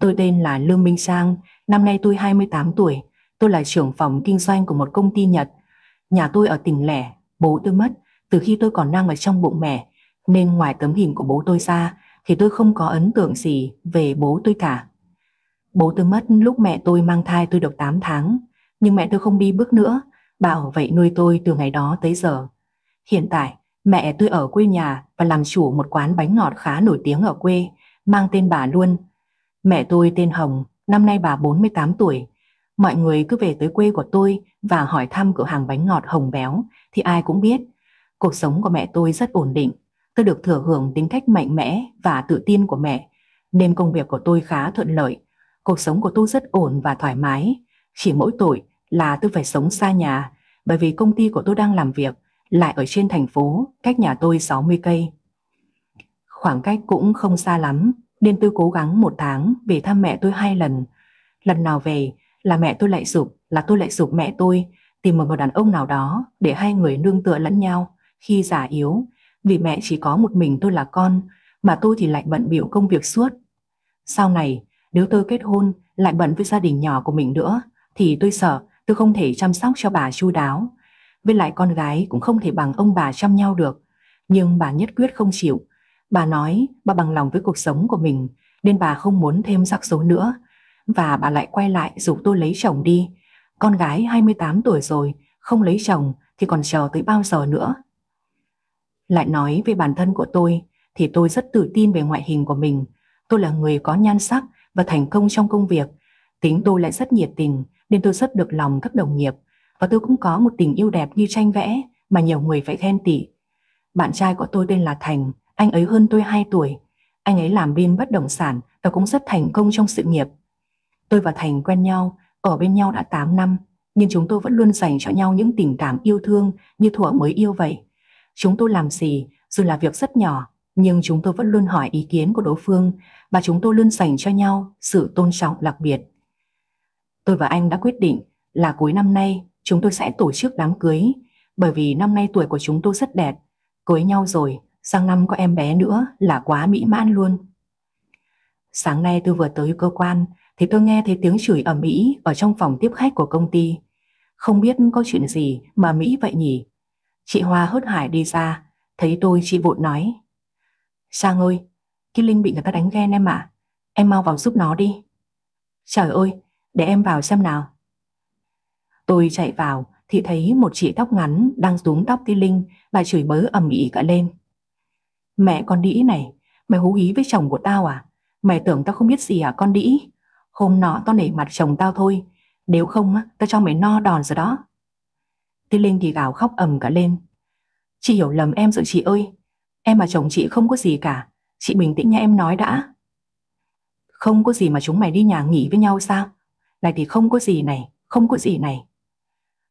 Tôi tên là Lương Minh Sang, năm nay tôi 28 tuổi. Tôi là trưởng phòng kinh doanh của một công ty Nhật. Nhà tôi ở tỉnh lẻ, bố tôi mất từ khi tôi còn đang ở trong bụng mẹ, nên ngoài tấm hình của bố tôi ra thì tôi không có ấn tượng gì về bố tôi cả. Bố tôi mất lúc mẹ tôi mang thai tôi được 8 tháng, nhưng mẹ tôi không đi bước nữa, bảo vậy nuôi tôi từ ngày đó tới giờ. Hiện tại, mẹ tôi ở quê nhà và làm chủ một quán bánh ngọt khá nổi tiếng ở quê, mang tên bà luôn. Mẹ tôi tên Hồng, năm nay bà 48 tuổi. Mọi người cứ về tới quê của tôi và hỏi thăm cửa hàng bánh ngọt Hồng Béo thì ai cũng biết. Cuộc sống của mẹ tôi rất ổn định. Tôi được thừa hưởng tính cách mạnh mẽ và tự tin của mẹ, nên công việc của tôi khá thuận lợi. Cuộc sống của tôi rất ổn và thoải mái. Chỉ mỗi tội là tôi phải sống xa nhà, bởi vì công ty của tôi đang làm việc lại ở trên thành phố, cách nhà tôi 60 cây. Khoảng cách cũng không xa lắm, nên tôi cố gắng một tháng về thăm mẹ tôi hai lần. Lần nào về là mẹ tôi lại sụp, là tôi lại sụp mẹ tôi tìm một người đàn ông nào đó để hai người nương tựa lẫn nhau khi già yếu, vì mẹ chỉ có một mình tôi là con, mà tôi thì lại bận biểu công việc suốt. Sau này, nếu tôi kết hôn lại bận với gia đình nhỏ của mình nữa, thì tôi sợ tôi không thể chăm sóc cho bà chu đáo. Với lại con gái cũng không thể bằng ông bà chăm nhau được. Nhưng bà nhất quyết không chịu. Bà nói bà bằng lòng với cuộc sống của mình, nên bà không muốn thêm rắc rối nữa. Và bà lại quay lại rủ tôi lấy chồng đi. Con gái 28 tuổi rồi, không lấy chồng thì còn chờ tới bao giờ nữa. Lại nói về bản thân của tôi thì tôi rất tự tin về ngoại hình của mình. Tôi là người có nhan sắc và thành công trong công việc. Tính tôi lại rất nhiệt tình nên tôi rất được lòng các đồng nghiệp và tôi cũng có một tình yêu đẹp như tranh vẽ mà nhiều người phải khen tỉ. Bạn trai của tôi tên là Thành, anh ấy hơn tôi 2 tuổi. Anh ấy làm bên bất động sản và cũng rất thành công trong sự nghiệp. Tôi và Thành quen nhau, ở bên nhau đã 8 năm, nhưng chúng tôi vẫn luôn dành cho nhau những tình cảm yêu thương như thuở mới yêu vậy. Chúng tôi làm gì dù là việc rất nhỏ, nhưng chúng tôi vẫn luôn hỏi ý kiến của đối phương và chúng tôi luôn dành cho nhau sự tôn trọng đặc biệt. Tôi và anh đã quyết định là cuối năm nay chúng tôi sẽ tổ chức đám cưới bởi vì năm nay tuổi của chúng tôi rất đẹp. Cưới nhau rồi, sang năm có em bé nữa là quá mỹ mãn luôn. Sáng nay tôi vừa tới cơ quan thì tôi nghe thấy tiếng chửi ầm ĩ ở trong phòng tiếp khách của công ty. Không biết có chuyện gì mà Mỹ vậy nhỉ? Chị Hoa hớt hải đi ra, thấy tôi chị vội nói. Sang ơi, cái Linh bị người ta đánh ghen em ạ, em mau vào giúp nó đi. Trời ơi, để em vào xem nào. Tôi chạy vào thì thấy một chị tóc ngắn đang túm tóc Ti Linh và chửi bới ầm ĩ cả lên. Mẹ con đĩ này, mày hú ý với chồng của tao à? Mày tưởng tao không biết gì à con đĩ? Hôm nọ tao nể mặt chồng tao thôi, nếu không á tao cho mày no đòn rồi đó. Ti Linh thì gào khóc ầm cả lên. Chị hiểu lầm em rồi chị ơi, em và chồng chị không có gì cả, chị bình tĩnh nha em nói đã. Không có gì mà chúng mày đi nhà nghỉ với nhau sao? Này thì không có gì này, không có gì này.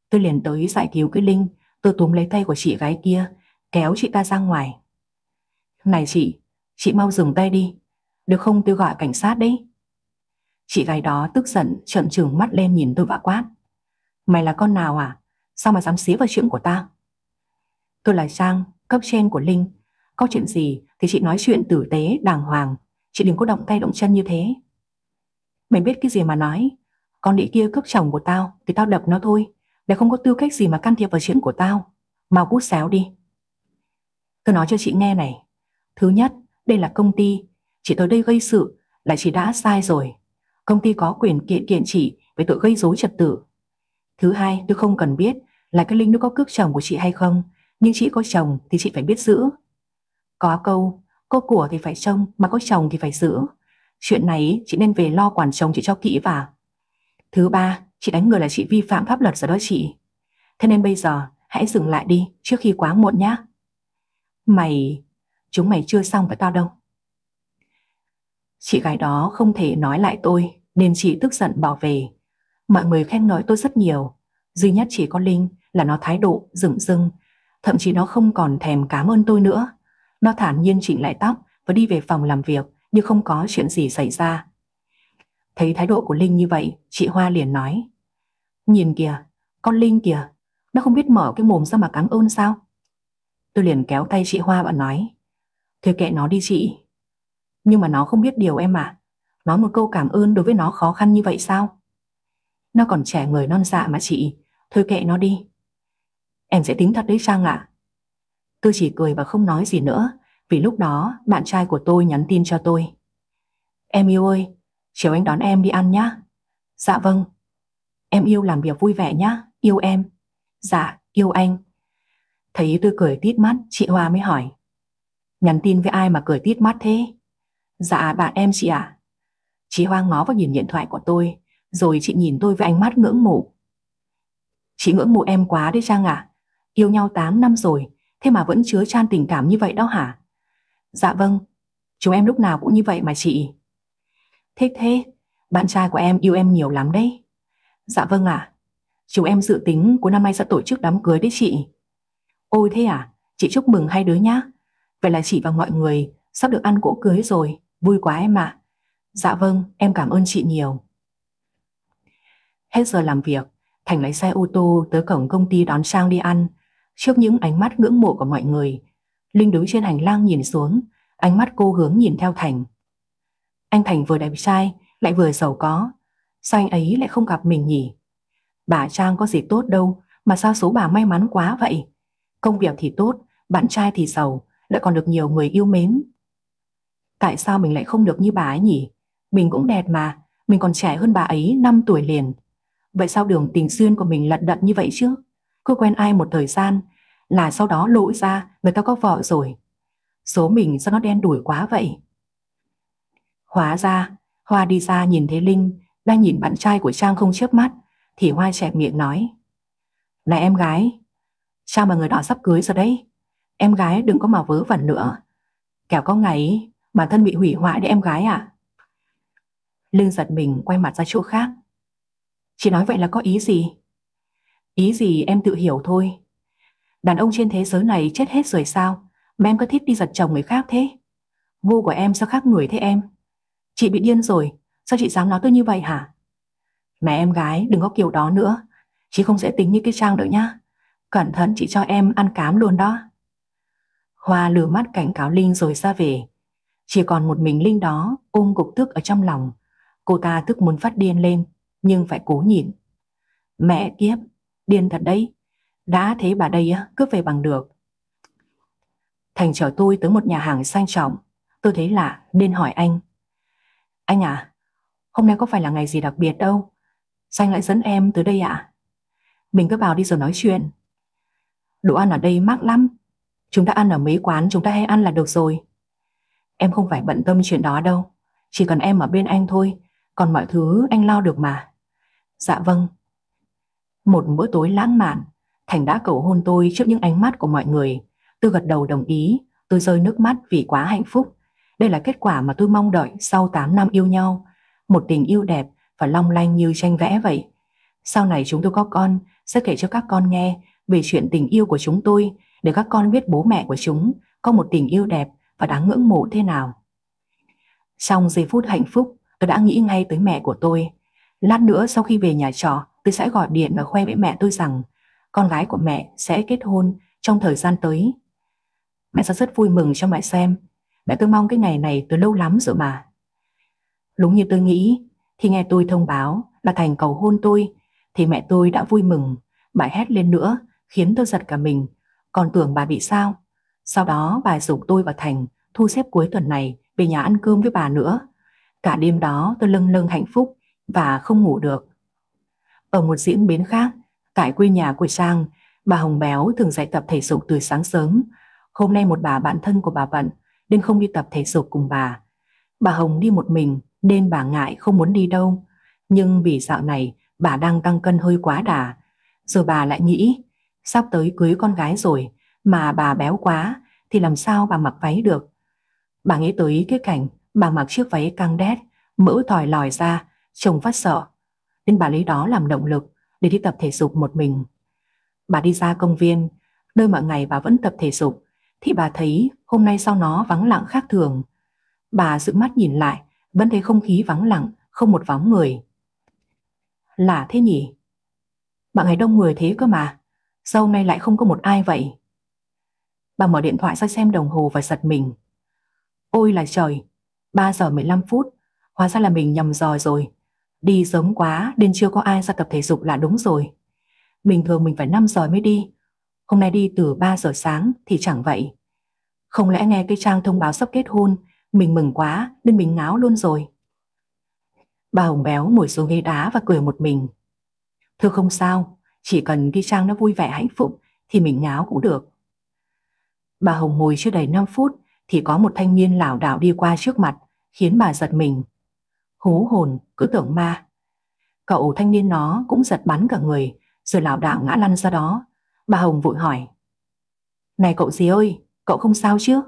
Tôi liền tới giải cứu cái Linh, tôi túm lấy tay của chị gái kia, kéo chị ta ra ngoài. Này chị, chị mau dừng tay đi, được không tôi gọi cảnh sát đấy. Chị gái đó tức giận trợn trừng mắt lên nhìn tôi và quát. Mày là con nào à? Sao mà dám xí vào chuyện của ta? Tôi là Trang, cấp trên của Linh. Có chuyện gì thì chị nói chuyện tử tế, đàng hoàng. Chị đừng có động tay động chân như thế. Mày biết cái gì mà nói. Con đĩ kia cướp chồng của tao thì tao đập nó thôi. Để không có tư cách gì mà can thiệp vào chuyện của tao. Mau cút xéo đi. Tôi nói cho chị nghe này. Thứ nhất, đây là công ty. Chị tới đây gây sự là chị đã sai rồi. Công ty có quyền kiện kiện chị về tội gây dối trật tự. Thứ hai, tôi không cần biết là cái Linh nó có cướp chồng của chị hay không. Nhưng chị có chồng thì chị phải biết giữ. Có câu, có của thì phải trông, mà có chồng thì phải giữ. Chuyện này chị nên về lo quản chồng chị cho kỹ vào. Thứ ba, chị đánh người là chị vi phạm pháp luật rồi đó chị. Thế nên bây giờ hãy dừng lại đi trước khi quá muộn nhá. Mày, chúng mày chưa xong với tao đâu. Chị gái đó không thể nói lại tôi nên chị tức giận bỏ về. Mọi người khen ngợi tôi rất nhiều. Duy nhất chỉ có Linh là nó thái độ rừng rưng. Thậm chí nó không còn thèm cảm ơn tôi nữa. Nó thản nhiên chỉnh lại tóc và đi về phòng làm việc như không có chuyện gì xảy ra. Thấy thái độ của Linh như vậy, chị Hoa liền nói. Nhìn kìa, con Linh kìa, nó không biết mở cái mồm ra mà cảm ơn sao? Tôi liền kéo tay chị Hoa và nói. Thôi kệ nó đi chị. Nhưng mà nó không biết điều em à. Nói một câu cảm ơn đối với nó khó khăn như vậy sao? Nó còn trẻ người non dạ mà chị, thôi kệ nó đi. Em sẽ tính thật đấy Trang ạ. Tôi chỉ cười và không nói gì nữa, vì lúc đó bạn trai của tôi nhắn tin cho tôi. Em yêu ơi, chiều anh đón em đi ăn nhá. Dạ vâng. Em yêu làm việc vui vẻ nhá, yêu em. Dạ, yêu anh. Thấy tôi cười tít mắt, chị Hoa mới hỏi. Nhắn tin với ai mà cười tít mắt thế? Dạ, bạn em chị ạ. À? Chị Hoa ngó vào nhìn điện thoại của tôi, rồi chị nhìn tôi với ánh mắt ngưỡng mộ. Chị ngưỡng mộ em quá đấy Trang ạ. Yêu nhau 8 năm rồi, thế mà vẫn chứa chan tình cảm như vậy đó hả? Dạ vâng, chúng em lúc nào cũng như vậy mà chị. Thế thế, bạn trai của em yêu em nhiều lắm đấy. Dạ vâng ạ, à, chúng em dự tính cuối năm nay sẽ tổ chức đám cưới đấy chị. Ôi thế à, chị chúc mừng hai đứa nhá. Vậy là chị và mọi người sắp được ăn cỗ cưới rồi, vui quá em ạ. Dạ vâng, em cảm ơn chị nhiều. Hết giờ làm việc, Thành lấy xe ô tô tới cổng công ty đón Sang đi ăn. Trước những ánh mắt ngưỡng mộ của mọi người, Linh đứng trên hành lang nhìn xuống, ánh mắt cô hướng nhìn theo Thành. Anh Thành vừa đẹp trai, lại vừa giàu có. Sao anh ấy lại không gặp mình nhỉ? Bà Trang có gì tốt đâu, mà sao số bà may mắn quá vậy? Công việc thì tốt, bạn trai thì giàu, lại còn được nhiều người yêu mến. Tại sao mình lại không được như bà ấy nhỉ? Mình cũng đẹp mà, mình còn trẻ hơn bà ấy 5 tuổi liền. Vậy sao đường tình duyên của mình lật đật như vậy chứ? Cứ quen ai một thời gian là sau đó lỗi ra người ta có vợ rồi. Số mình sao nó đen đủi quá vậy? Hóa ra, Hoa đi ra nhìn thấy Linh đang nhìn bạn trai của Trang không chớp mắt thì Hoa chẹp miệng nói Này em gái, sao mà người đó sắp cưới rồi đấy? Em gái đừng có mà vớ vẩn nữa. Kẻo có ngày bản thân bị hủy hoại đấy em gái à. Linh giật mình quay mặt ra chỗ khác. Chị nói vậy là có ý gì? Ý gì em tự hiểu thôi. Đàn ông trên thế giới này chết hết rồi sao? Mà em có thích đi giật chồng người khác thế? Vô của em sao khác người thế em? Chị bị điên rồi, sao chị dám nói tôi như vậy hả? Mẹ em gái đừng có kiểu đó nữa, chị không dễ tính như cái Trang đâu nhá. Cẩn thận chị cho em ăn cám luôn đó. Hoa lừa mắt cảnh cáo Linh rồi ra về. Chỉ còn một mình Linh đó ôm cục tức ở trong lòng. Cô ta tức muốn phát điên lên, nhưng phải cố nhịn. Mẹ kiếp, điên thật đấy. Đã thế bà đây cứ về bằng được. Thành chở tôi tới một nhà hàng sang trọng. Tôi thấy lạ nên hỏi anh. Anh à, hôm nay có phải là ngày gì đặc biệt đâu. Sao lại dẫn em tới đây ạ? Mình cứ vào đi rồi nói chuyện. Đồ ăn ở đây mắc lắm. Chúng ta ăn ở mấy quán chúng ta hay ăn là được rồi. Em không phải bận tâm chuyện đó đâu. Chỉ cần em ở bên anh thôi. Còn mọi thứ anh lo được mà. Dạ vâng. Một bữa tối lãng mạn, Thành đã cầu hôn tôi trước những ánh mắt của mọi người. Tôi gật đầu đồng ý, tôi rơi nước mắt vì quá hạnh phúc. Đây là kết quả mà tôi mong đợi sau 8 năm yêu nhau. Một tình yêu đẹp và long lanh như tranh vẽ vậy. Sau này chúng tôi có con, sẽ kể cho các con nghe về chuyện tình yêu của chúng tôi để các con biết bố mẹ của chúng có một tình yêu đẹp và đáng ngưỡng mộ thế nào. Trong giây phút hạnh phúc, tôi đã nghĩ ngay tới mẹ của tôi. Lát nữa sau khi về nhà trọ, tôi sẽ gọi điện và khoe với mẹ tôi rằng con gái của mẹ sẽ kết hôn trong thời gian tới. Mẹ sẽ rất vui mừng cho mẹ xem. Mẹ tôi mong cái ngày này từ lâu lắm rồi mà. Đúng như tôi nghĩ, thì nghe tôi thông báo là Thành cầu hôn tôi, thì mẹ tôi đã vui mừng. Bà hét lên nữa, khiến tôi giật cả mình. Còn tưởng bà bị sao? Sau đó bà dục tôi và Thành thu xếp cuối tuần này về nhà ăn cơm với bà nữa. Cả đêm đó tôi lâng lâng hạnh phúc và không ngủ được. Ở một diễn biến khác, tại quê nhà của Sang, bà Hồng Béo thường dạy tập thể dục từ sáng sớm. Hôm nay một bà bạn thân của bà bận nên không đi tập thể dục cùng bà. Bà Hồng đi một mình nên bà ngại không muốn đi đâu. Nhưng vì dạo này bà đang tăng cân hơi quá đà. Rồi bà lại nghĩ sắp tới cưới con gái rồi mà bà béo quá thì làm sao bà mặc váy được. Bà nghĩ tới cái cảnh bà mặc chiếc váy căng đét, mỡ thòi lòi ra, trông phát sợ. Nên bà lấy đó làm động lực để đi tập thể dục một mình. Bà đi ra công viên, nơi mọi ngày bà vẫn tập thể dục, thì bà thấy hôm nay sau nó vắng lặng khác thường. Bà giữ mắt nhìn lại, vẫn thấy không khí vắng lặng, không một bóng người. Lạ thế nhỉ? bạn ngày đông người thế cơ mà, sao hôm nay lại không có một ai vậy? Bà mở điện thoại ra xem đồng hồ và giật mình. Ôi là trời, 3 giờ 15 phút, Hóa ra là mình nhầm giờ rồi. Đi sớm quá nên chưa có ai ra tập thể dục là đúng rồi. Bình thường mình phải 5 giờ mới đi. Hôm nay đi từ 3 giờ sáng thì chẳng vậy. Không lẽ nghe cái trang thông báo sắp kết hôn, mình mừng quá nên mình ngáo luôn rồi. Bà Hồng béo ngồi xuống ghế đá và cười một mình. Thưa không sao, chỉ cần khi trang nó vui vẻ hạnh phúc thì mình ngáo cũng được. Bà Hồng ngồi chưa đầy 5 phút thì có một thanh niên lảo đảo đi qua trước mặt, khiến bà giật mình. Hú hồn, cứ tưởng ma. Cậu thanh niên nó cũng giật bắn cả người, rồi lảo đảo ngã lăn ra đó. Bà Hồng vội hỏi. Này cậu gì ơi, cậu không sao chứ?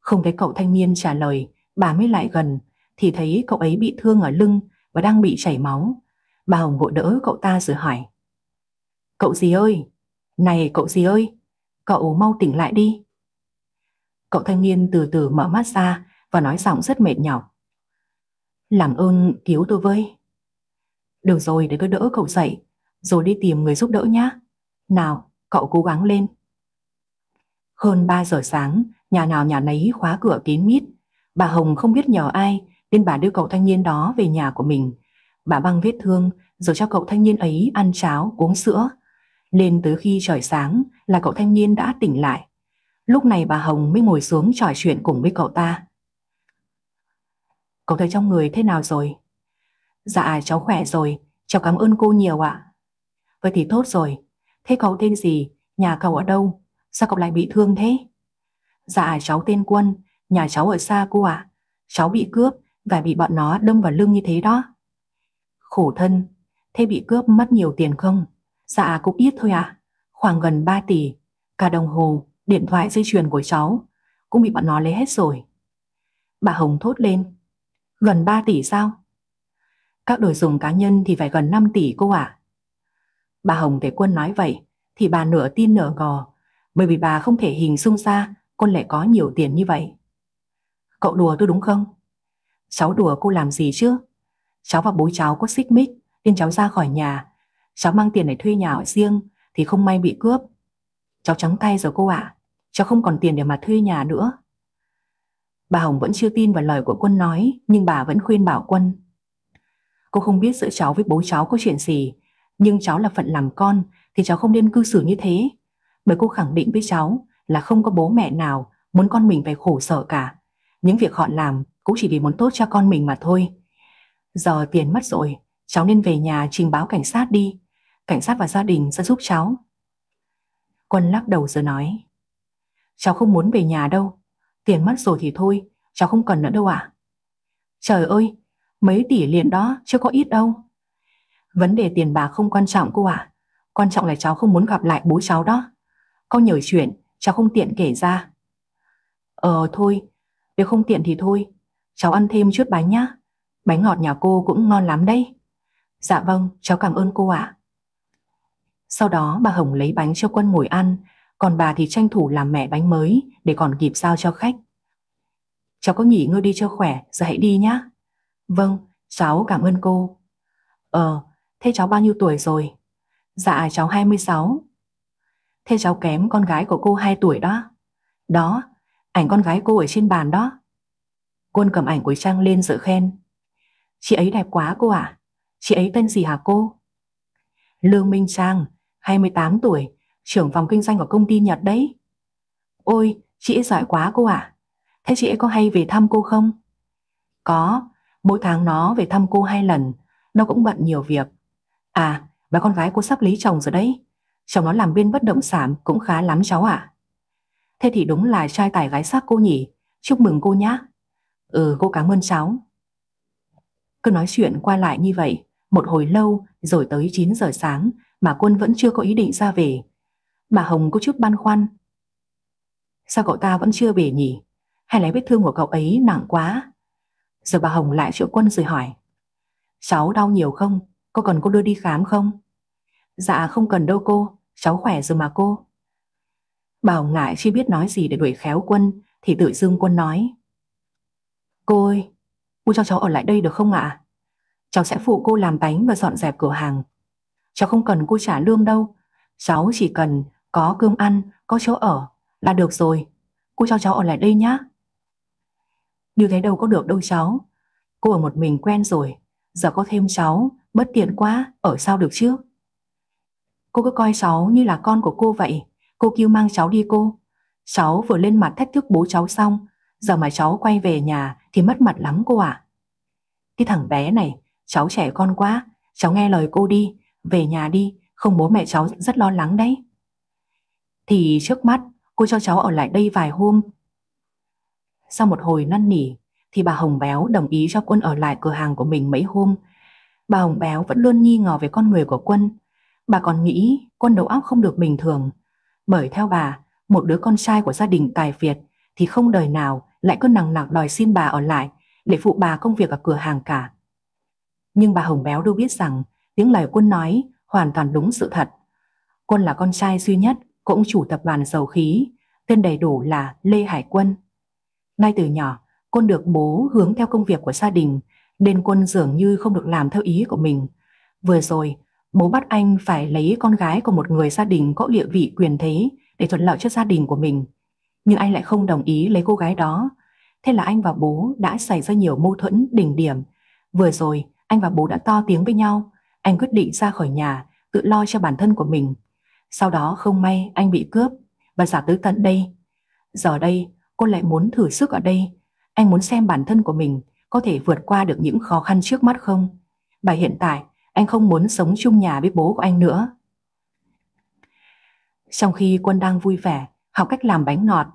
Không thấy cậu thanh niên trả lời, bà mới lại gần, thì thấy cậu ấy bị thương ở lưng và đang bị chảy máu. Bà Hồng vội đỡ cậu ta rồi hỏi. Cậu gì ơi, này cậu gì ơi, cậu mau tỉnh lại đi. Cậu thanh niên từ từ mở mắt ra và nói giọng rất mệt nhọc. Làm ơn cứu tôi với. Được rồi để tôi đỡ cậu dậy, rồi đi tìm người giúp đỡ nhé. Nào, cậu cố gắng lên. Hơn 3 giờ sáng, nhà nào nhà nấy khóa cửa kín mít. Bà Hồng không biết nhờ ai nên bà đưa cậu thanh niên đó về nhà của mình. Bà băng vết thương rồi cho cậu thanh niên ấy ăn cháo, uống sữa. Lên tới khi trời sáng là cậu thanh niên đã tỉnh lại. Lúc này bà Hồng mới ngồi xuống trò chuyện cùng với cậu ta. Cậu thấy trong người thế nào rồi? Dạ cháu khỏe rồi, cháu cảm ơn cô nhiều ạ. Vậy thì tốt rồi, thế cậu tên gì, nhà cậu ở đâu, sao cậu lại bị thương thế? Dạ cháu tên Quân, nhà cháu ở xa cô ạ. Cháu bị cướp và bị bọn nó đâm vào lưng như thế đó. Khổ thân, thế bị cướp mất nhiều tiền không? Dạ cũng ít thôi à, khoảng gần 3 tỷ, cả đồng hồ, điện thoại dây chuyền của cháu cũng bị bọn nó lấy hết rồi. Bà Hồng thốt lên, gần 3 tỷ sao? Các đồ dùng cá nhân thì phải gần 5 tỷ cô ạ. Bà Hồng thấy Quân nói vậy thì bà nửa tin nửa gò bởi vì bà không thể hình dung ra con lại có nhiều tiền như vậy. Cậu đùa tôi đúng không? Cháu đùa cô làm gì chứ? Cháu và bố cháu có xích mích nên cháu ra khỏi nhà. Cháu mang tiền để thuê nhà ở riêng thì không may bị cướp. Cháu trắng tay rồi cô ạ. Cháu không còn tiền để mà thuê nhà nữa. Bà Hồng vẫn chưa tin vào lời của Quân nói nhưng bà vẫn khuyên bảo Quân. Cô không biết giữa cháu với bố cháu có chuyện gì nhưng cháu là phận làm con thì cháu không nên cư xử như thế. Bởi cô khẳng định với cháu là không có bố mẹ nào muốn con mình phải khổ sở cả. Những việc họ làm cũng chỉ vì muốn tốt cho con mình mà thôi. Giờ tiền mất rồi, cháu nên về nhà trình báo cảnh sát đi. Cảnh sát và gia đình sẽ giúp cháu. Quân lắc đầu rồi nói. Cháu không muốn về nhà đâu. Tiền mất rồi thì thôi, cháu không cần nữa đâu ạ. Trời ơi, mấy tỷ liền đó chưa có ít đâu. Vấn đề tiền bạc không quan trọng cô ạ. Quan trọng là cháu không muốn gặp lại bố cháu đó. Có nhiều chuyện cháu không tiện kể ra. Ờ thôi, nếu không tiện thì thôi, cháu ăn thêm chút bánh nhá. Bánh ngọt nhà cô cũng ngon lắm đấy. Dạ vâng, cháu cảm ơn cô ạ. Sau đó bà Hồng lấy bánh cho Quân ngồi ăn, còn bà thì tranh thủ làm mẹ bánh mới để còn kịp giao cho khách. Cháu có nghỉ ngơi đi cho khỏe, giờ hãy đi nhá. Vâng, cháu cảm ơn cô. Ờ, thế cháu bao nhiêu tuổi rồi? Dạ cháu 26. Thế cháu kém con gái của cô 2 tuổi đó. Đó, ảnh con gái cô ở trên bàn đó. Quân cầm ảnh của Trang lên dự khen. Chị ấy đẹp quá cô ạ. Chị ấy tên gì hả cô? Lương Minh Trang, 28 tuổi, trưởng phòng kinh doanh của công ty Nhật đấy. Ôi, chị ấy giỏi quá cô ạ. Thế chị ấy có hay về thăm cô không? Có, mỗi tháng nó về thăm cô hai lần, nó cũng bận nhiều việc. À, bà con gái cô sắp lấy chồng rồi đấy. Chồng nó làm bên bất động sản cũng khá lắm cháu ạ. Thế thì đúng là trai tài gái sắc cô nhỉ. Chúc mừng cô nhá. Ừ, cô cảm ơn cháu. Cứ nói chuyện qua lại như vậy, một hồi lâu rồi tới 9 giờ sáng mà Quân vẫn chưa có ý định ra về. Bà Hồng có chút băn khoăn. Sao cậu ta vẫn chưa về nhỉ? Hay là vết thương của cậu ấy nặng quá? Giờ bà Hồng lại triệu Quân rồi hỏi. Cháu đau nhiều không? Có cần cô đưa đi khám không? Dạ không cần đâu cô, cháu khỏe rồi mà cô. Bảo ngại chưa biết nói gì để đuổi khéo quân thì tự dưng quân nói. Cô ơi, cô cho cháu ở lại đây được không ạ? Cháu sẽ phụ cô làm bánh và dọn dẹp cửa hàng. Cháu không cần cô trả lương đâu. Cháu chỉ cần có cơm ăn, có chỗ ở là được rồi. Cô cho cháu ở lại đây nhá. Điều thế đâu có được đâu cháu. Cô ở một mình quen rồi, giờ có thêm cháu, bất tiện quá, ở sao được chứ? Cô cứ coi cháu như là con của cô vậy, cô kêu mang cháu đi cô. Cháu vừa lên mặt thách thức bố cháu xong, giờ mà cháu quay về nhà thì mất mặt lắm cô ạ. Cái thằng bé này, cháu trẻ con quá, cháu nghe lời cô đi, về nhà đi, không bố mẹ cháu rất lo lắng đấy. Thì trước mắt, cô cho cháu ở lại đây vài hôm. Sau một hồi năn nỉ, thì bà Hồng Béo đồng ý cho Quân ở lại cửa hàng của mình mấy hôm. Bà Hồng Béo vẫn luôn nghi ngờ về con người của Quân. Bà còn nghĩ Quân đầu óc không được bình thường. Bởi theo bà, một đứa con trai của gia đình tài Việt thì không đời nào lại cứ nằng nặc đòi xin bà ở lại để phụ bà công việc ở cửa hàng cả. Nhưng bà Hồng Béo đâu biết rằng những lời Quân nói hoàn toàn đúng sự thật. Quân là con trai duy nhất cũng chủ tập đoàn dầu khí, tên đầy đủ là Lê Hải Quân. Ngay từ nhỏ, Quân được bố hướng theo công việc của gia đình, nên Quân dường như không được làm theo ý của mình. Vừa rồi, bố bắt anh phải lấy con gái của một người gia đình có địa vị quyền thế để thuận lợi cho gia đình của mình. Nhưng anh lại không đồng ý lấy cô gái đó. Thế là anh và bố đã xảy ra nhiều mâu thuẫn đỉnh điểm. Vừa rồi, anh và bố đã to tiếng với nhau. Anh quyết định ra khỏi nhà, tự lo cho bản thân của mình. Sau đó không may anh bị cướp và giả tới tận đây. Giờ đây, cô lại muốn thử sức ở đây anh muốn xem bản thân của mình có thể vượt qua được những khó khăn trước mắt không? Và hiện tại, anh không muốn sống chung nhà với bố của anh nữa. Trong khi Quân đang vui vẻ, học cách làm bánh ngọt,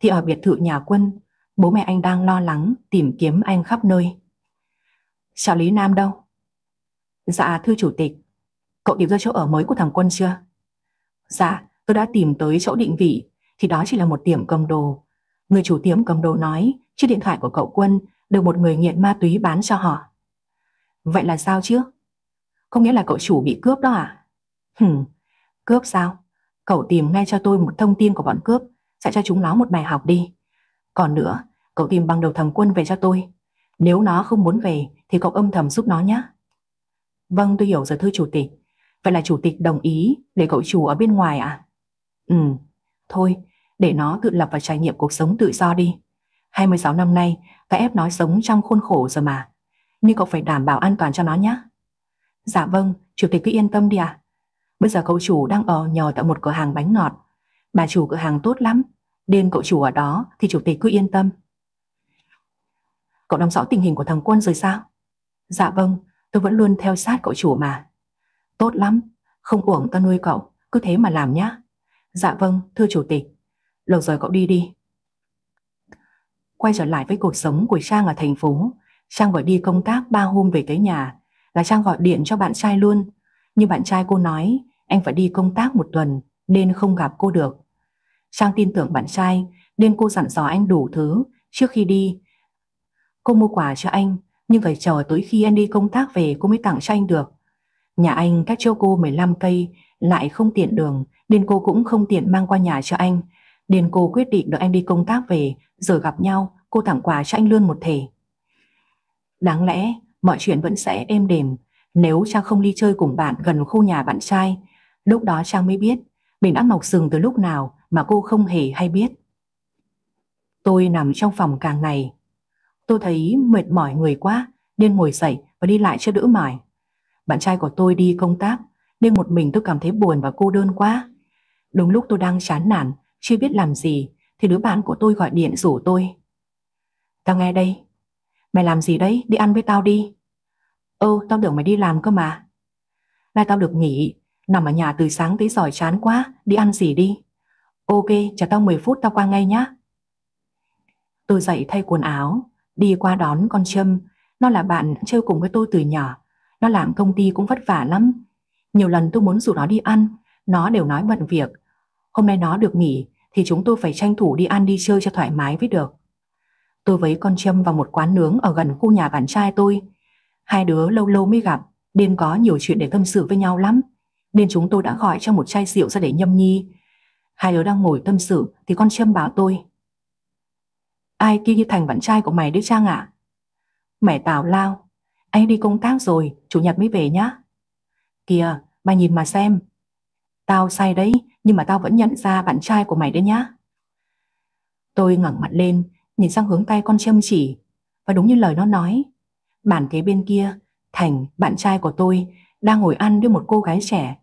thì ở biệt thự nhà Quân, bố mẹ anh đang lo lắng tìm kiếm anh khắp nơi. Chào Lý Nam đâu? Dạ thưa chủ tịch, cậu tìm ra chỗ ở mới của thằng Quân chưa? Dạ, tôi đã tìm tới chỗ định vị, thì đó chỉ là một tiệm cầm đồ. Người chủ tiệm cầm đồ nói Chiếc điện thoại của cậu Quân được một người nghiện ma túy bán cho họ. Vậy là sao chứ? Không nghĩa là cậu chủ bị cướp đó à? Hừm, cướp sao? Cậu tìm ngay cho tôi một thông tin của bọn cướp, sẽ cho chúng nó một bài học đi. Còn nữa, cậu tìm bằng đầu thằng Quân về cho tôi. Nếu nó không muốn về thì cậu âm thầm giúp nó nhé. Vâng, tôi hiểu rồi thưa chủ tịch. Vậy là chủ tịch đồng ý để cậu chủ ở bên ngoài à? Ừ, thôi, để nó tự lập và trải nghiệm cuộc sống tự do đi. 26 năm nay, cái ép nói sống trong khuôn khổ rồi mà. Nhưng cậu phải đảm bảo an toàn cho nó nhé. Dạ vâng, chủ tịch cứ yên tâm đi ạ. Bây giờ cậu chủ đang ở nhờ tại một cửa hàng bánh ngọt. Bà chủ cửa hàng tốt lắm. Đêm cậu chủ ở đó thì chủ tịch cứ yên tâm. Cậu nắm rõ tình hình của thằng Quân rồi sao? Dạ vâng, tôi vẫn luôn theo sát cậu chủ mà. Tốt lắm, không uổng ta nuôi cậu, cứ thế mà làm nhá. Dạ vâng, thưa chủ tịch. Lâu rồi cậu đi đi, Quay trở lại với cuộc sống của Trang ở thành phố, Trang vừa đi công tác ba hôm về tới nhà, là Trang gọi điện cho bạn trai luôn. Nhưng bạn trai cô nói, anh phải đi công tác một tuần, nên không gặp cô được. Trang tin tưởng bạn trai, nên cô dặn dò anh đủ thứ trước khi đi. Cô mua quà cho anh, nhưng phải chờ tới khi anh đi công tác về cô mới tặng cho anh được. Nhà anh cách chỗ cô 15 cây, lại không tiện đường, nên cô cũng không tiện mang qua nhà cho anh. Nên cô quyết định đợi anh đi công tác về rồi gặp nhau cô tặng quà cho anh luôn một thể. Đáng lẽ mọi chuyện vẫn sẽ êm đềm nếu Trang không đi chơi cùng bạn gần khu nhà bạn trai. Lúc đó Trang mới biết mình đã mọc sừng từ lúc nào mà cô không hề hay biết. Tôi nằm trong phòng cả ngày. Tôi thấy mệt mỏi người quá nên ngồi dậy và đi lại cho đỡ mỏi. Bạn trai của tôi đi công tác nên một mình tôi cảm thấy buồn và cô đơn quá. Đúng lúc tôi đang chán nản, chưa biết làm gì thì đứa bạn của tôi gọi điện rủ tôi. Tao nghe đây. Mày làm gì đấy? Đi ăn với tao đi. Ơ, tao tưởng mày đi làm cơ mà. Nay tao được nghỉ, nằm ở nhà từ sáng tới giỏi chán quá, đi ăn gì đi. Ok, chờ tao 10 phút tao qua ngay nhá. Tôi dậy thay quần áo, đi qua đón con Trâm. Nó là bạn chơi cùng với tôi từ nhỏ. Nó làm công ty cũng vất vả lắm. Nhiều lần tôi muốn rủ nó đi ăn, nó đều nói bận việc. Hôm nay nó được nghỉ thì chúng tôi phải tranh thủ đi ăn đi chơi cho thoải mái với được. Tôi với con Trâm vào một quán nướng ở gần khu nhà bạn trai tôi. Hai đứa lâu lâu mới gặp, nên có nhiều chuyện để tâm sự với nhau lắm. Nên chúng tôi đã gọi cho một chai rượu ra để nhâm nhi. Hai đứa đang ngồi tâm sự thì con Trâm bảo tôi. Ai kia như thành bạn trai của mày đấy Trang ạ? Mẹ tào lao, anh đi công tác rồi, chủ nhật mới về nhá. Kìa, mày nhìn mà xem. Tao sai đấy, nhưng mà tao vẫn nhận ra bạn trai của mày đấy nhá. Tôi ngẩng mặt lên, nhìn sang hướng tay con châm chỉ, và đúng như lời nó nói, Bàn kế bên kia, Thành, bạn trai của tôi, đang ngồi ăn với một cô gái trẻ.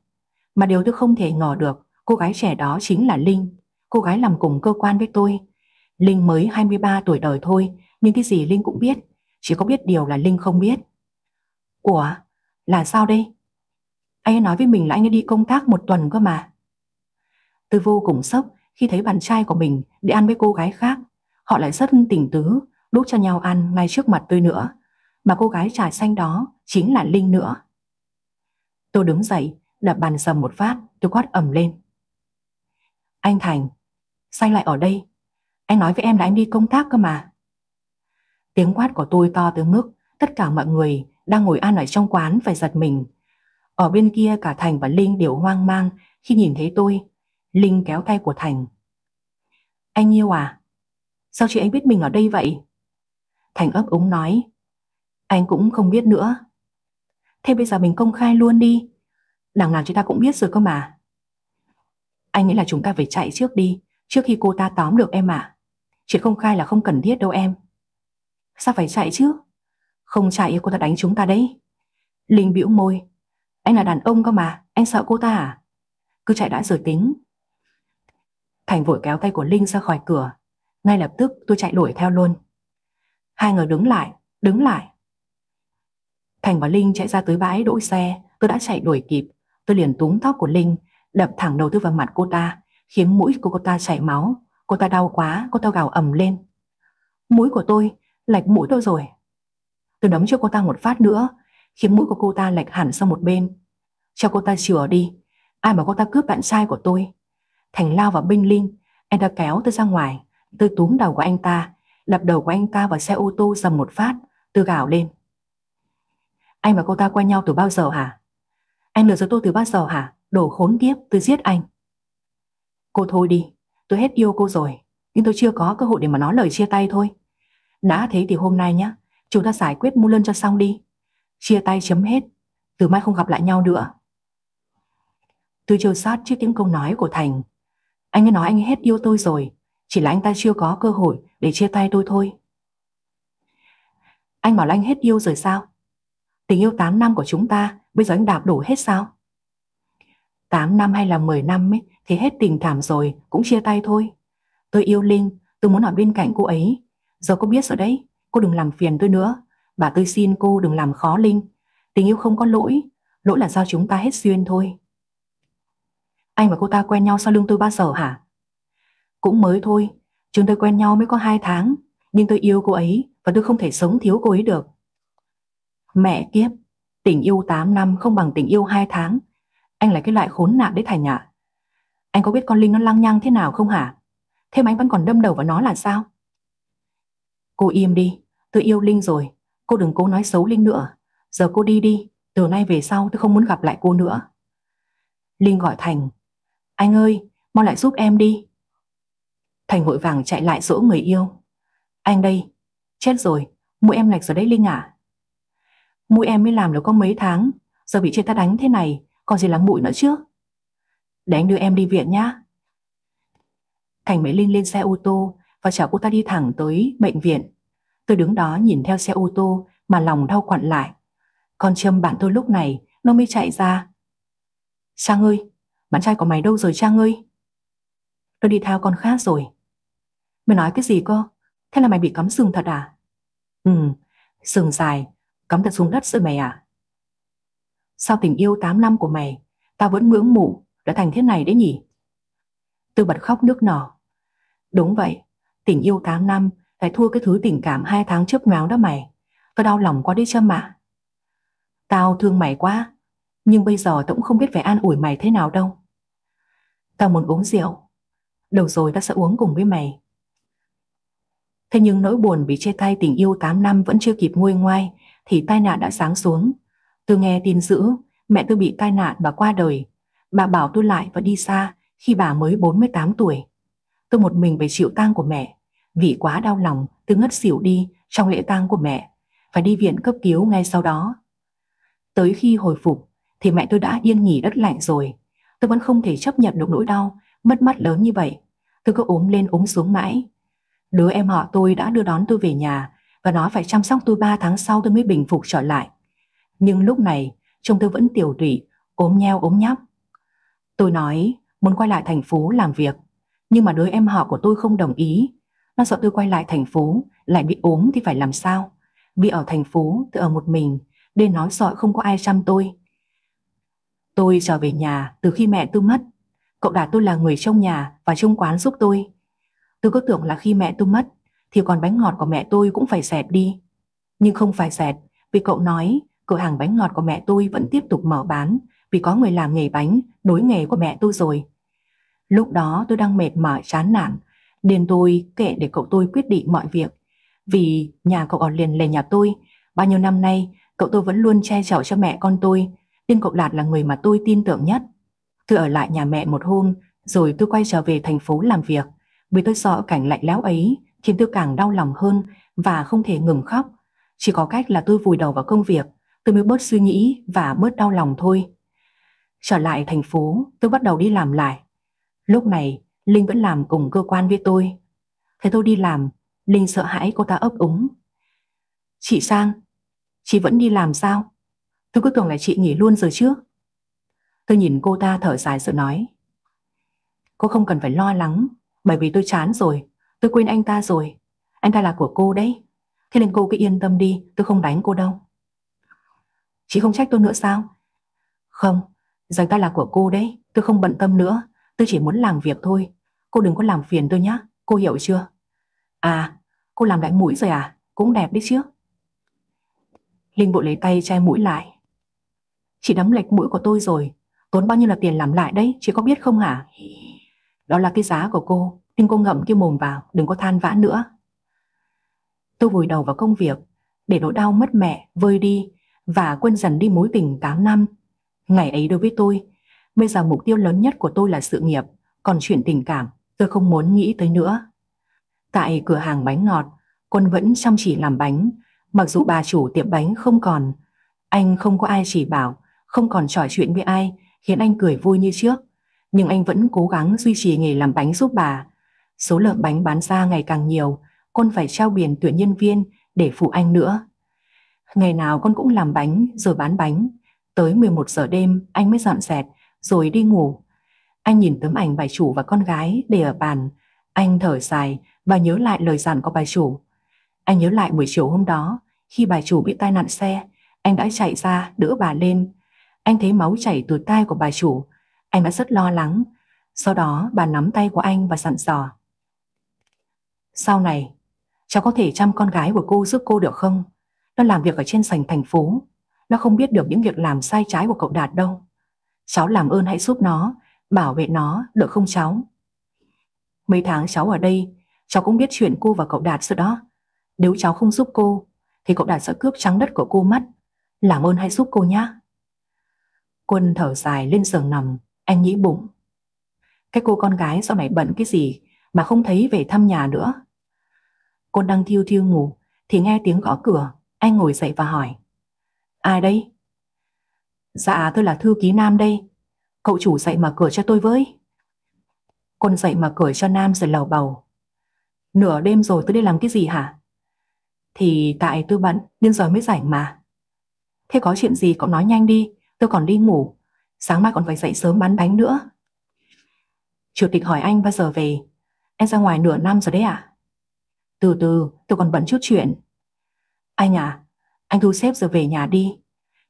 Mà điều tôi không thể ngờ được, cô gái trẻ đó chính là Linh, cô gái làm cùng cơ quan với tôi. Linh mới 23 tuổi đời thôi, nhưng cái gì Linh cũng biết, chỉ có biết điều là Linh không biết. Ủa, là sao đây? Anh ấy nói với mình là anh ấy đi công tác một tuần cơ mà. Tôi vô cùng sốc khi thấy bạn trai của mình đi ăn với cô gái khác. Họ lại rất tình tứ, đút cho nhau ăn ngay trước mặt tôi nữa. Mà cô gái trà xanh đó chính là Linh nữa. Tôi đứng dậy, đập bàn sầm một phát, tôi quát ầm lên. Anh Thành, sao lại ở đây? Anh nói với em là anh đi công tác cơ mà. Tiếng quát của tôi to tới mức tất cả mọi người đang ngồi ăn ở trong quán phải giật mình. Ở bên kia cả Thành và Linh đều hoang mang khi nhìn thấy tôi. Linh kéo tay của Thành. Anh yêu à? Sao chị anh biết mình ở đây vậy? Thành ấp úng nói. Anh cũng không biết nữa. Thế bây giờ mình công khai luôn đi. Đằng nào chúng ta cũng biết rồi cơ mà. Anh nghĩ là chúng ta phải chạy trước đi, trước khi cô ta tóm được em à. Chuyện công khai là không cần thiết đâu em. Sao phải chạy chứ? Không chạy cô ta đánh chúng ta đấy. Linh bĩu môi. Anh là đàn ông cơ mà, anh sợ cô ta à? Cứ chạy đã rồi tính. Thành vội kéo tay của Linh ra khỏi cửa. Ngay lập tức tôi chạy đuổi theo luôn. Hai người đứng lại, đứng lại. Thành và Linh chạy ra tới bãi đỗ xe, tôi đã chạy đuổi kịp. Tôi liền túm tóc của Linh, đập thẳng đầu tư vào mặt cô ta, khiến mũi của cô ta chảy máu. Cô ta đau quá, cô ta gào ầm lên. Mũi của tôi, lệch mũi tôi rồi. Tôi đấm cho cô ta một phát nữa, khiến mũi của cô ta lệch hẳn sang một bên. Cho cô ta chừa đi, ai mà cô ta cướp bạn trai của tôi. Thành lao vào binh linh, anh ta kéo tôi ra ngoài. Tôi túm đầu của anh ta, đập đầu của anh ta vào xe ô tô dầm một phát, tôi gào lên. Anh và cô ta quen nhau từ bao giờ hả? Anh lừa dối tôi từ bao giờ hả? Đồ khốn kiếp, tôi giết anh. Cô thôi đi, tôi hết yêu cô rồi, nhưng tôi chưa có cơ hội để mà nói lời chia tay thôi. Đã thế thì hôm nay nhá, chúng ta giải quyết mua lân cho xong đi. Chia tay chấm hết, từ mai không gặp lại nhau nữa. Tôi trêu sát trước tiếng câu nói của Thành. Anh ấy nói anh ấy hết yêu tôi rồi, chỉ là anh ta chưa có cơ hội để chia tay tôi thôi. Anh bảo là anh hết yêu rồi sao? Tình yêu 8 năm của chúng ta bây giờ anh đạp đổ hết sao? 8 năm hay là 10 năm ấy thì hết tình cảm rồi, cũng chia tay thôi. Tôi yêu Linh, tôi muốn ở bên cạnh cô ấy. Giờ cô biết rồi đấy, cô đừng làm phiền tôi nữa. Bà tôi xin cô đừng làm khó Linh. Tình yêu không có lỗi, lỗi là do chúng ta hết duyên thôi. Anh và cô ta quen nhau sau lưng tôi bao giờ hả? Cũng mới thôi, chúng tôi quen nhau mới có 2 tháng, nhưng tôi yêu cô ấy và tôi không thể sống thiếu cô ấy được. Mẹ kiếp, tình yêu 8 năm không bằng tình yêu 2 tháng. Anh là cái loại khốn nạn đấy Thành ạ. Anh có biết con Linh nó lăng nhăng thế nào không hả? Thế mà anh vẫn còn đâm đầu vào nó là sao? Cô im đi, tôi yêu Linh rồi. Cô đừng cố nói xấu Linh nữa. Giờ cô đi đi, từ nay về sau tôi không muốn gặp lại cô nữa. Linh gọi Thành. Anh ơi, mau lại giúp em đi. Thành vội vàng chạy lại dỗ người yêu. Anh đây, chết rồi, mũi em lệch rồi đấy Linh à. Mũi em mới làm được có mấy tháng, giờ bị chị ta đánh thế này, còn gì là mũi nữa chứ. Để anh đưa em đi viện nhá. Thành mới Linh lên xe ô tô và chở cô ta đi thẳng tới bệnh viện. Tôi đứng đó nhìn theo xe ô tô mà lòng đau quặn lại. Con Trâm bạn tôi lúc này nó mới chạy ra. Trang ơi, bạn trai của mày đâu rồi Trang ơi? Tôi đi theo con khác rồi. Mày nói cái gì cơ? Thế là mày bị cắm sừng thật à? Ừ, sừng dài, cắm thật xuống đất rồi mày à? Sau tình yêu 8 năm của mày, tao vẫn ngưỡng mộ đã thành thế này đấy nhỉ? Tôi bật khóc nước nở. Đúng vậy, tình yêu 8 năm lại thua cái thứ tình cảm hai tháng chớp nhoáng đó mày. Tao đau lòng quá đi châm ạ. Tao thương mày quá, nhưng bây giờ tao cũng không biết phải an ủi mày thế nào đâu. Tao muốn uống rượu. Đầu rồi tao sẽ uống cùng với mày. Thế nhưng nỗi buồn vì chia tay tình yêu 8 năm vẫn chưa kịp nguôi ngoai thì tai nạn đã sáng xuống. Tôi nghe tin dữ, mẹ tôi bị tai nạn và qua đời. Bà bảo tôi lại và đi xa khi bà mới 48 tuổi. Tôi một mình phải chịu tang của mẹ. Vì quá đau lòng, tôi ngất xỉu đi trong lễ tang của mẹ. Phải đi viện cấp cứu ngay sau đó. Tới khi hồi phục thì mẹ tôi đã yên nghỉ đất lạnh rồi. Tôi vẫn không thể chấp nhận được nỗi đau, mất mát lớn như vậy. Tôi cứ ốm lên ốm xuống mãi. Đứa em họ tôi đã đưa đón tôi về nhà và nó phải chăm sóc tôi 3 tháng sau tôi mới bình phục trở lại. Nhưng lúc này, trông tôi vẫn tiểu tụy, ốm nheo ốm nhóc. Tôi nói muốn quay lại thành phố làm việc, nhưng mà đứa em họ của tôi không đồng ý. Nó sợ tôi quay lại thành phố, lại bị ốm thì phải làm sao? Vì ở thành phố tôi ở một mình, nên nói sợ không có ai chăm tôi. Tôi trở về nhà từ khi mẹ tôi mất. Cậu đã tôi là người trong nhà và trong quán giúp tôi. Tôi cứ tưởng là khi mẹ tôi mất thì còn bánh ngọt của mẹ tôi cũng phải xẹt đi. Nhưng không phải xẹt vì cậu nói cửa hàng bánh ngọt của mẹ tôi vẫn tiếp tục mở bán vì có người làm nghề bánh đối nghề của mẹ tôi rồi. Lúc đó tôi đang mệt mỏi chán nản nên tôi kệ để cậu tôi quyết định mọi việc. Vì nhà cậu ở liền lề nhà tôi, bao nhiêu năm nay cậu tôi vẫn luôn che chở cho mẹ con tôi nên cậu Đạt là người mà tôi tin tưởng nhất. Tôi ở lại nhà mẹ một hôm rồi tôi quay trở về thành phố làm việc vì tôi sợ cảnh lạnh lẽo ấy khiến tôi càng đau lòng hơn và không thể ngừng khóc. Chỉ có cách là tôi vùi đầu vào công việc, tôi mới bớt suy nghĩ và bớt đau lòng thôi. Trở lại thành phố, tôi bắt đầu đi làm lại. Lúc này, Linh vẫn làm cùng cơ quan với tôi. Thấy tôi đi làm, Linh sợ hãi cô ta ấp úng. Chị Sang, chị vẫn đi làm sao? Tôi cứ tưởng là chị nghỉ luôn rồi trước. Tôi nhìn cô ta thở dài rồi nói. Cô không cần phải lo lắng, bởi vì tôi chán rồi, tôi quên anh ta rồi. Anh ta là của cô đấy. Thế nên cô cứ yên tâm đi, tôi không đánh cô đâu. Chị không trách tôi nữa sao? Không, giờ ta là của cô đấy, tôi không bận tâm nữa. Tôi chỉ muốn làm việc thôi. Cô đừng có làm phiền tôi nhé, cô hiểu chưa? À, cô làm đại mũi rồi à? Cũng đẹp đấy chứ. Linh bộ lấy tay che mũi lại. Chị đấm lệch mũi của tôi rồi, tốn bao nhiêu là tiền làm lại đấy, chị có biết không hả? Đó là cái giá của cô, nhưng cô ngậm cái mồm vào, đừng có than vãn nữa. Tôi vùi đầu vào công việc, để nỗi đau mất mẹ vơi đi và quên dần đi mối tình 8 năm. Ngày ấy đối với tôi, bây giờ mục tiêu lớn nhất của tôi là sự nghiệp, còn chuyện tình cảm tôi không muốn nghĩ tới nữa. Tại cửa hàng bánh ngọt, Quân vẫn chăm chỉ làm bánh, mặc dù bà chủ tiệm bánh không còn. Anh không có ai chỉ bảo, không còn trò chuyện với ai, khiến anh cười vui như trước. Nhưng anh vẫn cố gắng duy trì nghề làm bánh giúp bà. Số lượng bánh bán ra ngày càng nhiều, con phải trao biển tuyển nhân viên để phụ anh nữa. Ngày nào con cũng làm bánh rồi bán bánh. Tới 11 giờ đêm anh mới dọn dẹp rồi đi ngủ. Anh nhìn tấm ảnh bà chủ và con gái để ở bàn. Anh thở dài và nhớ lại lời dặn của bà chủ. Anh nhớ lại buổi chiều hôm đó khi bà chủ bị tai nạn xe. Anh đã chạy ra đỡ bà lên. Anh thấy máu chảy từ tai của bà chủ. Anh đã rất lo lắng. Sau đó bà nắm tay của anh và dặn dò. Sau này, cháu có thể chăm con gái của cô giúp cô được không? Nó làm việc ở trên sảnh thành phố. Nó không biết được những việc làm sai trái của cậu Đạt đâu. Cháu làm ơn hãy giúp nó, bảo vệ nó, được không cháu? Mấy tháng cháu ở đây, cháu cũng biết chuyện cô và cậu Đạt rồi đó. Nếu cháu không giúp cô, thì cậu Đạt sẽ cướp trắng đất của cô mất. Làm ơn hãy giúp cô nhé. Quân thở dài lên giường nằm, anh nghĩ bụng. Cái cô con gái sau này bận cái gì mà không thấy về thăm nhà nữa. Quân đang thiêu thiêu ngủ thì nghe tiếng gõ cửa, anh ngồi dậy và hỏi. Ai đây? Dạ tôi là thư ký Nam đây, cậu chủ dậy mở cửa cho tôi với. Con dậy mở cửa cho Nam rồi lầu bầu. Nửa đêm rồi tôi đi làm cái gì hả? Thì tại tôi bận nên giờ mới rảnh mà. Thế có chuyện gì cậu nói nhanh đi, tôi còn đi ngủ. Sáng mai còn phải dậy sớm bán bánh nữa. Chủ tịch hỏi anh bao giờ về? Em ra ngoài nửa năm rồi đấy à? Từ từ, tôi còn bận chút chuyện. Anh à, anh thu xếp rồi về nhà đi.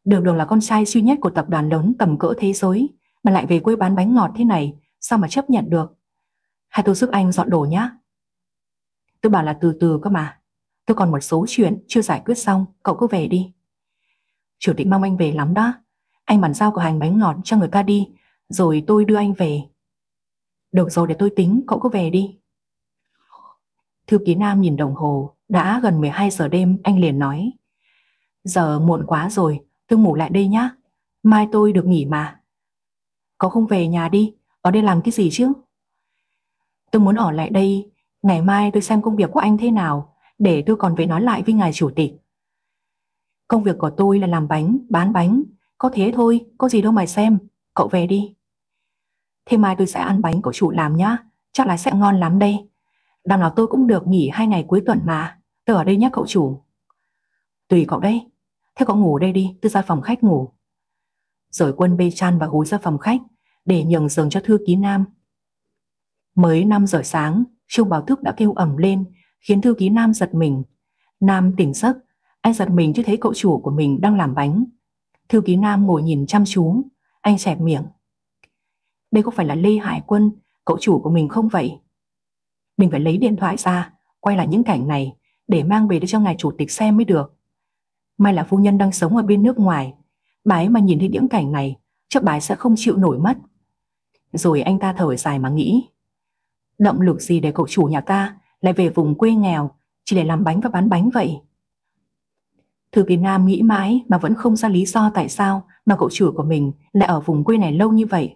Đường đường là con trai duy nhất của tập đoàn lớn tầm cỡ thế giới mà lại về quê bán bánh ngọt thế này, sao mà chấp nhận được? Hay tôi giúp anh dọn đồ nhá? Tôi bảo là từ từ cơ mà. Tôi còn một số chuyện chưa giải quyết xong, cậu cứ về đi. Chủ tịch mong anh về lắm đó. Anh bàn giao cửa hành bánh ngọt cho người ta đi, rồi tôi đưa anh về. Được rồi để tôi tính, cậu cứ về đi. Thư ký Nam nhìn đồng hồ, đã gần 12 giờ đêm, anh liền nói. Giờ muộn quá rồi, tôi ngủ lại đây nhá. Mai tôi được nghỉ mà. có không về nhà đi, ở đây làm cái gì chứ? Tôi muốn ở lại đây, ngày mai tôi xem công việc của anh thế nào, để tôi còn về nói lại với ngài chủ tịch. Công việc của tôi là làm bánh, bán bánh, có thế thôi, có gì đâu mà xem, cậu về đi. Thế mai tôi sẽ ăn bánh của chủ làm nhá, chắc là sẽ ngon lắm đây. Đằng nào tôi cũng được nghỉ hai ngày cuối tuần mà, tôi ở đây nhé cậu chủ. Tùy cậu đấy. Thế cậu ngủ đây đi, tôi ra phòng khách ngủ. Rồi quân bê chăn và gối ra phòng khách để nhường giường cho thư ký Nam. Mới 5 giờ sáng, chuông báo thức đã kêu ẩm lên, khiến thư ký Nam giật mình. Nam tỉnh giấc, anh giật mình chứ thấy cậu chủ của mình đang làm bánh. Thư ký Nam ngồi nhìn chăm chú, anh chẹp miệng. Đây có phải là Lê Hải Quân, cậu chủ của mình không vậy? Mình phải lấy điện thoại ra, quay lại những cảnh này để mang về cho ngài chủ tịch xem mới được. May là phu nhân đang sống ở bên nước ngoài, bà ấy mà nhìn thấy những cảnh này, chắc bà ấy sẽ không chịu nổi mất. Rồi anh ta thở dài mà nghĩ, động lực gì để cậu chủ nhà ta lại về vùng quê nghèo chỉ để làm bánh và bán bánh vậy? Thư việt Nam nghĩ mãi mà vẫn không ra lý do tại sao mà cậu chủ của mình lại ở vùng quê này lâu như vậy.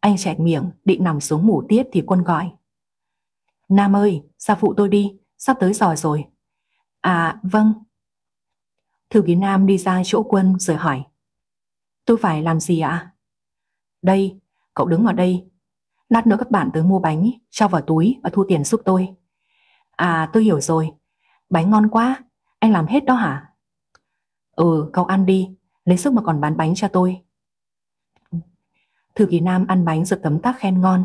Anh chẹt miệng, định nằm xuống ngủ tiếp thì quân gọi. Nam ơi, ra phụ tôi đi, sắp tới giờ rồi. À, vâng. Thư ký Nam đi ra chỗ quân rồi hỏi. Tôi phải làm gì ạ? Đây, cậu đứng ở đây. Lát nữa các bạn tới mua bánh, cho vào túi và thu tiền giúp tôi. À, tôi hiểu rồi. Bánh ngon quá, anh làm hết đó hả? Ừ, cậu ăn đi, lấy sức mà còn bán bánh cho tôi. Thư ký Nam ăn bánh rồi tấm tắc khen ngon.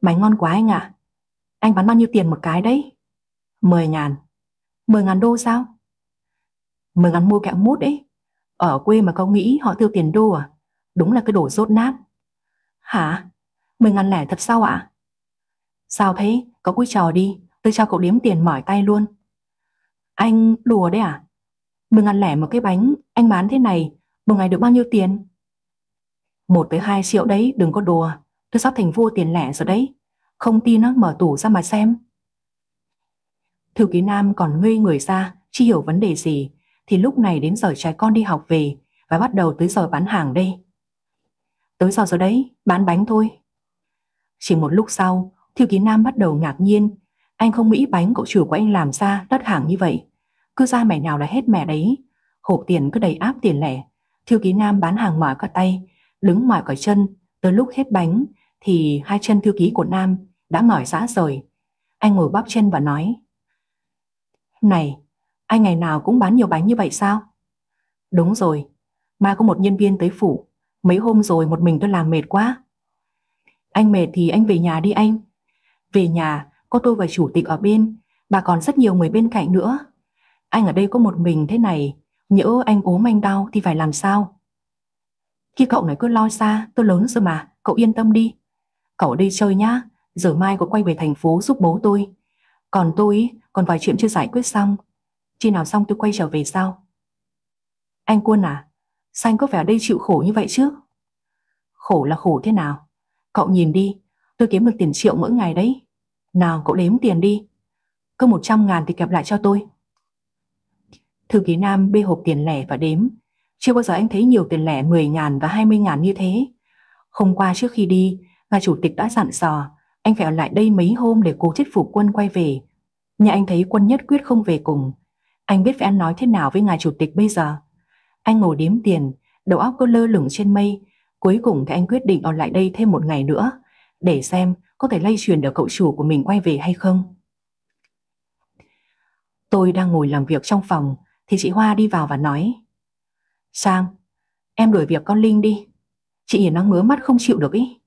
Bánh ngon quá anh ạ. Anh bán bao nhiêu tiền một cái đấy? Mười ngàn. Mười ngàn đô sao? Mười ngàn mua kẹo mút đấy. Ở quê mà cậu nghĩ họ tiêu tiền đô à? Đúng là cái đồ rốt nát. Hả? Mười ngàn lẻ thật sao ạ? Sao thế? Cậu cứ trò đi, tôi cho cậu đếm tiền mỏi tay luôn. Anh đùa đấy à? Mười ngàn lẻ một cái bánh, anh bán thế này, một ngày được bao nhiêu tiền? Một tới hai triệu đấy, đừng có đùa. Tôi sắp thành vua tiền lẻ rồi đấy. Không tin nó mở tủ ra mà xem. Thư ký Nam còn ngây người ra, chưa hiểu vấn đề gì, thì lúc này đến giờ trai con đi học về và bắt đầu tới giờ bán hàng đây. Tới giờ rồi đấy, bán bánh thôi. Chỉ một lúc sau, Thiêu ký Nam bắt đầu ngạc nhiên. Anh không nghĩ bánh cậu chủ của anh làm ra đắt hàng như vậy. Cứ ra mẻ nào là hết mẻ đấy. Hộp tiền cứ đầy áp tiền lẻ. Thiêu ký Nam bán hàng mỏi cả tay, đứng mỏi cả chân. Tới lúc hết bánh thì hai chân thiêu ký của Nam đã mỏi rã rồi. Anh ngồi bắp chân và nói Này, anh ngày nào cũng bán nhiều bánh như vậy sao? Đúng rồi, mai có một nhân viên tới phủ. Mấy hôm rồi một mình tôi làm mệt quá. Anh mệt thì anh về nhà đi anh. Về nhà có tôi và chủ tịch ở bên. Bà còn rất nhiều người bên cạnh nữa. Anh ở đây có một mình thế này Nhỡ anh ốm anh đau thì phải làm sao? Khi cậu này cứ lo xa Tôi lớn rồi mà Cậu yên tâm đi. Cậu ở đây chơi nhá Giờ mai có quay về thành phố giúp bố tôi. Còn tôi còn vài chuyện chưa giải quyết xong khi nào xong tôi quay trở về sau. Anh Quân à Sao anh có vẻ ở đây chịu khổ như vậy chứ? Khổ là khổ thế nào? Cậu nhìn đi, Tôi kiếm được tiền triệu mỗi ngày đấy. Nào, cậu đếm tiền đi. Cứ 100 ngàn thì kẹp lại cho tôi. Thư ký Nam bê hộp tiền lẻ và đếm. Chưa bao giờ anh thấy nhiều tiền lẻ 10 ngàn và 20 ngàn như thế. Hôm qua trước khi đi, Ngài chủ tịch đã dặn dò, Anh phải ở lại đây mấy hôm để cố thuyết phục quân quay về. Nhà anh thấy quân nhất quyết không về cùng. Anh biết phải ăn nói thế nào với ngài chủ tịch bây giờ. Anh ngồi đếm tiền, Đầu óc cứ lơ lửng trên mây. Cuối cùng thì anh quyết định ở lại đây thêm một ngày nữa, Để xem có thể lây truyền được cậu chủ của mình quay về hay không. Tôi đang ngồi làm việc trong phòng, Thì chị Hoa đi vào và nói, Sang, Em đuổi việc con Linh đi. Chị nhìn nó ngứa mắt không chịu được ý.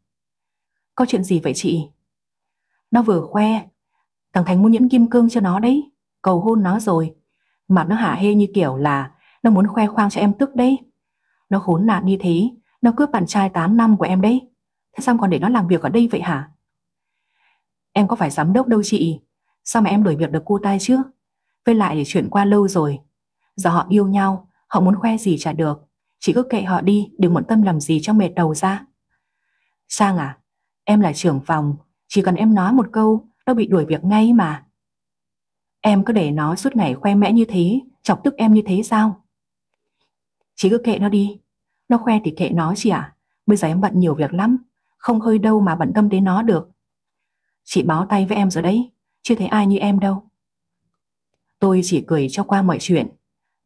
Có chuyện gì vậy chị? Nó vừa khoe, Thằng Thành muốn nhẫn kim cương cho nó đấy. Cầu hôn nó rồi. Mặt nó hả hê như kiểu là Nó muốn khoe khoang cho em tức đấy. Nó khốn nạn như thế, Nó cướp bạn trai 8 năm của em đấy. Thế sao còn để nó làm việc ở đây vậy hả? Em có phải giám đốc đâu chị? Sao mà em đuổi việc được cô ta chứ? Với lại chuyện qua lâu rồi. Giờ họ yêu nhau, Họ muốn khoe gì chả được. Chị cứ kệ họ đi, Đừng muộn tâm làm gì cho mệt đầu ra. Sang à Em là trưởng phòng, Chỉ cần em nói một câu, Nó bị đuổi việc ngay mà. Em cứ để nó suốt ngày khoe mẽ như thế, Chọc tức em như thế sao? Chị cứ kệ nó đi. Nó khoe thì kệ nó chị ạ. Bây giờ em bận nhiều việc lắm, Không hơi đâu mà bận tâm đến nó được. Chị báo tay với em rồi đấy, Chưa thấy ai như em đâu. Tôi chỉ cười cho qua mọi chuyện.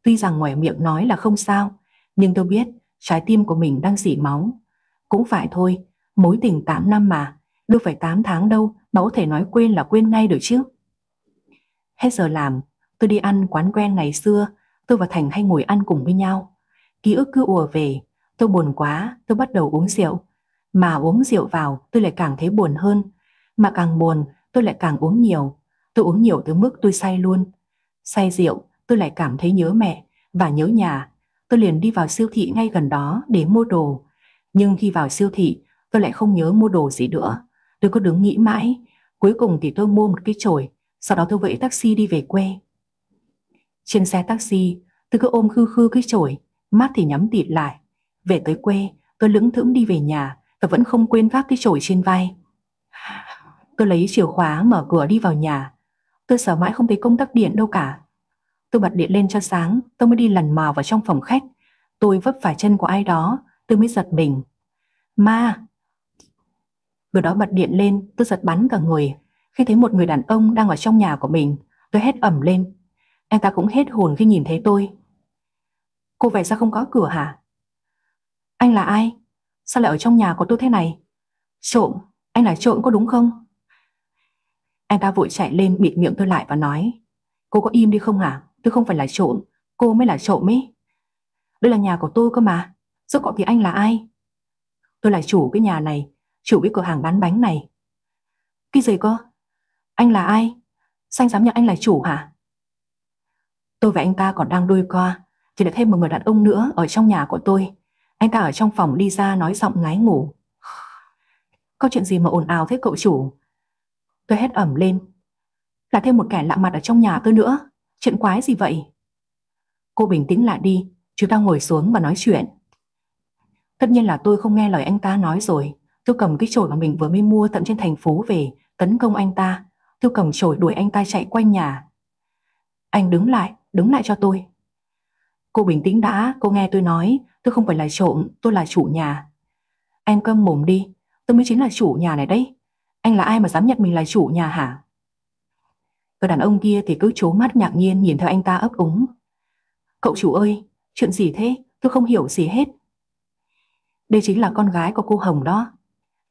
Tuy rằng ngoài miệng nói là không sao, Nhưng tôi biết trái tim của mình đang dỉ máu. Cũng phải thôi, Mối tình 8 năm mà, Đâu phải 8 tháng đâu Mà có thể nói quên là quên ngay được chứ. Hết giờ làm Tôi đi ăn quán quen ngày xưa tôi và Thành hay ngồi ăn cùng với nhau. Ký ức cứ ùa về, tôi buồn quá, tôi bắt đầu uống rượu. Mà uống rượu vào tôi lại càng thấy buồn hơn. Mà càng buồn tôi lại càng uống nhiều. Tôi uống nhiều tới mức tôi say luôn. Say rượu tôi lại cảm thấy nhớ mẹ và nhớ nhà. Tôi liền đi vào siêu thị ngay gần đó để mua đồ. Nhưng khi vào siêu thị tôi lại không nhớ mua đồ gì nữa. Tôi cứ đứng nghĩ mãi. Cuối cùng thì tôi mua một cái chổi. Sau đó tôi vẫy taxi đi về quê. Trên xe taxi, tôi cứ ôm khư khư cái chổi Mắt thì nhắm tịt lại. Về tới quê, tôi lững thững đi về nhà Và vẫn không quên vác cái chổi trên vai. Tôi lấy chìa khóa mở cửa đi vào nhà. Tôi sợ mãi không thấy công tắc điện đâu cả. Tôi bật điện lên cho sáng, Tôi mới đi lần mò vào trong phòng khách. Tôi vấp phải chân của ai đó, Tôi mới giật mình. Ma! Vừa đó bật điện lên, tôi giật bắn cả người. Khi thấy một người đàn ông đang ở trong nhà của mình, Tôi hét ẩm lên. Anh ta cũng hết hồn khi nhìn thấy tôi. Cô về sao không có cửa hả? Anh là ai? Sao lại ở trong nhà của tôi thế này? Trộm, Anh là trộm có đúng không? Anh ta vội chạy lên bịt miệng tôi lại và nói, Cô có im đi không hả? Tôi không phải là trộm, Cô mới là trộm ấy. Đây là nhà của tôi cơ mà, Rốt cọ thì anh là ai? Tôi là chủ cái nhà này, Chủ cái cửa hàng bán bánh này. Cái gì cơ? Anh là ai? Sao anh dám nhận anh là chủ hả? Tôi và anh ta còn đang đôi co Thì lại thêm một người đàn ông nữa Ở trong nhà của tôi. Anh ta ở trong phòng đi ra nói giọng ngái ngủ. Có chuyện gì mà ồn ào thế cậu chủ? Tôi hét ẩm lên. Là thêm một kẻ lạ mặt ở trong nhà tôi nữa. Chuyện quái gì vậy? Cô bình tĩnh lại đi. Chúng ta ngồi xuống và nói chuyện. Tất nhiên là tôi không nghe lời anh ta nói rồi. Tôi cầm cái chổi mà mình vừa mới mua tận trên thành phố về, Tấn công anh ta. Tiêu cầm chổi đuổi anh ta chạy quanh nhà. Anh đứng lại, đứng lại cho tôi. Cô bình tĩnh đã, cô nghe tôi nói Tôi không phải là trộm, tôi là chủ nhà. Anh câm mồm đi Tôi mới chính là chủ nhà này đấy. Anh là ai mà dám nhận mình là chủ nhà hả? Người đàn ông kia thì cứ trố mắt ngạc nhiên Nhìn theo anh ta ấp úng. Cậu chủ ơi, chuyện gì thế? Tôi không hiểu gì hết. Đây chính là con gái của cô Hồng đó.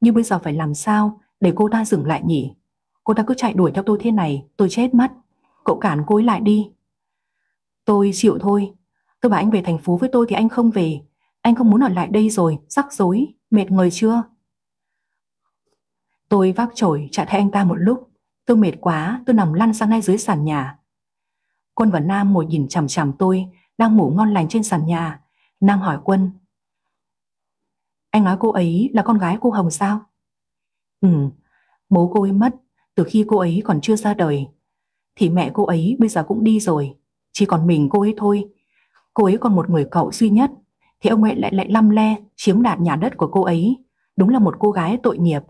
Nhưng bây giờ phải làm sao Để cô ta dừng lại nhỉ? Cô ta cứ chạy đuổi theo tôi thế này Tôi chết mất. Cậu cản cô ấy lại đi. Tôi chịu thôi. Tôi bảo anh về thành phố với tôi thì anh không về. Anh không muốn ở lại đây rồi Rắc rối, mệt người chưa? Tôi vác chổi chạy theo anh ta một lúc. Tôi mệt quá Tôi nằm lăn sang ngay dưới sàn nhà. Quân và Nam ngồi nhìn chằm chằm tôi Đang ngủ ngon lành trên sàn nhà. Nam hỏi Quân Anh nói cô ấy là con gái cô Hồng sao? Ừ Bố cô ấy mất từ khi cô ấy còn chưa ra đời, Thì mẹ cô ấy bây giờ cũng đi rồi. Chỉ còn mình cô ấy thôi. Cô ấy còn một người cậu duy nhất, Thì ông ấy lại lại lăm le Chiếm đoạt nhà đất của cô ấy. Đúng là một cô gái tội nghiệp.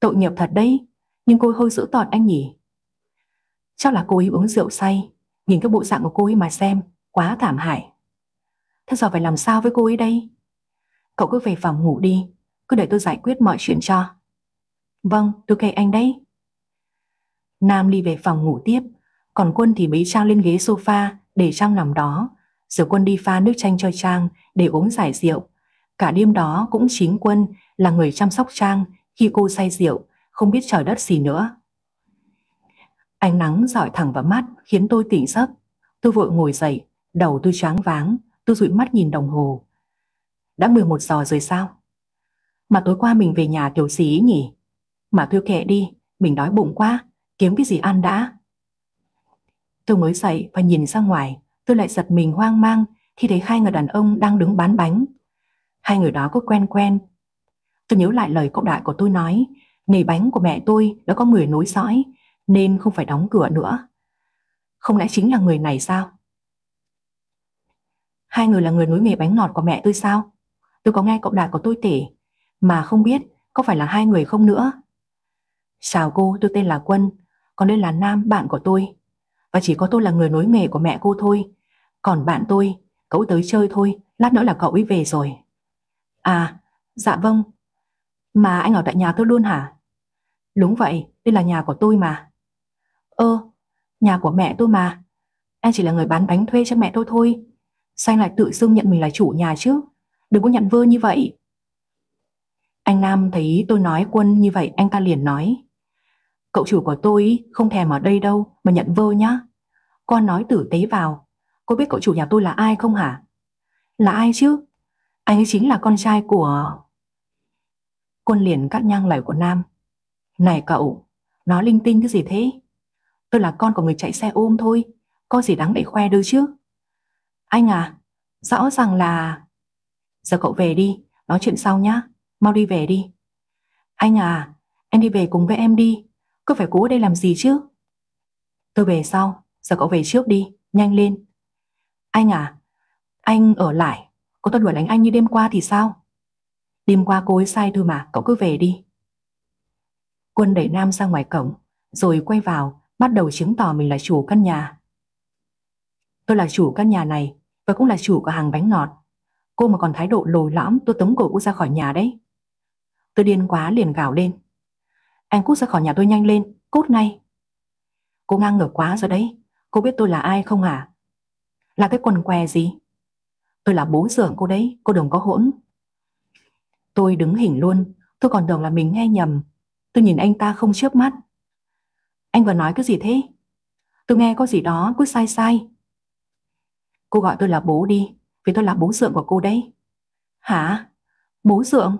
Tội nghiệp thật đấy, Nhưng cô ấy hơi dữ tợn anh nhỉ. Chắc là cô ấy uống rượu say, Nhìn cái bộ dạng của cô ấy mà xem, Quá thảm hại. Thế giờ phải làm sao với cô ấy đây? Cậu cứ về phòng ngủ đi, Cứ để tôi giải quyết mọi chuyện cho. Vâng tôi kệ anh đấy. Nam đi về phòng ngủ tiếp. Còn Quân thì bế Trang lên ghế sofa, Để Trang nằm đó. Rồi Quân đi pha nước chanh cho Trang, Để uống giải rượu. Cả đêm đó cũng chính Quân là người chăm sóc Trang Khi cô say rượu, Không biết trời đất gì nữa. Ánh nắng dọi thẳng vào mắt Khiến tôi tỉnh giấc. Tôi vội ngồi dậy, Đầu tôi choáng váng, Tôi dụi mắt nhìn đồng hồ. Đã 11 giờ rồi sao? Mà tối qua mình về nhà kiểu gì nhỉ? Mà thôi kệ đi, Mình đói bụng quá kiếm cái gì ăn đã. Tôi mới dậy và nhìn ra ngoài, tôi lại giật mình hoang mang khi thấy hai người đàn ông đang đứng bán bánh. Hai người đó có quen quen. Tôi nhớ lại lời cậu đại của tôi nói, nề bánh của mẹ tôi đã có người nối dõi, nên không phải đóng cửa nữa. Không lẽ chính là người này sao? Hai người là người nối nghề bánh ngọt của mẹ tôi sao? Tôi có nghe cậu đại của tôi tể, mà không biết có phải là hai người không nữa. Chào cô, tôi tên là Quân, còn đây là Nam bạn của tôi? Và chỉ có tôi là người nối nghề của mẹ cô thôi. Còn bạn tôi, Cậu tới chơi thôi, Lát nữa là cậu ấy về rồi. À dạ vâng. Mà anh ở tại nhà tôi luôn hả? Đúng vậy, đây là nhà của tôi mà. Ơ, Nhà của mẹ tôi mà. Anh chỉ là người bán bánh thuê cho mẹ tôi thôi. Sao anh lại tự xưng nhận mình là chủ nhà chứ? Đừng có nhận vơ như vậy. Anh Nam thấy tôi nói quân như vậy, Anh ta liền nói. Cậu chủ của tôi không thèm ở đây đâu mà nhận vơ nhá. Con nói tử tế vào. Cô biết cậu chủ nhà tôi là ai không hả? Là ai chứ? Anh ấy chính là con trai của... Quân liền cắt nhang lời của Nam. Này cậu, nói linh tinh cái gì thế? Tôi là con của người chạy xe ôm thôi, có gì đáng để khoe đâu chứ? Anh à, rõ ràng là... Giờ cậu về đi, nói chuyện sau nhá, mau đi về đi. Anh à, em đi về cùng với em đi, cứ phải cố ở đây làm gì chứ? Tôi về sau, giờ cậu về trước đi, nhanh lên. Anh à, anh ở lại, có tôi đuổi đánh anh như đêm qua thì sao? Đêm qua cô ấy sai thôi mà, cậu cứ về đi. Quân đẩy Nam ra ngoài cổng, rồi quay vào, bắt đầu chứng tỏ mình là chủ căn nhà. Tôi là chủ căn nhà này, và cũng là chủ của hàng bánh ngọt. Cô mà còn thái độ lồi lõm, tôi tống cổ cô ra khỏi nhà đấy. Tôi điên quá liền gào lên. Anh cút ra khỏi nhà tôi nhanh lên, cút ngay. Cô ngang ngược quá rồi đấy, cô biết tôi là ai không hả? Là cái quần què gì? Tôi là bố dưỡng cô đấy, cô đừng có hỗn. Tôi đứng hình luôn, tôi còn tưởng là mình nghe nhầm. Tôi nhìn anh ta không chớp mắt. Anh vừa nói cái gì thế? Tôi nghe có gì đó cứ sai sai. Cô gọi tôi là bố đi, vì tôi là bố dưỡng của cô đấy. Hả? Bố dưỡng?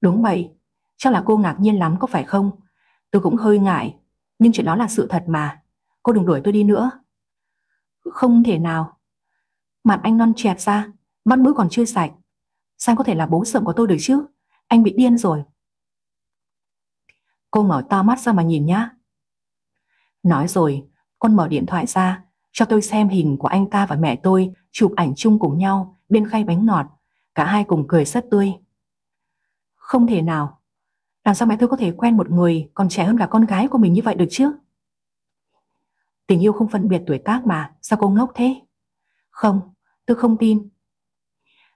Đúng vậy, chắc là cô ngạc nhiên lắm có phải không? Tôi cũng hơi ngại, nhưng chuyện đó là sự thật mà. Cô đừng đuổi tôi đi nữa. Không thể nào. Mặt anh non chẹt ra, mắt mũi còn chưa sạch. Sao có thể là bố sợm của tôi được chứ? Anh bị điên rồi. Cô mở to mắt ra mà nhìn nhá. Nói rồi, con mở điện thoại ra, cho tôi xem hình của anh ta và mẹ tôi chụp ảnh chung cùng nhau bên khay bánh ngọt. Cả hai cùng cười rất tươi. Không thể nào. Làm sao mẹ tôi có thể quen một người còn trẻ hơn cả con gái của mình như vậy được chứ? Tình yêu không phân biệt tuổi tác mà, sao cô ngốc thế? Không, tôi không tin.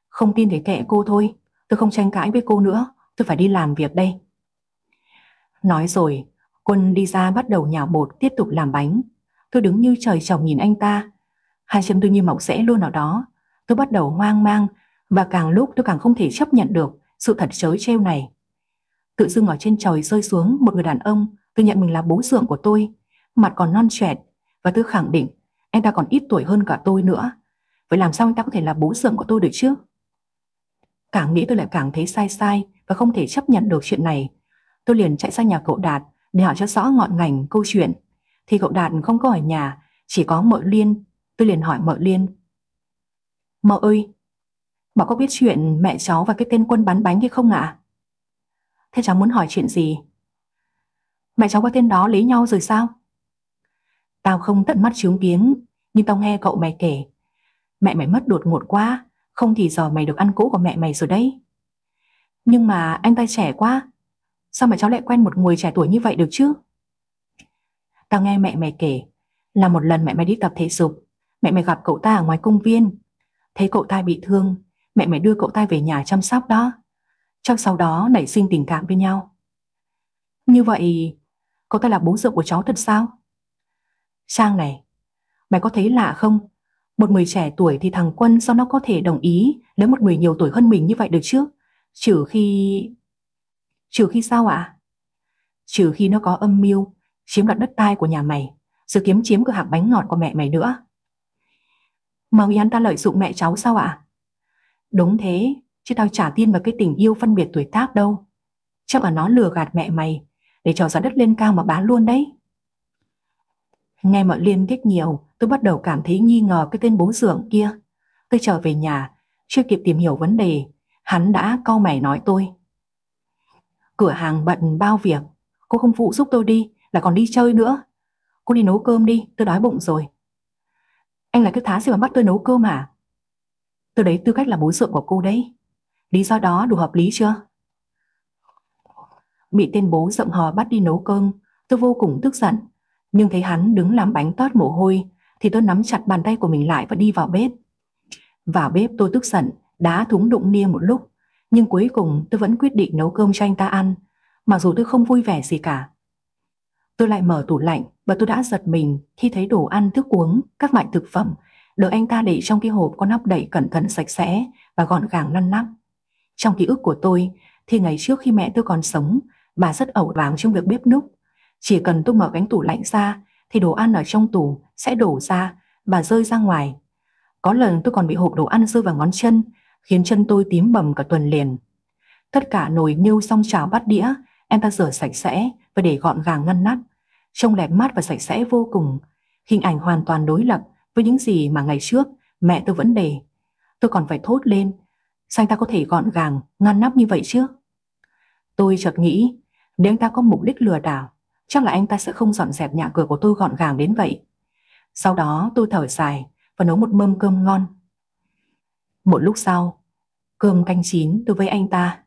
Không tin thì kệ cô thôi, tôi không tranh cãi với cô nữa, tôi phải đi làm việc đây. Nói rồi, Quân đi ra bắt đầu nhào bột tiếp tục làm bánh. Tôi đứng như trời trồng nhìn anh ta. Hai chân tôi như mọc rẽ luôn ở đó. Tôi bắt đầu hoang mang và càng lúc tôi càng không thể chấp nhận được sự thật chới trêu này. Tự dưng ở trên trời rơi xuống một người đàn ông tôi nhận mình là bố dượng của tôi. Mặt còn non trẻ và tôi khẳng định anh ta còn ít tuổi hơn cả tôi nữa. Vậy làm sao anh ta có thể là bố dượng của tôi được chứ? Càng nghĩ tôi lại càng thấy sai sai và không thể chấp nhận được chuyện này. Tôi liền chạy sang nhà cậu Đạt để hỏi cho rõ ngọn ngành câu chuyện. Thì cậu Đạt không có ở nhà, chỉ có mợ Liên. Tôi liền hỏi mợ Liên. Mợ ơi, bà có biết chuyện mẹ cháu và cái tên quân bán bánh kia không ạ? Thế cháu muốn hỏi chuyện gì? Mẹ cháu qua tên đó lấy nhau rồi sao? Tao không tận mắt chứng kiến, nhưng tao nghe cậu mày kể. Mẹ mày mất đột ngột quá, không thì giờ mày được ăn cỗ của mẹ mày rồi đấy. Nhưng mà anh ta trẻ quá, sao mà cháu lại quen một người trẻ tuổi như vậy được chứ? Tao nghe mẹ mày kể là một lần mẹ mày đi tập thể dục, mẹ mày gặp cậu ta ở ngoài công viên. Thấy cậu ta bị thương, mẹ mày đưa cậu ta về nhà chăm sóc đó. Chắc sau đó nảy sinh tình cảm với nhau. Như vậy, cậu ta là bố dượng của cháu thật sao? Trang này, mày có thấy lạ không? Một người trẻ tuổi thì thằng Quân sao nó có thể đồng ý lấy một người nhiều tuổi hơn mình như vậy được chứ? Trừ khi... Trừ khi sao ạ? Trừ khi nó có âm mưu chiếm đoạt đất đai của nhà mày rồi kiếm chiếm cửa hàng bánh ngọt của mẹ mày nữa. Mà vì hắn ta lợi dụng mẹ cháu sao ạ? Đúng thế, chứ tao trả tin vào cái tình yêu phân biệt tuổi tác đâu. Chắc là nó lừa gạt mẹ mày để cho giá đất lên cao mà bán luôn đấy. Nghe mọi liên tiếc nhiều, tôi bắt đầu cảm thấy nghi ngờ cái tên bố dưỡng kia. Tôi trở về nhà, chưa kịp tìm hiểu vấn đề, hắn đã cau mày nói tôi. Cửa hàng bận bao việc, cô không phụ giúp tôi đi, là còn đi chơi nữa. Cô đi nấu cơm đi, tôi đói bụng rồi. Anh là cái thá gì mà bắt tôi nấu cơm à? Tôi đấy tư cách là bố dưỡng của cô đấy. Lý do đó đủ hợp lý chưa? Bị tên bố rộng hò bắt đi nấu cơm, tôi vô cùng tức giận. Nhưng thấy hắn đứng làm bánh toát mồ hôi, thì tôi nắm chặt bàn tay của mình lại và đi vào bếp. Vào bếp tôi tức giận, đá thúng đụng nia một lúc, nhưng cuối cùng tôi vẫn quyết định nấu cơm cho anh ta ăn, mặc dù tôi không vui vẻ gì cả. Tôi lại mở tủ lạnh và tôi đã giật mình khi thấy đồ ăn, thức uống, các loại thực phẩm được anh ta để trong cái hộp có nắp đậy cẩn thận sạch sẽ và gọn gàng ngăn nắp. Trong ký ức của tôi thì ngày trước khi mẹ tôi còn sống, bà rất ẩu vàng trong việc bếp núc. Chỉ cần tôi mở cánh tủ lạnh ra thì đồ ăn ở trong tủ sẽ đổ ra và rơi ra ngoài. Có lần tôi còn bị hộp đồ ăn rơi vào ngón chân, khiến chân tôi tím bầm cả tuần liền. Tất cả nồi niêu xong chảo bát đĩa, em ta rửa sạch sẽ và để gọn gàng ngăn nắp. Trông đẹp mắt và sạch sẽ vô cùng. Hình ảnh hoàn toàn đối lập với những gì mà ngày trước mẹ tôi vẫn để. Tôi còn phải thốt lên, sao anh ta có thể gọn gàng, ngăn nắp như vậy chứ? Tôi chợt nghĩ, nếu anh ta có mục đích lừa đảo, chắc là anh ta sẽ không dọn dẹp nhà cửa của tôi gọn gàng đến vậy. Sau đó tôi thở dài và nấu một mâm cơm ngon. Một lúc sau, cơm canh chín tôi với anh ta.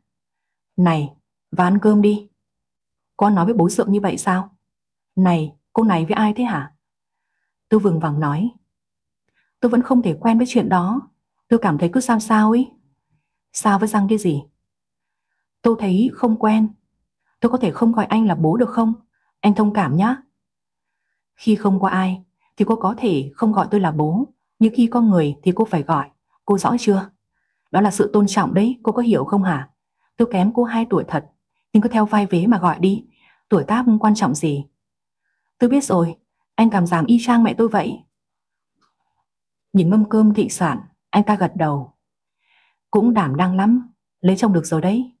Này, và ăn cơm đi. Con nói với bố Sượng như vậy sao? Này, cô này với ai thế hả? Tôi vừng vàng nói. Tôi vẫn không thể quen với chuyện đó. Tôi cảm thấy cứ sao sao ấy. Sao với răng cái gì? Tôi thấy không quen. Tôi có thể không gọi anh là bố được không? Anh thông cảm nhá. Khi không có ai, thì cô có thể không gọi tôi là bố. Nhưng khi có người thì cô phải gọi. Cô rõ chưa? Đó là sự tôn trọng đấy, cô có hiểu không hả? Tôi kém cô 2 tuổi thật, nhưng cứ theo vai vế mà gọi đi. Tuổi tác quan trọng gì? Tôi biết rồi, anh cảm giảm y chang mẹ tôi vậy. Nhìn mâm cơm thị sản, anh ta gật đầu. Cũng đảm đang lắm, lấy chồng được rồi đấy.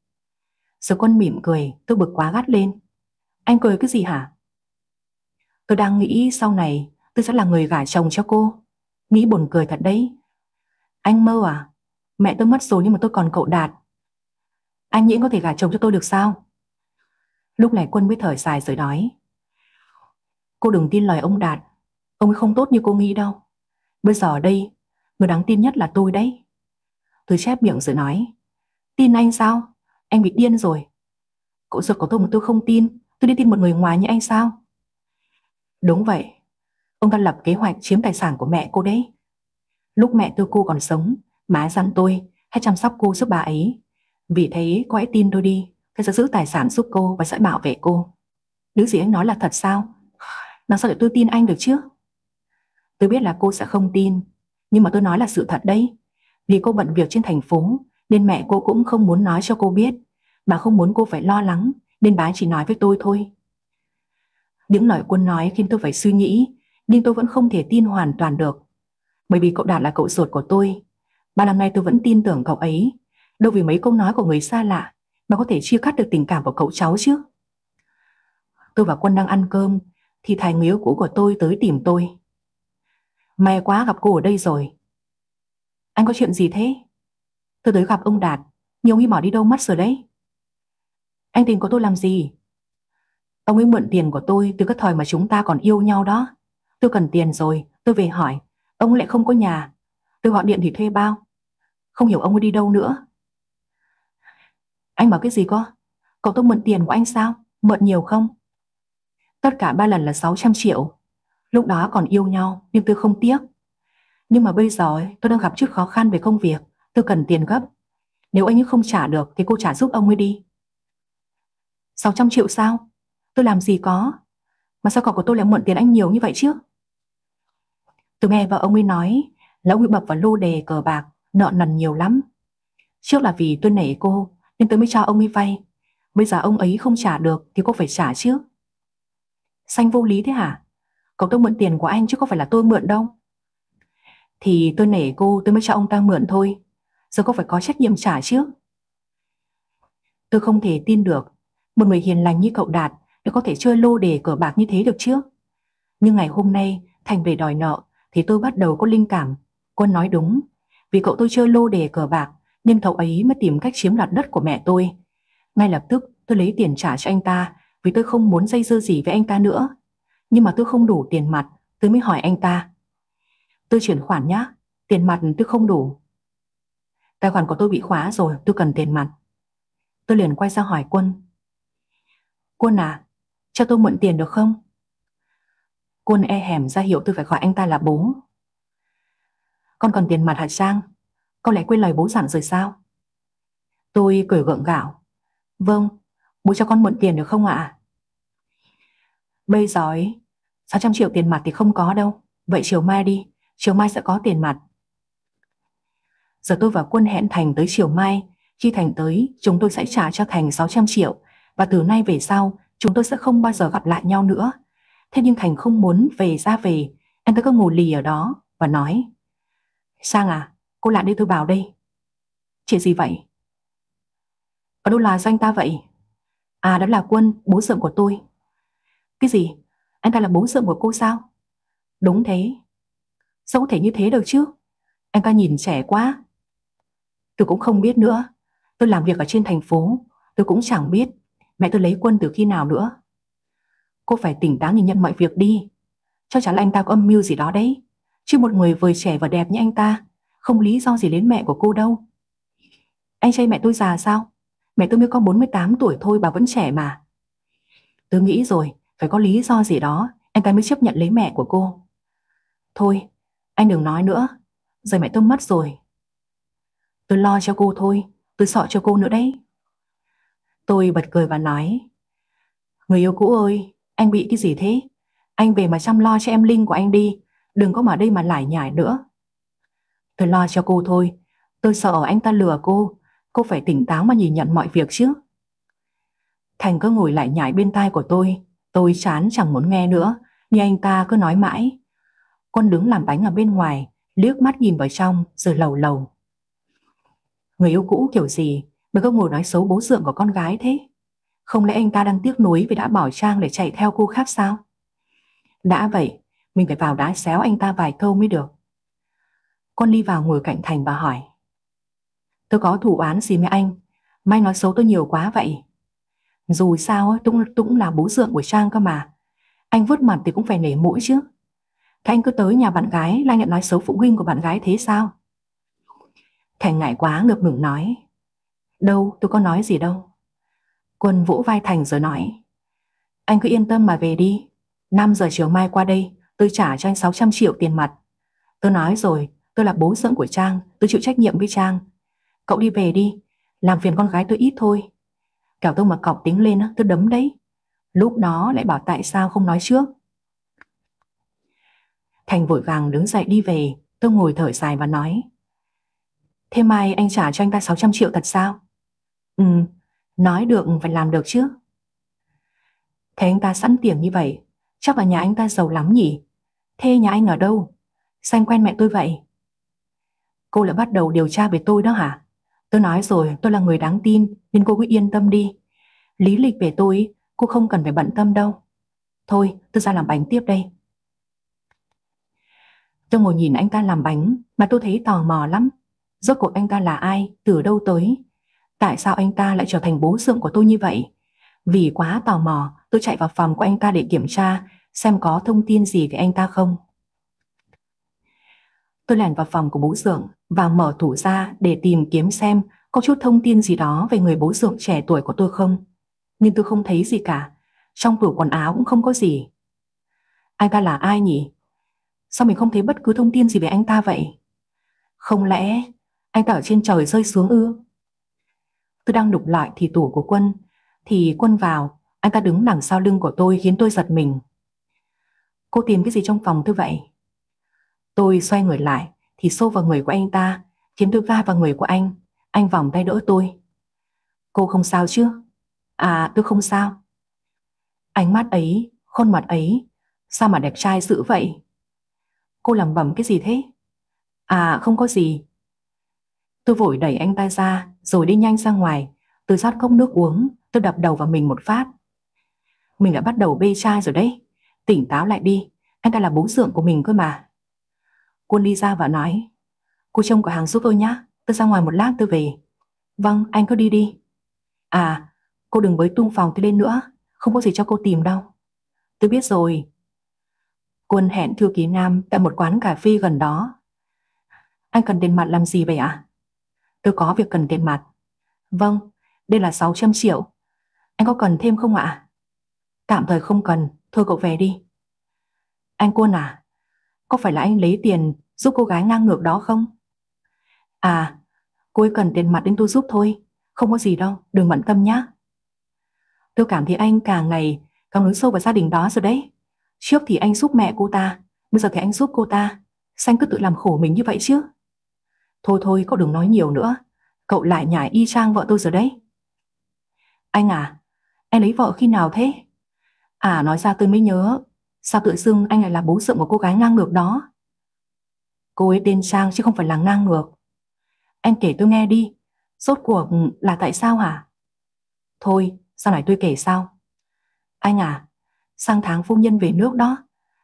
Sở quân mỉm cười, tôi bực quá gắt lên. Anh cười cái gì hả? Tôi đang nghĩ sau này tôi sẽ là người gả chồng cho cô. Nghĩ buồn cười thật đấy. Anh mơ à? Mẹ tôi mất rồi nhưng mà tôi còn cậu Đạt. Anh nghĩ có thể gả chồng cho tôi được sao? Lúc này quân mới thở dài rồi nói. Cô đừng tin lời ông Đạt. Ông ấy không tốt như cô nghĩ đâu. Bây giờ ở đây, người đáng tin nhất là tôi đấy. Tôi chép miệng rồi nói. Tin anh sao? Anh bị điên rồi. Cậu ruột của tôi mà tôi không tin. Tôi đi tin một người ngoài như anh sao? Đúng vậy. Ông ta lập kế hoạch chiếm tài sản của mẹ cô đấy. Lúc mẹ tôi cô còn sống, má dặn tôi hãy chăm sóc cô giúp bà ấy. Vì thế cô hãy tin tôi đi, tôi sẽ giữ tài sản giúp cô và sẽ bảo vệ cô. Đứa gì anh nói là thật sao? Làm sao để tôi tin anh được chứ? Tôi biết là cô sẽ không tin, nhưng mà tôi nói là sự thật đấy. Vì cô bận việc trên thành phố, nên mẹ cô cũng không muốn nói cho cô biết. Bà không muốn cô phải lo lắng, nên bà chỉ nói với tôi thôi. Những lời quân nói khiến tôi phải suy nghĩ, nhưng tôi vẫn không thể tin hoàn toàn được. Bởi vì cậu Đạt là cậu ruột của tôi. Ba năm nay tôi vẫn tin tưởng cậu ấy. Đâu vì mấy câu nói của người xa lạ mà có thể chia cắt được tình cảm của cậu cháu chứ. Tôi và Quân đang ăn cơm thì thầy người yêu cũ của tôi tới tìm tôi. May quá gặp cô ở đây rồi. Anh có chuyện gì thế? Tôi tới gặp ông Đạt, nhưng ông ấy bỏ đi đâu mất rồi đấy. Anh tình có tôi làm gì? Ông ấy mượn tiền của tôi từ cái thời mà chúng ta còn yêu nhau đó. Tôi cần tiền rồi, tôi về hỏi. Ông lại không có nhà. Tôi gọi điện thì thuê bao. Không hiểu ông ấy đi đâu nữa. Anh bảo cái gì cơ? Cậu tôi mượn tiền của anh sao? Mượn nhiều không? Tất cả ba lần là 600 triệu. Lúc đó còn yêu nhau nhưng tôi không tiếc. Nhưng mà bây giờ tôi đang gặp chút khó khăn về công việc. Tôi cần tiền gấp. Nếu anh ấy không trả được thì cô trả giúp ông ấy đi. 600 triệu sao? Tôi làm gì có? Mà sao cậu của tôi lại mượn tiền anh nhiều như vậy chứ? Tôi nghe vợ ông ấy nói là ông ấy bập vào lô đề cờ bạc, nợ nần nhiều lắm. Trước là vì tôi nể cô nên tôi mới cho ông ấy vay. Bây giờ ông ấy không trả được thì cô phải trả chứ. Xanh vô lý thế hả? Cậu tôi mượn tiền của anh chứ không phải là tôi mượn đâu. Thì tôi nể cô tôi mới cho ông ta mượn thôi. Giờ cô phải có trách nhiệm trả chứ. Tôi không thể tin được một người hiền lành như cậu Đạt đã có thể chơi lô đề cờ bạc như thế được chứ. Nhưng ngày hôm nay Thành về đòi nợ thì tôi bắt đầu có linh cảm. Quân nói đúng, vì cậu tôi chơi lô đề cờ bạc nên cậu ấy mới tìm cách chiếm đoạt đất của mẹ tôi. Ngay lập tức tôi lấy tiền trả cho anh ta vì tôi không muốn dây dưa gì với anh ta nữa. Nhưng mà tôi không đủ tiền mặt, tôi mới hỏi anh ta. Tôi chuyển khoản nhá, tiền mặt tôi không đủ. Tài khoản của tôi bị khóa rồi, tôi cần tiền mặt. Tôi liền quay ra hỏi Quân. Quân à, cho tôi mượn tiền được không? Quân e hẻm ra hiệu tôi phải gọi anh ta là bố. Con cần tiền mặt hả Trang? Con lại quên lời bố dặn rồi sao? Tôi cười gượng gạo. Vâng, bố cho con mượn tiền được không ạ? Bây giờ ấy, 600 triệu tiền mặt thì không có đâu. Vậy chiều mai đi, chiều mai sẽ có tiền mặt. Giờ tôi và Quân hẹn Thành tới chiều mai. Khi Thành tới, chúng tôi sẽ trả cho Thành 600 triệu. Và từ nay về sau, chúng tôi sẽ không bao giờ gặp lại nhau nữa. Thế nhưng Thành không muốn về ra về, anh ta cứ ngồi lì ở đó và nói Sang à, cô lại đi tôi vào đây. Chuyện gì vậy? Ở đâu là danh ta vậy? À đó là Quân, bố dượng của tôi. Cái gì? Anh ta là bố dượng của cô sao? Đúng thế. Sao có thể như thế được chứ? Anh ta nhìn trẻ quá. Tôi cũng không biết nữa. Tôi làm việc ở trên thành phố. Tôi cũng chẳng biết mẹ tôi lấy Quân từ khi nào nữa. Cô phải tỉnh táo nhìn nhận mọi việc đi. Chắc chắn là anh ta có âm mưu gì đó đấy. Chứ một người vừa trẻ và đẹp như anh ta không lý do gì đến mẹ của cô đâu. Anh trai mẹ tôi già sao? Mẹ tôi mới có 48 tuổi thôi bà vẫn trẻ mà. Tôi nghĩ rồi, phải có lý do gì đó anh ta mới chấp nhận lấy mẹ của cô. Thôi, anh đừng nói nữa, giờ mẹ tôi mất rồi. Tôi lo cho cô thôi, tôi sợ cho cô nữa đấy. Tôi bật cười và nói Người yêu cũ ơi, anh bị cái gì thế? Anh về mà chăm lo cho em Linh của anh đi, đừng có mà đây mà lải nhải nữa. Tôi lo cho cô thôi, tôi sợ anh ta lừa cô, cô phải tỉnh táo mà nhìn nhận mọi việc chứ. Thành cứ ngồi lại nhảy bên tai của tôi, tôi chán chẳng muốn nghe nữa, nhưng anh ta cứ nói mãi. Con đứng làm bánh ở bên ngoài, liếc mắt nhìn vào trong rồi lầu lầu. Người yêu cũ kiểu gì mà cứ ngồi nói xấu bố dượng của con gái thế? Không lẽ anh ta đang tiếc nuối vì đã bỏ Trang để chạy theo cô khác sao? Đã vậy, mình phải vào đá xéo anh ta vài câu mới được. Con đi vào ngồi cạnh Thành và hỏi. Tôi có thủ án gì với anh, may nói xấu tôi nhiều quá vậy. Dù sao tôi cũng, tôi cũng là bố dượng của Trang cơ mà. Anh vứt mặt thì cũng phải nể mũi chứ. Thế anh cứ tới nhà bạn gái lại nhận nói xấu phụ huynh của bạn gái thế sao? Thành ngại quá ngập ngừng nói. Đâu, tôi có nói gì đâu. Quân vỗ vai Thành rồi nói. Anh cứ yên tâm mà về đi. 5 giờ chiều mai qua đây, tôi trả cho anh 600 triệu tiền mặt. Tôi nói rồi, tôi là bố dưỡng của Trang, tôi chịu trách nhiệm với Trang. Cậu đi về đi, làm phiền con gái tôi ít thôi. Kẻo tôi mà cọc tính lên, tôi đấm đấy. Lúc đó lại bảo tại sao không nói trước. Thành vội vàng đứng dậy đi về, tôi ngồi thở dài và nói. Thế mai anh trả cho anh ta 600 triệu thật sao? Ừ, nói được phải làm được chứ. Thế anh ta sẵn tiền như vậy, chắc là nhà anh ta giàu lắm nhỉ? Thế nhà anh ở đâu? Sao quen mẹ tôi vậy? Cô lại bắt đầu điều tra về tôi đó hả? Tôi nói rồi tôi là người đáng tin nên cô cứ yên tâm đi. Lý lịch về tôi cô không cần phải bận tâm đâu. Thôi tôi ra làm bánh tiếp đây. Tôi ngồi nhìn anh ta làm bánh mà tôi thấy tò mò lắm. Rốt cuộc anh ta là ai, từ đâu tới? Tại sao anh ta lại trở thành bố dưỡng của tôi như vậy? Vì quá tò mò, tôi chạy vào phòng của anh ta để kiểm tra xem có thông tin gì về anh ta không. Tôi lẻn vào phòng của bố dưỡng và mở tủ ra để tìm kiếm xem có chút thông tin gì đó về người bố dưỡng trẻ tuổi của tôi không. Nhưng tôi không thấy gì cả. Trong tủ quần áo cũng không có gì. Anh ta là ai nhỉ? Sao mình không thấy bất cứ thông tin gì về anh ta vậy? Không lẽ anh ta ở trên trời rơi xuống ư? Tôi đang đục lại thì tủ của Quân Thì Quân vào Anh ta đứng đằng sau lưng của tôi khiến tôi giật mình Cô tìm cái gì trong phòng tôi vậy? Tôi xoay người lại Thì xô vào người của anh ta Khiến tôi va vào người của anh Anh vòng tay đỡ tôi Cô không sao chứ? À tôi không sao Ánh mắt ấy, khuôn mặt ấy Sao mà đẹp trai dữ vậy? Cô lẩm bẩm cái gì thế? À không có gì Tôi vội đẩy anh ta ra rồi đi nhanh ra ngoài. Tôi rót cốc nước uống, tôi đập đầu vào mình một phát. Mình đã bắt đầu bê chai rồi đấy. Tỉnh táo lại đi, anh ta là bố dượng của mình cơ mà. Quân đi ra và nói, cô trông cửa hàng giúp tôi nhá, tôi ra ngoài một lát tôi về. Vâng, anh cứ đi đi. À, cô đừng bới tung phòng tôi lên nữa, không có gì cho cô tìm đâu. Tôi biết rồi. Quân hẹn thư ký Nam tại một quán cà phê gần đó. Anh cần tiền mặt làm gì vậy ạ? À? Tôi có việc cần tiền mặt. Vâng, đây là 600 triệu. Anh có cần thêm không ạ? Tạm thời không cần, thôi cậu về đi. Anh Quân à, có phải là anh lấy tiền giúp cô gái ngang ngược đó không? À, cô ấy cần tiền mặt nên tôi giúp thôi. Không có gì đâu, đừng bận tâm nhá. Tôi cảm thấy anh càng ngày càng lún sâu vào gia đình đó rồi đấy. Trước thì anh giúp mẹ cô ta, bây giờ thì anh giúp cô ta. Sao anh cứ tự làm khổ mình như vậy chứ? Thôi thôi cậu đừng nói nhiều nữa Cậu lại nhảy y chang vợ tôi rồi đấy Anh à em lấy vợ khi nào thế À nói ra tôi mới nhớ Sao tự dưng anh lại là bố dượng của cô gái ngang ngược đó Cô ấy tên Trang chứ không phải là ngang ngược. Anh kể tôi nghe đi, rốt cuộc là tại sao hả? Thôi, sau này tôi kể sao? Anh à, sang tháng phu nhân về nước đó,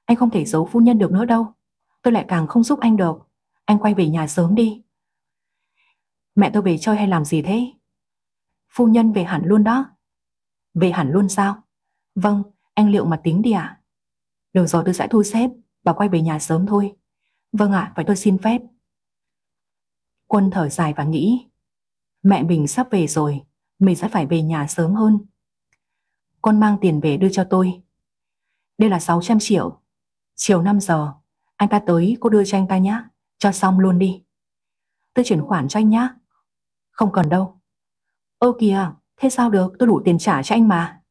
anh không thể giấu phu nhân được nữa đâu. Tôi lại càng không giúp anh được. Anh quay về nhà sớm đi. Mẹ tôi về chơi hay làm gì thế? Phu nhân về hẳn luôn đó. Về hẳn luôn sao? Vâng, anh liệu mà tính đi ạ. À? Được rồi tôi sẽ thu xếp và quay về nhà sớm thôi. Vâng ạ, à, phải tôi xin phép. Quân thở dài và nghĩ Mẹ mình sắp về rồi Mình sẽ phải về nhà sớm hơn Con mang tiền về đưa cho tôi đây là 600 triệu. Chiều 5 giờ Anh ta tới cô đưa cho anh ta nhé Cho xong luôn đi. Tôi chuyển khoản cho anh nhé Không cần đâu. Ơ kìa, thế sao được? Tôi đủ tiền trả cho anh mà.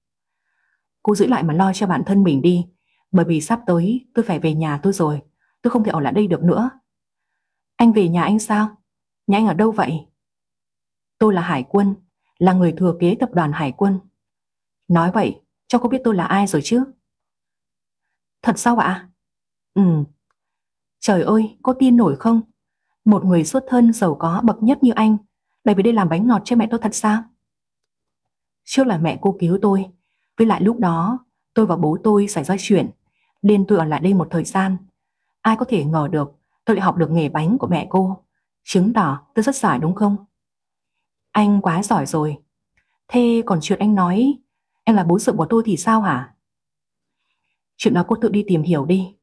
Cô giữ lại mà lo cho bản thân mình đi. Bởi vì sắp tới tôi phải về nhà tôi rồi. Tôi không thể ở lại đây được nữa. Anh về nhà anh sao? Nhà anh ở đâu vậy? Tôi là Hải quân, là người thừa kế tập đoàn Hải quân. Nói vậy, cho cô biết tôi là ai rồi chứ? Thật sao ạ? Ừ. Trời ơi, có tin nổi không? Một người xuất thân giàu có bậc nhất như anh lại về đây làm bánh ngọt cho mẹ tôi thật sao? Trước là mẹ cô cứu tôi, với lại lúc đó tôi và bố tôi xảy ra chuyện, nên tôi ở lại đây một thời gian. Ai có thể ngờ được tôi lại học được nghề bánh của mẹ cô. Chứng tỏ tôi rất giỏi đúng không? Anh quá giỏi rồi. Thế còn chuyện anh nói anh là bố sự của tôi thì sao hả? Chuyện đó cô tự đi tìm hiểu đi.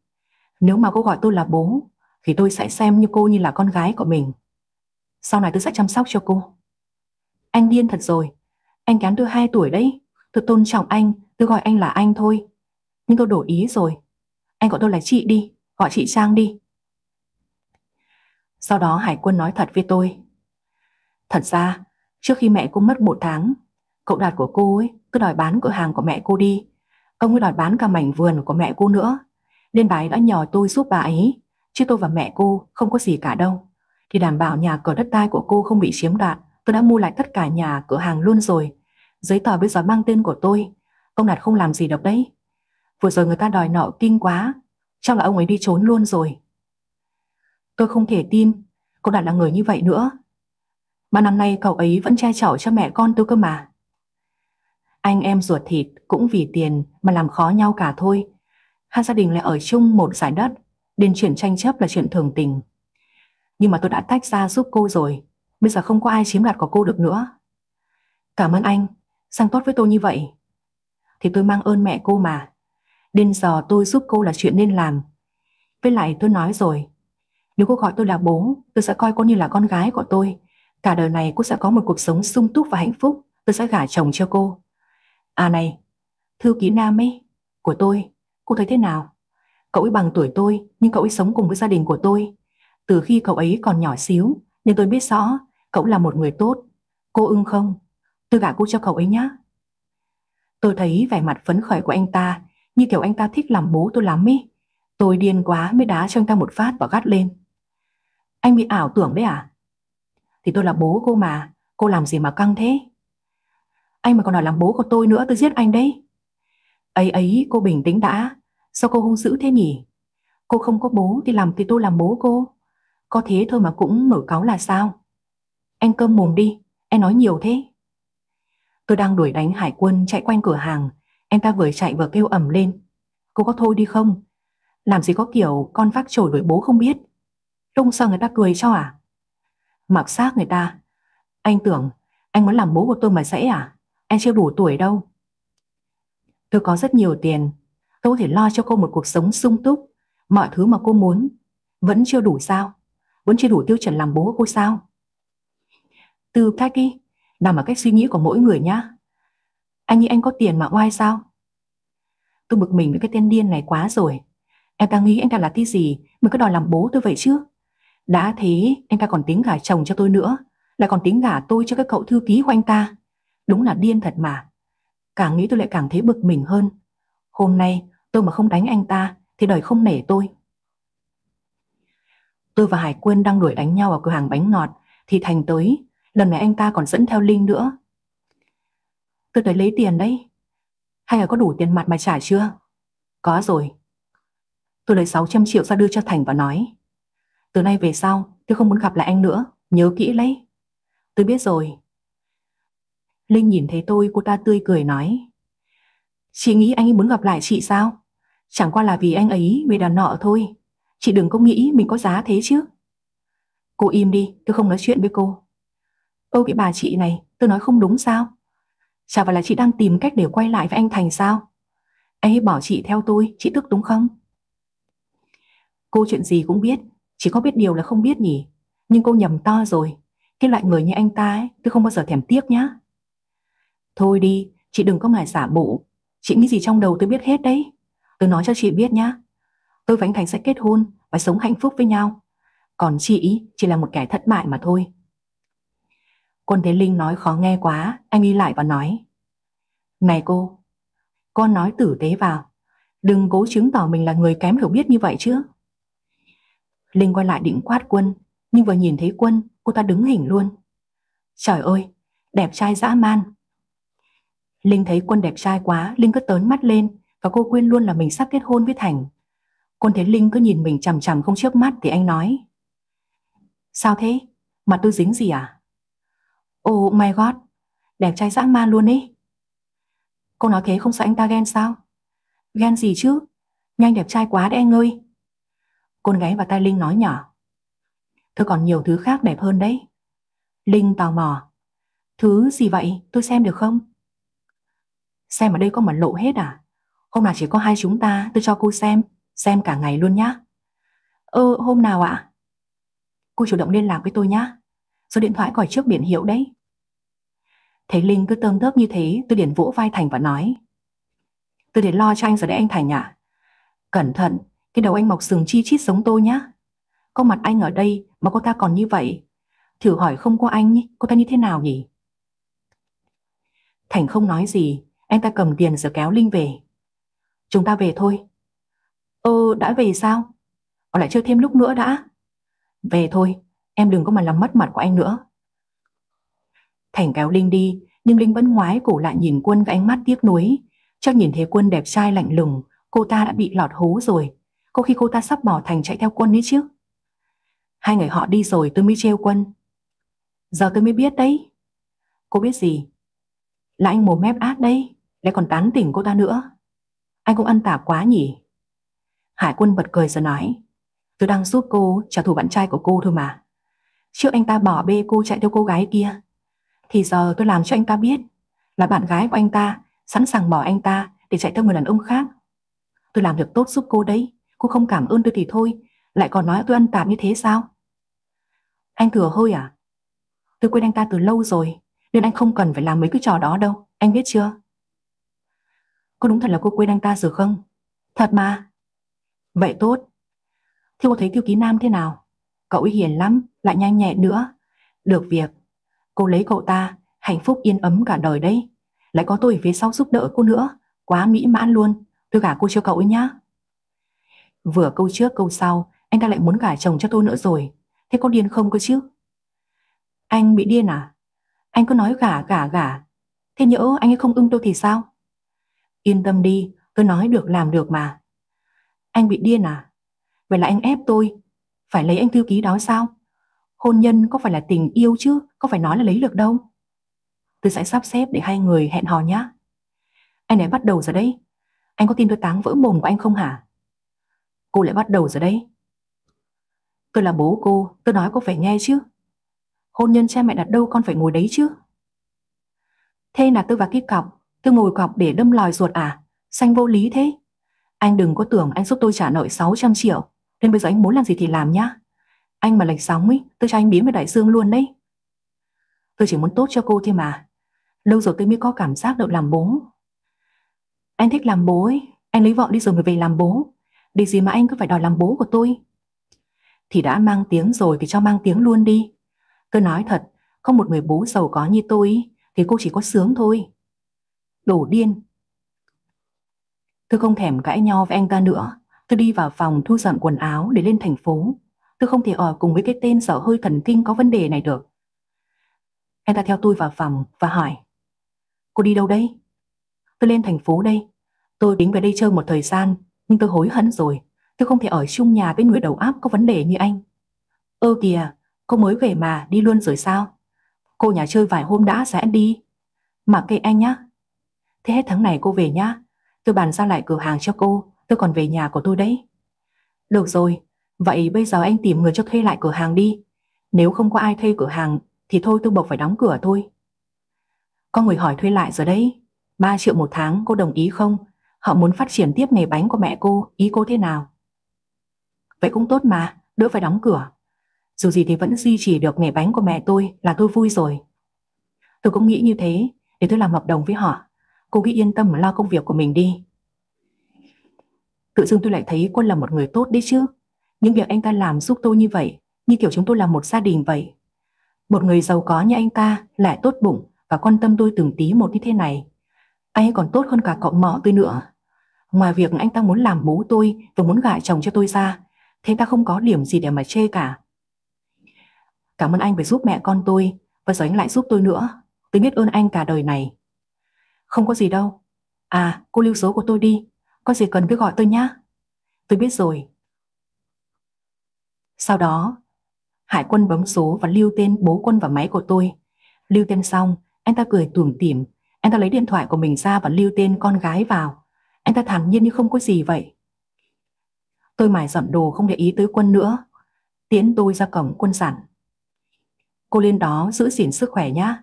Nếu mà cô gọi tôi là bố thì tôi sẽ xem như cô như là con gái của mình. Sau này tôi sẽ chăm sóc cho cô. Anh điên thật rồi. Anh kém tôi 2 tuổi đấy. Tôi tôn trọng anh, tôi gọi anh là anh thôi. Nhưng tôi đổi ý rồi. Anh gọi tôi là chị đi, gọi chị Trang đi. Sau đó Hải quân nói thật với tôi. Thật ra, trước khi mẹ cô mất một tháng, cậu đạt của cô ấy cứ đòi bán cửa hàng của mẹ cô đi. Ông ấy đòi bán cả mảnh vườn của mẹ cô nữa. Nên bà ấy đã nhờ tôi giúp bà ấy, chứ tôi và mẹ cô không có gì cả đâu. Thì đảm bảo nhà cửa đất đai của cô không bị chiếm đoạt, tôi đã mua lại tất cả nhà cửa hàng luôn rồi. Giấy tờ bây giờ mang tên của tôi, ông Đạt không làm gì được đấy. Vừa rồi người ta đòi nợ kinh quá, chắc là ông ấy đi trốn luôn rồi. Tôi không thể tin Cô Đạt là người như vậy nữa Mà năm nay cậu ấy vẫn che chở cho mẹ con tôi cơ mà anh em ruột thịt cũng vì tiền mà làm khó nhau cả thôi. Hai gia đình lại ở chung một giải đất. Nên chuyện tranh chấp là chuyện thường tình. Nhưng mà tôi đã tách ra giúp cô rồi. Bây giờ không có ai chiếm đoạt của cô được nữa. Cảm ơn anh. Sang tốt với tôi như vậy. Thì tôi mang ơn mẹ cô mà. Đến giờ tôi giúp cô là chuyện nên làm. Với lại tôi nói rồi. Nếu cô gọi tôi là bố, tôi sẽ coi cô như là con gái của tôi. Cả đời này cô sẽ có một cuộc sống sung túc và hạnh phúc. Tôi sẽ gả chồng cho cô. À này, thư ký nam ấy, của tôi, cô thấy thế nào? Cậu ấy bằng tuổi tôi, nhưng cậu ấy sống cùng với gia đình của tôi. Từ khi cậu ấy còn nhỏ xíu, nên tôi biết rõ cậu là một người tốt. Cô ưng không? Tôi gả cô cho cậu ấy nhé. Tôi thấy vẻ mặt phấn khởi của anh ta như kiểu anh ta thích làm bố tôi lắm ấy. Tôi điên quá mới đá cho anh ta một phát và gắt lên. Anh bị ảo tưởng đấy à? Thì tôi là bố cô mà, cô làm gì mà căng thế? Anh mà còn nói làm bố của tôi nữa tôi giết anh đấy. Ấy ấy cô bình tĩnh đã, sao cô hung dữ thế nhỉ? Cô không có bố thì làm thì tôi làm bố cô. Có thế thôi mà cũng nổi cáu là sao? Anh cơm mồm đi, em nói nhiều thế. Tôi đang đuổi đánh hải quân chạy quanh cửa hàng, em ta vừa chạy vừa kêu ầm lên. Cô có thôi đi không? Làm gì có kiểu con vác chổi đuổi bố không biết. Lung sao người ta cười cho à? Mặc xác người ta. Anh tưởng anh muốn làm bố của tôi mà dễ à? Em chưa đủ tuổi đâu. Tôi có rất nhiều tiền. Tôi có thể lo cho cô một cuộc sống sung túc. Mọi thứ mà cô muốn. Vẫn chưa đủ sao? Vẫn chưa đủ tiêu chuẩn làm bố của cô sao? Từ cách đi. Nằm ở cách suy nghĩ của mỗi người nhá. Anh nghĩ anh có tiền mà oai sao? Tôi bực mình với cái tên điên này quá rồi. Em ta nghĩ anh ta là cái gì mà cứ đòi làm bố tôi vậy chứ? Đã thế, anh ta còn tính gả chồng cho tôi nữa Lại còn tính gả tôi cho cái cậu thư ký của anh ta Đúng là điên thật mà. Càng nghĩ tôi lại càng thấy bực mình hơn. Hôm nay tôi mà không đánh anh ta Thì đời không nể tôi. Tôi và Hải Quân đang đuổi đánh nhau ở cửa hàng bánh ngọt Thì Thành tới. Lần này anh ta còn dẫn theo Linh nữa. Tôi tới lấy tiền đấy. Hay là có đủ tiền mặt mà trả chưa? Có rồi. Tôi lấy 600 triệu ra đưa cho Thành và nói. Từ nay về sau, tôi không muốn gặp lại anh nữa, nhớ kỹ lấy. Tôi biết rồi. Linh nhìn thấy tôi, cô ta tươi cười nói. Chị nghĩ anh ấy muốn gặp lại chị sao? Chẳng qua là vì anh ấy về đàn nọ thôi. Chị đừng có nghĩ mình có giá thế chứ. Cô im đi, tôi không nói chuyện với cô. Ô cái bà chị này, tôi nói không đúng sao? Chả phải là chị đang tìm cách để quay lại với anh Thành sao? Anh ấy bỏ chị theo tôi, chị tức đúng không? Cô chuyện gì cũng biết, chỉ có biết điều là không biết nhỉ. Nhưng cô nhầm to rồi. Cái loại người như anh ta ấy, tôi không bao giờ thèm tiếc nhá. Thôi đi, chị đừng có mải giả bộ. Chị nghĩ gì trong đầu tôi biết hết đấy. Tôi nói cho chị biết nhá. Tôi và anh Thành sẽ kết hôn và sống hạnh phúc với nhau. Còn chị chỉ là một kẻ thất bại mà thôi. Quân Thế Linh nói khó nghe quá, anh đi lại và nói. Này cô, con nói tử tế vào. Đừng cố chứng tỏ mình là người kém hiểu biết như vậy chứ. Linh quay lại định quát quân, nhưng vừa nhìn thấy quân, cô ta đứng hình luôn. Trời ơi, đẹp trai dã man. Linh thấy quân đẹp trai quá, Linh cứ tớn mắt lên và cô quên luôn là mình sắp kết hôn với Thành. Quân thấy Linh cứ nhìn mình chằm chằm không chớp mắt thì anh nói. Sao thế? Mặt tôi dính gì à? Oh my god, đẹp trai dã man luôn ấy. Cô nói thế không sợ anh ta ghen sao? Ghen gì chứ? Nhanh đẹp trai quá đấy anh ơi. Con gái và tai Linh nói nhỏ. Tôi còn nhiều thứ khác đẹp hơn đấy. Linh tò mò. Thứ gì vậy? Tôi xem được không? Xem ở đây có mật lộ hết à? Hôm nào chỉ có hai chúng ta, tôi cho cô xem. Xem cả ngày luôn nhá. Ơ, hôm nào ạ? Cô chủ động liên lạc với tôi nhá. Số điện thoại còi trước biển hiệu đấy. Thấy Linh cứ tơm tớp như thế, tôi liền vỗ vai Thành và nói. Tôi để lo cho anh rồi đấy anh Thành ạ. Cẩn thận, cái đầu anh mọc sừng chi chít giống tôi nhá. Có mặt anh ở đây mà cô ta còn như vậy. Thử hỏi không có anh, cô ta như thế nào nhỉ? Thành không nói gì, anh ta cầm tiền rồi kéo Linh về. Chúng ta về thôi. Ơ, đã về sao? Ở lại chơi thêm lúc nữa đã. Về thôi, em đừng có mà làm mất mặt của anh nữa. Thành kéo Linh đi, nhưng Linh vẫn ngoái cổ lại nhìn Quân với ánh mắt tiếc nuối. Chắc nhìn thấy Quân đẹp trai lạnh lùng, cô ta đã bị lọt hố rồi. Có khi cô ta sắp bỏ Thành chạy theo Quân ấy chứ. Hai người họ đi rồi tôi mới trêu Quân. Giờ tôi mới biết đấy. Cô biết gì? Là anh mồm mép ác đấy, lại còn tán tỉnh cô ta nữa. Anh cũng ăn tả quá nhỉ? Hải quân bật cười rồi nói. Tôi đang giúp cô trả thù bạn trai của cô thôi mà. Trước anh ta bỏ bê cô chạy theo cô gái kia thì giờ tôi làm cho anh ta biết là bạn gái của anh ta sẵn sàng bỏ anh ta để chạy theo người đàn ông khác. Tôi làm được tốt giúp cô đấy, cô không cảm ơn tôi thì thôi, lại còn nói tôi ăn tạp như thế sao? Anh thừa hơi à? Tôi quên anh ta từ lâu rồi, nên anh không cần phải làm mấy cái trò đó đâu, anh biết chưa? Có đúng thật là cô quên anh ta rồi không? Thật mà. Vậy tốt. Thì cô thấy tiêu ký nam thế nào? Cậu ấy hiền lắm, lại nhanh nhẹn nữa. Được việc, Cô lấy cậu ta, hạnh phúc yên ấm cả đời đấy. Lại có tôi ở phía sau giúp đỡ cô nữa. Quá mỹ mãn luôn. Tôi gả cô cho cậu ấy nhá. Vừa câu trước câu sau, anh ta lại muốn gả chồng cho tôi nữa rồi. Thế có điên không cơ chứ? Anh bị điên à? Anh cứ nói gả gả gả. Thế nhỡ anh ấy không ưng tôi thì sao? Yên tâm đi, tôi nói được làm được mà. Anh bị điên à? Vậy là anh ép tôi, phải lấy anh thư ký đó sao? Hôn nhân có phải là tình yêu chứ, có phải nói là lấy được đâu. Tôi sẽ sắp xếp để hai người hẹn hò nhá. Anh ấy bắt đầu rồi đấy. Anh có tin tôi táng vỡ mồm của anh không hả? Cô lại bắt đầu rồi đấy. Tôi là bố cô, tôi nói cô phải nghe chứ. Hôn nhân cha mẹ đặt đâu con phải ngồi đấy chứ. Thế là tôi và Kiếp cọc, tôi ngồi cọc để đâm lòi ruột à? Xanh vô lý thế. Anh đừng có tưởng anh giúp tôi trả nợ 600 triệu, nên bây giờ anh muốn làm gì thì làm nhá. Anh mà lệch sóng ấy, tôi cho anh biến về đại dương luôn đấy. Tôi chỉ muốn tốt cho cô thôi mà. Lâu rồi tôi mới có cảm giác được làm bố. Anh thích làm bố ấy, anh lấy vợ đi rồi mới về làm bố. Để gì mà anh cứ phải đòi làm bố của tôi. Thì đã mang tiếng rồi thì cho mang tiếng luôn đi. Tôi nói thật, có một người bố giàu có như tôi thì cô chỉ có sướng thôi. Đổ điên. Tôi không thèm cãi nhau với anh ta nữa. Tôi đi vào phòng thu dọn quần áo để lên thành phố. Tôi không thể ở cùng với cái tên sợ hơi thần kinh có vấn đề này được. Anh ta theo tôi vào phòng và hỏi Cô đi đâu đây? Tôi lên thành phố đây. Tôi tính về đây chơi một thời gian, nhưng tôi hối hận rồi. Tôi không thể ở chung nhà với người đầu áp có vấn đề như anh. Ơ kìa, cô mới về mà, đi luôn rồi sao? Cô nhà chơi vài hôm đã sẽ đi. Mà kệ anh nhá. Thế hết tháng này cô về nhá. Tôi bàn giao lại cửa hàng cho cô, tôi còn về nhà của tôi đấy. Được rồi, vậy bây giờ anh tìm người cho thuê lại cửa hàng đi. Nếu không có ai thuê cửa hàng thì thôi tôi buộc phải đóng cửa thôi. Có người hỏi thuê lại rồi đấy. 3 triệu một tháng cô đồng ý không? Họ muốn phát triển tiếp nghề bánh của mẹ cô, ý cô thế nào? Vậy cũng tốt mà, đỡ phải đóng cửa. Dù gì thì vẫn duy trì được nghề bánh của mẹ tôi là tôi vui rồi. Tôi cũng nghĩ như thế, để tôi làm hợp đồng với họ. Cô cứ yên tâm mà lo công việc của mình đi. Tự dưng tôi lại thấy Quân là một người tốt đấy chứ. Những việc anh ta làm giúp tôi như vậy, như kiểu chúng tôi là một gia đình vậy. Một người giàu có như anh ta lại tốt bụng và quan tâm tôi từng tí một như thế này. Anh ấy còn tốt hơn cả cậu mọ tôi nữa. Ngoài việc anh ta muốn làm bố tôi và muốn gả chồng cho tôi ra, thế ta không có điểm gì để mà chê cả. Cảm ơn anh vì giúp mẹ con tôi và giờ anh lại giúp tôi nữa. Tôi biết ơn anh cả đời này. Không có gì đâu. À, cô lưu số của tôi đi. Có gì cần cứ gọi tôi nhé. Tôi biết rồi. Sau đó, Hải quân bấm số và lưu tên bố quân vào máy của tôi. Lưu tên xong, anh ta cười tủm tỉm. Anh ta lấy điện thoại của mình ra và lưu tên con gái vào. Anh ta thản nhiên như không có gì vậy. Tôi mải dọn đồ không để ý tới quân nữa. Tiễn tôi ra cổng quân sản. Cô lên đó giữ gìn sức khỏe nhá.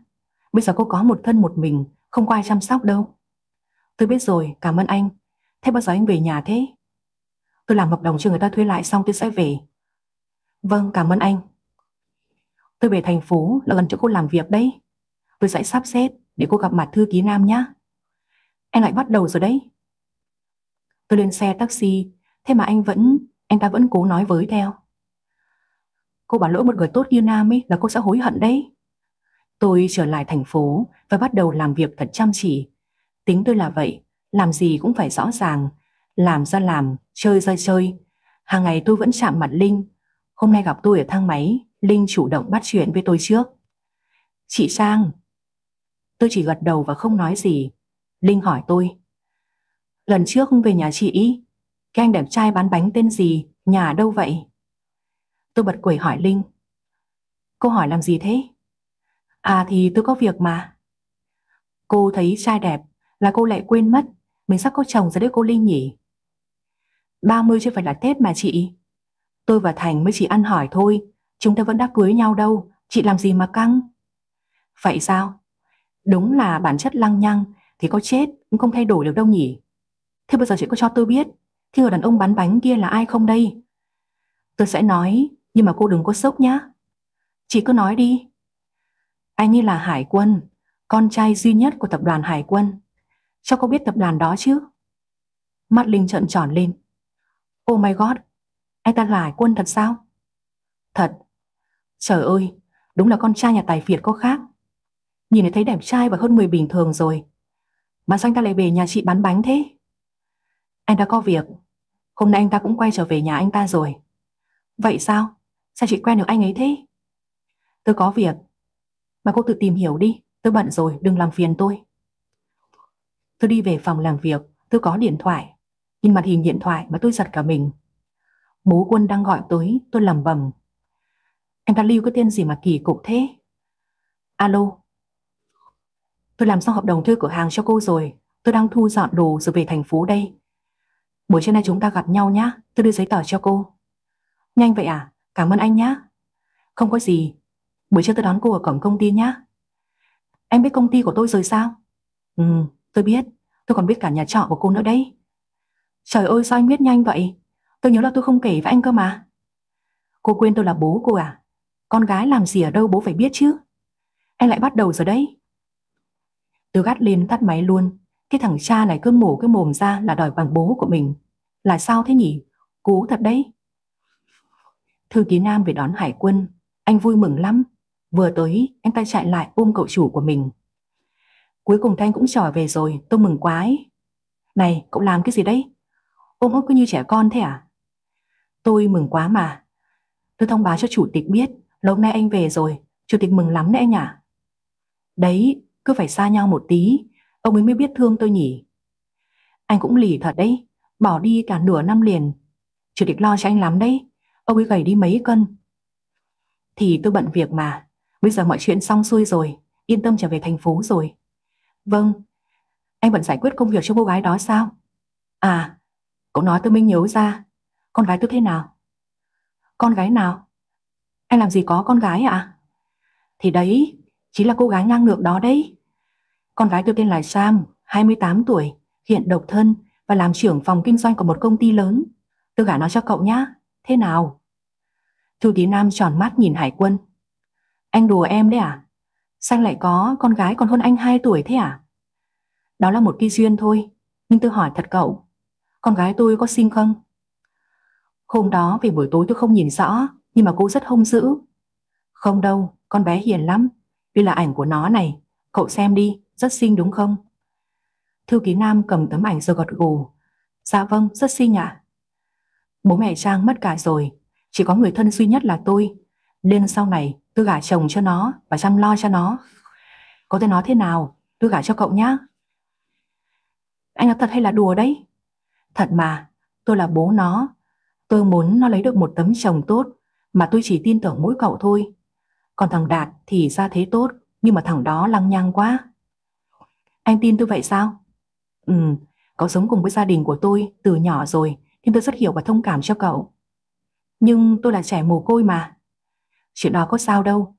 Bây giờ cô có một thân một mình, không có ai chăm sóc đâu. Tôi biết rồi, cảm ơn anh. Thế bao giờ anh về nhà thế? Tôi làm hợp đồng cho người ta thuê lại xong tôi sẽ về. Vâng, cảm ơn anh. Tôi về thành phố là gần chỗ cô làm việc đấy. Tôi sẽ sắp xếp để cô gặp mặt thư ký Nam nhé. Anh lại bắt đầu rồi đấy. Tôi lên xe taxi, thế mà anh vẫn, anh ta vẫn cố nói với theo. Cô bảo lỗi một người tốt như Nam ấy là cô sẽ hối hận đấy. Tôi trở lại thành phố và bắt đầu làm việc thật chăm chỉ. Tính tôi là vậy, làm gì cũng phải rõ ràng, làm ra làm, chơi ra chơi. Hàng ngày tôi vẫn chạm mặt Linh. Hôm nay gặp tôi ở thang máy, Linh chủ động bắt chuyện với tôi trước. Chị Sang. Tôi chỉ gật đầu và không nói gì. Linh hỏi tôi. Lần trước về nhà chị ý, cái anh đẹp trai bán bánh tên gì, nhà đâu vậy? Tôi bật quẩy hỏi Linh. Cô hỏi làm gì thế? À thì tôi có việc mà. Cô thấy trai đẹp là cô lại quên mất mình sắp có chồng rồi đấy cô Linh nhỉ. 30 chưa phải là Tết mà chị. Tôi và Thành mới chỉ ăn hỏi thôi, chúng ta vẫn đã cưới nhau đâu, chị làm gì mà căng? Vậy sao? Đúng là bản chất lăng nhăng thì có chết cũng không thay đổi được đâu nhỉ. Thế bây giờ chị có cho tôi biết, khi người đàn ông bán bánh kia là ai không đây? Tôi sẽ nói, nhưng mà cô đừng có sốc nhá. Chị cứ nói đi. Anh ấy là Hải Quân, con trai duy nhất của tập đoàn Hải Quân. Cho cô biết tập đoàn đó chứ? Mắt Linh trợn tròn lên. Oh my god, anh ta là Hải Quân thật sao? Thật. Trời ơi, đúng là con trai nhà tài phiệt có khác. Nhìn thấy đẹp trai và hơn 10 bình thường rồi. Mà sao anh ta lại về nhà chị bán bánh thế? Anh ta có việc. Hôm nay anh ta cũng quay trở về nhà anh ta rồi. Vậy sao? Sao chị quen được anh ấy thế? Tôi có việc. Mà cô tự tìm hiểu đi. Tôi bận rồi, đừng làm phiền tôi. Tôi đi về phòng làm việc, tôi có điện thoại. Nhìn mặt hình điện thoại mà tôi giật cả mình. Bố quân đang gọi tới, tôi lầm bầm. Anh ta lưu cái tên gì mà kỳ cục thế? Alo. Tôi làm xong hợp đồng thuê cửa hàng cho cô rồi. Tôi đang thu dọn đồ rồi về thành phố đây. Buổi trưa nay chúng ta gặp nhau nhá. Tôi đưa giấy tờ cho cô. Nhanh vậy à? Cảm ơn anh nhá. Không có gì. Buổi trưa tôi đón cô ở cổng công ty nhá. Anh biết công ty của tôi rồi sao? Ừ, tôi biết. Tôi còn biết cả nhà trọ của cô nữa đấy. Trời ơi sao anh biết nhanh vậy? Tôi nhớ là tôi không kể với anh cơ mà. Cô quên tôi là bố cô à? Con gái làm gì ở đâu bố phải biết chứ. Anh lại bắt đầu rồi đấy. Tôi gắt lên tắt máy luôn. Cái thằng cha này cứ mổ cái mồm ra là đòi bằng bố của mình. Là sao thế nhỉ? Cú thật đấy. Thư ký Nam về đón hải quân. Anh vui mừng lắm. Vừa tới, anh ta chạy lại ôm cậu chủ của mình. Cuối cùng Thanh cũng trở về rồi, tôi mừng quá ấy. Này, cậu làm cái gì đấy? Ôm ấp cứ như trẻ con thế à? Tôi mừng quá mà. Tôi thông báo cho chủ tịch biết, lâu nay anh về rồi, chủ tịch mừng lắm đấy anh ạ. Đấy, cứ phải xa nhau một tí, ông ấy mới biết thương tôi nhỉ. Anh cũng lì thật đấy, bỏ đi cả nửa năm liền. Chủ tịch lo cho anh lắm đấy, ông ấy gầy đi mấy cân. Thì tôi bận việc mà, bây giờ mọi chuyện xong xuôi rồi, yên tâm trở về thành phố rồi. Vâng, anh vẫn giải quyết công việc cho cô gái đó sao? À, cậu nói tôi mới nhớ ra, con gái tôi thế nào? Con gái nào? Anh làm gì có con gái à? Thì đấy, chính là cô gái ngang ngược đó đấy. Con gái tôi tên là Sam, 28 tuổi, hiện độc thân và làm trưởng phòng kinh doanh của một công ty lớn. Tôi gả nó cho cậu nhá. Thế nào? Thư Tí Nam tròn mắt nhìn Hải Quân. Anh đùa em đấy à? Sao lại có con gái còn hơn anh 2 tuổi thế à? Đó là một cái duyên thôi, nhưng tôi hỏi thật cậu, con gái tôi có xinh không? Hôm đó về buổi tối tôi không nhìn rõ, nhưng mà cô rất hung dữ. Không đâu, con bé hiền lắm, đây là ảnh của nó này, cậu xem đi, rất xinh đúng không? Thư ký Nam cầm tấm ảnh rồi gật gù. Dạ vâng, rất xinh ạ. Bố mẹ Trang mất cả rồi, chỉ có người thân duy nhất là tôi. Nên sau này tôi gả chồng cho nó và chăm lo cho nó. Có thể nói thế nào, tôi gả cho cậu nhá. Anh nói thật hay là đùa đấy? Thật mà, tôi là bố nó. Tôi muốn nó lấy được một tấm chồng tốt mà tôi chỉ tin tưởng mỗi cậu thôi. Còn thằng Đạt thì ra thế tốt, nhưng mà thằng đó lăng nhăng quá. Anh tin tôi vậy sao? Ừ, cậu sống cùng với gia đình của tôi từ nhỏ rồi, nên tôi rất hiểu và thông cảm cho cậu. Nhưng tôi là trẻ mồ côi mà. Chuyện đó có sao đâu.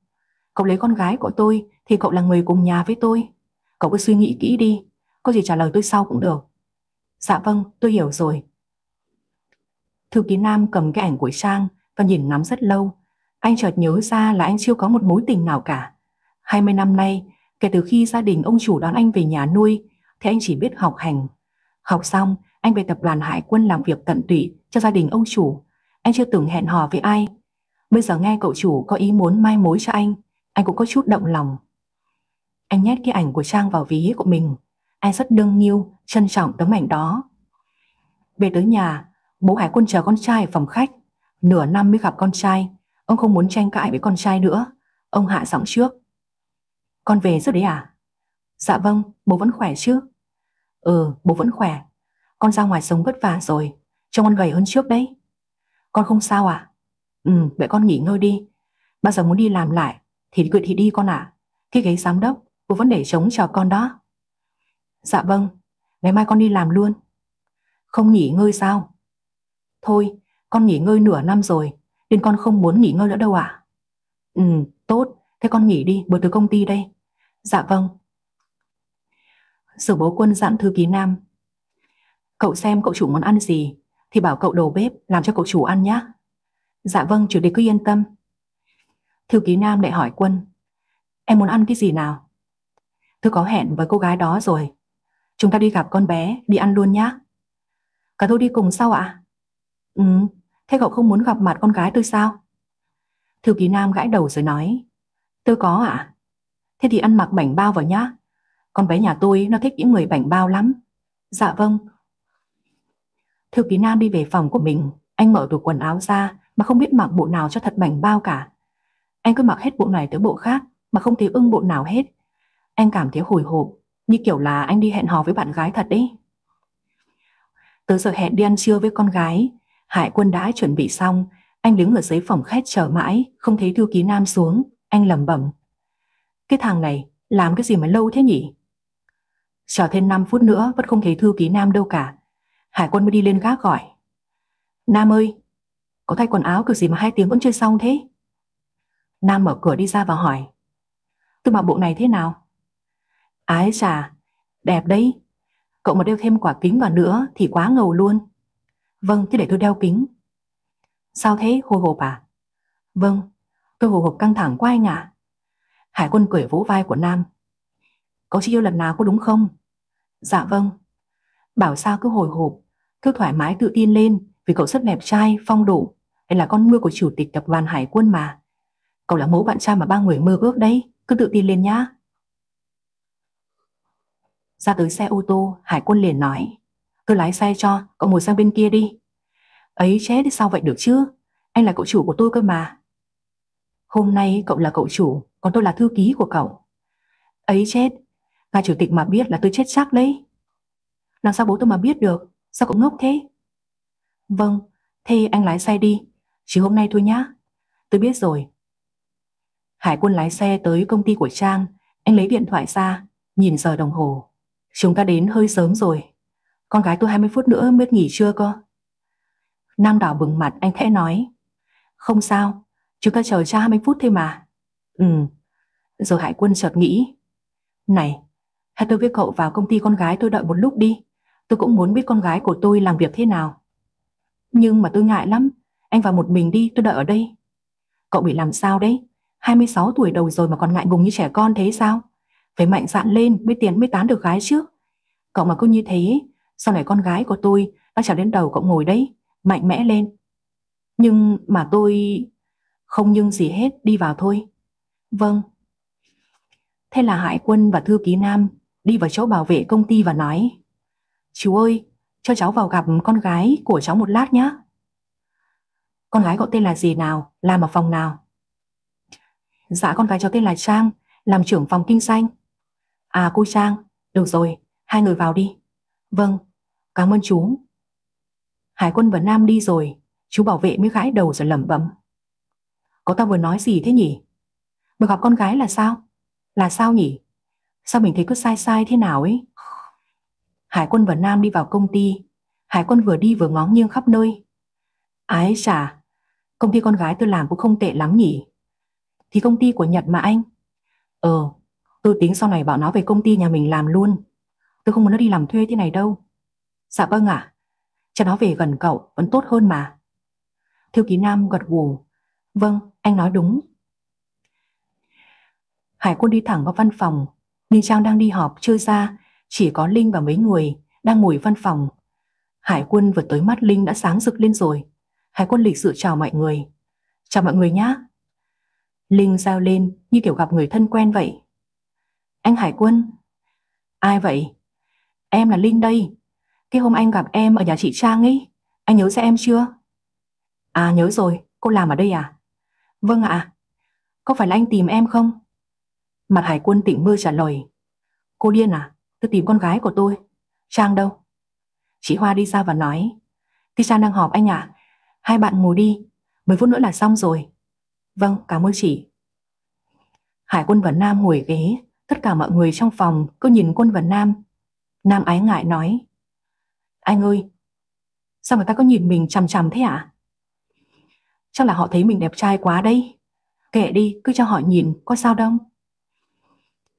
Cậu lấy con gái của tôi thì cậu là người cùng nhà với tôi. Cậu cứ suy nghĩ kỹ đi, có gì trả lời tôi sau cũng được. Dạ vâng, tôi hiểu rồi. Thư ký Nam cầm cái ảnh của Trang và nhìn ngắm rất lâu. Anh chợt nhớ ra là anh chưa có một mối tình nào cả. 20 năm nay, kể từ khi gia đình ông chủ đón anh về nhà nuôi, thì anh chỉ biết học hành. Học xong, anh về tập đoàn hải quân làm việc tận tụy cho gia đình ông chủ. Anh chưa từng hẹn hò với ai. Bây giờ nghe cậu chủ có ý muốn mai mối cho anh, anh cũng có chút động lòng. Anh nhét cái ảnh của Trang vào ví của mình. Anh rất đương nhiêu, trân trọng tấm ảnh đó. Về tới nhà, bố Hải quân chờ con trai ở phòng khách. Nửa năm mới gặp con trai, ông không muốn tranh cãi với con trai nữa. Ông hạ giọng trước. Con về rồi đấy à? Dạ vâng, bố vẫn khỏe chứ? Ừ, bố vẫn khỏe. Con ra ngoài sống vất vả rồi, trông con gầy hơn trước đấy. Con không sao à? Ừ, vậy con nghỉ ngơi đi. Bao giờ muốn đi làm lại thì cứ thì đi con ạ. À. Cái ghế giám đốc, cô vẫn để trống chờ con đó. Dạ vâng, ngày mai con đi làm luôn. Không nghỉ ngơi sao? Thôi, con nghỉ ngơi nửa năm rồi, nên con không muốn nghỉ ngơi nữa đâu ạ. À? Ừ, tốt, thế con nghỉ đi, bữa từ công ty đây. Dạ vâng. Sở bố quân dặn thư ký nam. Cậu xem cậu chủ muốn ăn gì, thì bảo cậu đầu bếp làm cho cậu chủ ăn nhé. Dạ vâng, chủ tịch cứ yên tâm. Thư ký nam lại hỏi quân. Em muốn ăn cái gì nào? Tôi có hẹn với cô gái đó rồi, Chúng ta đi gặp con bé, đi ăn luôn nhá. Cả tôi đi cùng sao ạ? Ừ, thế cậu không muốn gặp mặt con gái tôi sao? Thư ký Nam gãi đầu rồi nói. Tôi có ạ. Thế thì ăn mặc bảnh bao vào nhá. Con bé nhà tôi nó thích những người bảnh bao lắm. Dạ vâng. Thư ký Nam đi về phòng của mình. Anh mở tủ quần áo ra mà không biết mặc bộ nào cho thật bảnh bao cả. Anh cứ mặc hết bộ này tới bộ khác mà không thấy ưng bộ nào hết. Anh cảm thấy hồi hộp như kiểu là anh đi hẹn hò với bạn gái thật đấy. Tới giờ hẹn đi ăn trưa với con gái, Hải quân đã chuẩn bị xong, anh đứng ở dưới phòng khách chờ mãi, không thấy thư ký nam xuống, anh lẩm bẩm. Cái thằng này làm cái gì mà lâu thế nhỉ? Chờ thêm 5 phút nữa vẫn không thấy thư ký nam đâu cả. Hải quân mới đi lên gác gọi. Nam ơi, có thay quần áo kiểu gì mà hai tiếng vẫn chưa xong thế? Nam mở cửa đi ra và hỏi. Tôi mặc bộ này thế nào? Ái chà, đẹp đấy. Cậu mà đeo thêm quả kính vào nữa thì quá ngầu luôn. Vâng, thế để tôi đeo kính. Sao thế, hồi hộp à? Vâng, tôi hồi hộp căng thẳng quá anh ạ. Hải quân cười vỗ vai của Nam. Có chi yêu lần nào có đúng không? Dạ vâng. Bảo sao cứ hồi hộp, cứ thoải mái tự tin lên vì cậu rất đẹp trai, phong độ, hay là con nuôi của chủ tịch tập đoàn Hải quân mà. Cậu là mẫu bạn trai mà ba người mơ ước đấy, cứ tự tin lên nhá. Ra tới xe ô tô, Hải quân liền nói. Tôi lái xe cho, cậu ngồi sang bên kia đi. Ấy chết thì sao vậy được chứ? Anh là cậu chủ của tôi cơ mà. Hôm nay cậu là cậu chủ, còn tôi là thư ký của cậu. Ấy chết, ngài chủ tịch mà biết là tôi chết chắc đấy. Làm sao bố tôi mà biết được, sao cậu ngốc thế? Vâng, thế anh lái xe đi, chỉ hôm nay thôi nhá. Tôi biết rồi. Hải quân lái xe tới công ty của Trang, anh lấy điện thoại ra, nhìn giờ đồng hồ. Chúng ta đến hơi sớm rồi. Con gái tôi 20 phút nữa mới nghỉ trưa cơ. Nam đảo bừng mặt anh khẽ nói. Không sao, chúng ta chờ cha 20 phút thôi mà. Ừ. Rồi Hải quân chợt nghĩ. Này, hay tôi với cậu vào công ty con gái tôi đợi một lúc đi. Tôi cũng muốn biết con gái của tôi làm việc thế nào. Nhưng mà tôi ngại lắm. Anh vào một mình đi, tôi đợi ở đây. Cậu bị làm sao đấy? 26 tuổi đầu rồi mà còn ngại ngùng như trẻ con thế sao? Phải mạnh dạn lên mới tiền mới tán được gái chứ. Cậu mà cứ như thế, sau này con gái của tôi nó trèo đến đầu cậu ngồi đấy, mạnh mẽ lên. Nhưng mà tôi... Không nhưng gì hết, đi vào thôi. Vâng. Thế là Hải quân và Thư ký Nam đi vào chỗ bảo vệ công ty và nói Chú ơi, cho cháu vào gặp con gái của cháu một lát nhé. Con gái cậu tên là gì nào? Làm ở phòng nào? Dạ con gái cháu tên là Trang, làm trưởng phòng kinh doanh. À cô Trang, được rồi, hai người vào đi. Vâng, cảm ơn chú. Hải quân và Nam đi rồi, chú bảo vệ mới gãi đầu rồi lẩm bẩm. Có tao vừa nói gì thế nhỉ? Mà gặp con gái là sao? Là sao nhỉ? Sao mình thấy cứ sai sai thế nào ấy? Hải quân và Nam đi vào công ty. Hải quân vừa đi vừa ngó nghiêng khắp nơi. Ái chà, công ty con gái tôi làm cũng không tệ lắm nhỉ. Thì công ty của Nhật mà anh. Ờ, tôi tính sau này bảo nó về công ty nhà mình làm luôn. Tôi không muốn nó đi làm thuê thế này đâu. Dạ vâng ạ. Cho nó về gần cậu vẫn tốt hơn mà. Thiêu ký Nam gật gù. Vâng, anh nói đúng. Hải quân đi thẳng vào văn phòng. Ninh Trang đang đi họp chưa ra. Chỉ có Linh và mấy người đang ngồi văn phòng. Hải quân vừa tới mắt Linh đã sáng rực lên rồi. Hải quân lịch sự chào mọi người. Chào mọi người nhá Linh giao lên như kiểu gặp người thân quen vậy. Anh Hải quân. Ai vậy? Em là Linh đây. Cái hôm anh gặp em ở nhà chị Trang ấy, anh nhớ ra em chưa? À nhớ rồi, cô làm ở đây à? Vâng ạ. Có phải là anh tìm em không? Mặt hải quân tỉnh mơ trả lời. Cô điên à? Tôi tìm con gái của tôi. Trang đâu? Chị Hoa đi ra và nói. Thì Trang đang họp anh ạ. Hai bạn ngồi đi. Mấy phút nữa là xong rồi. Vâng, cảm ơn chị. Hải quân và Nam ngồi ghế. Tất cả mọi người trong phòng cứ nhìn quân và Nam. Nam ái ngại nói. Anh ơi, sao người ta có nhìn mình chằm chằm thế ạ? À? Chắc là họ thấy mình đẹp trai quá đây. Kệ đi, cứ cho họ nhìn, có sao đâu.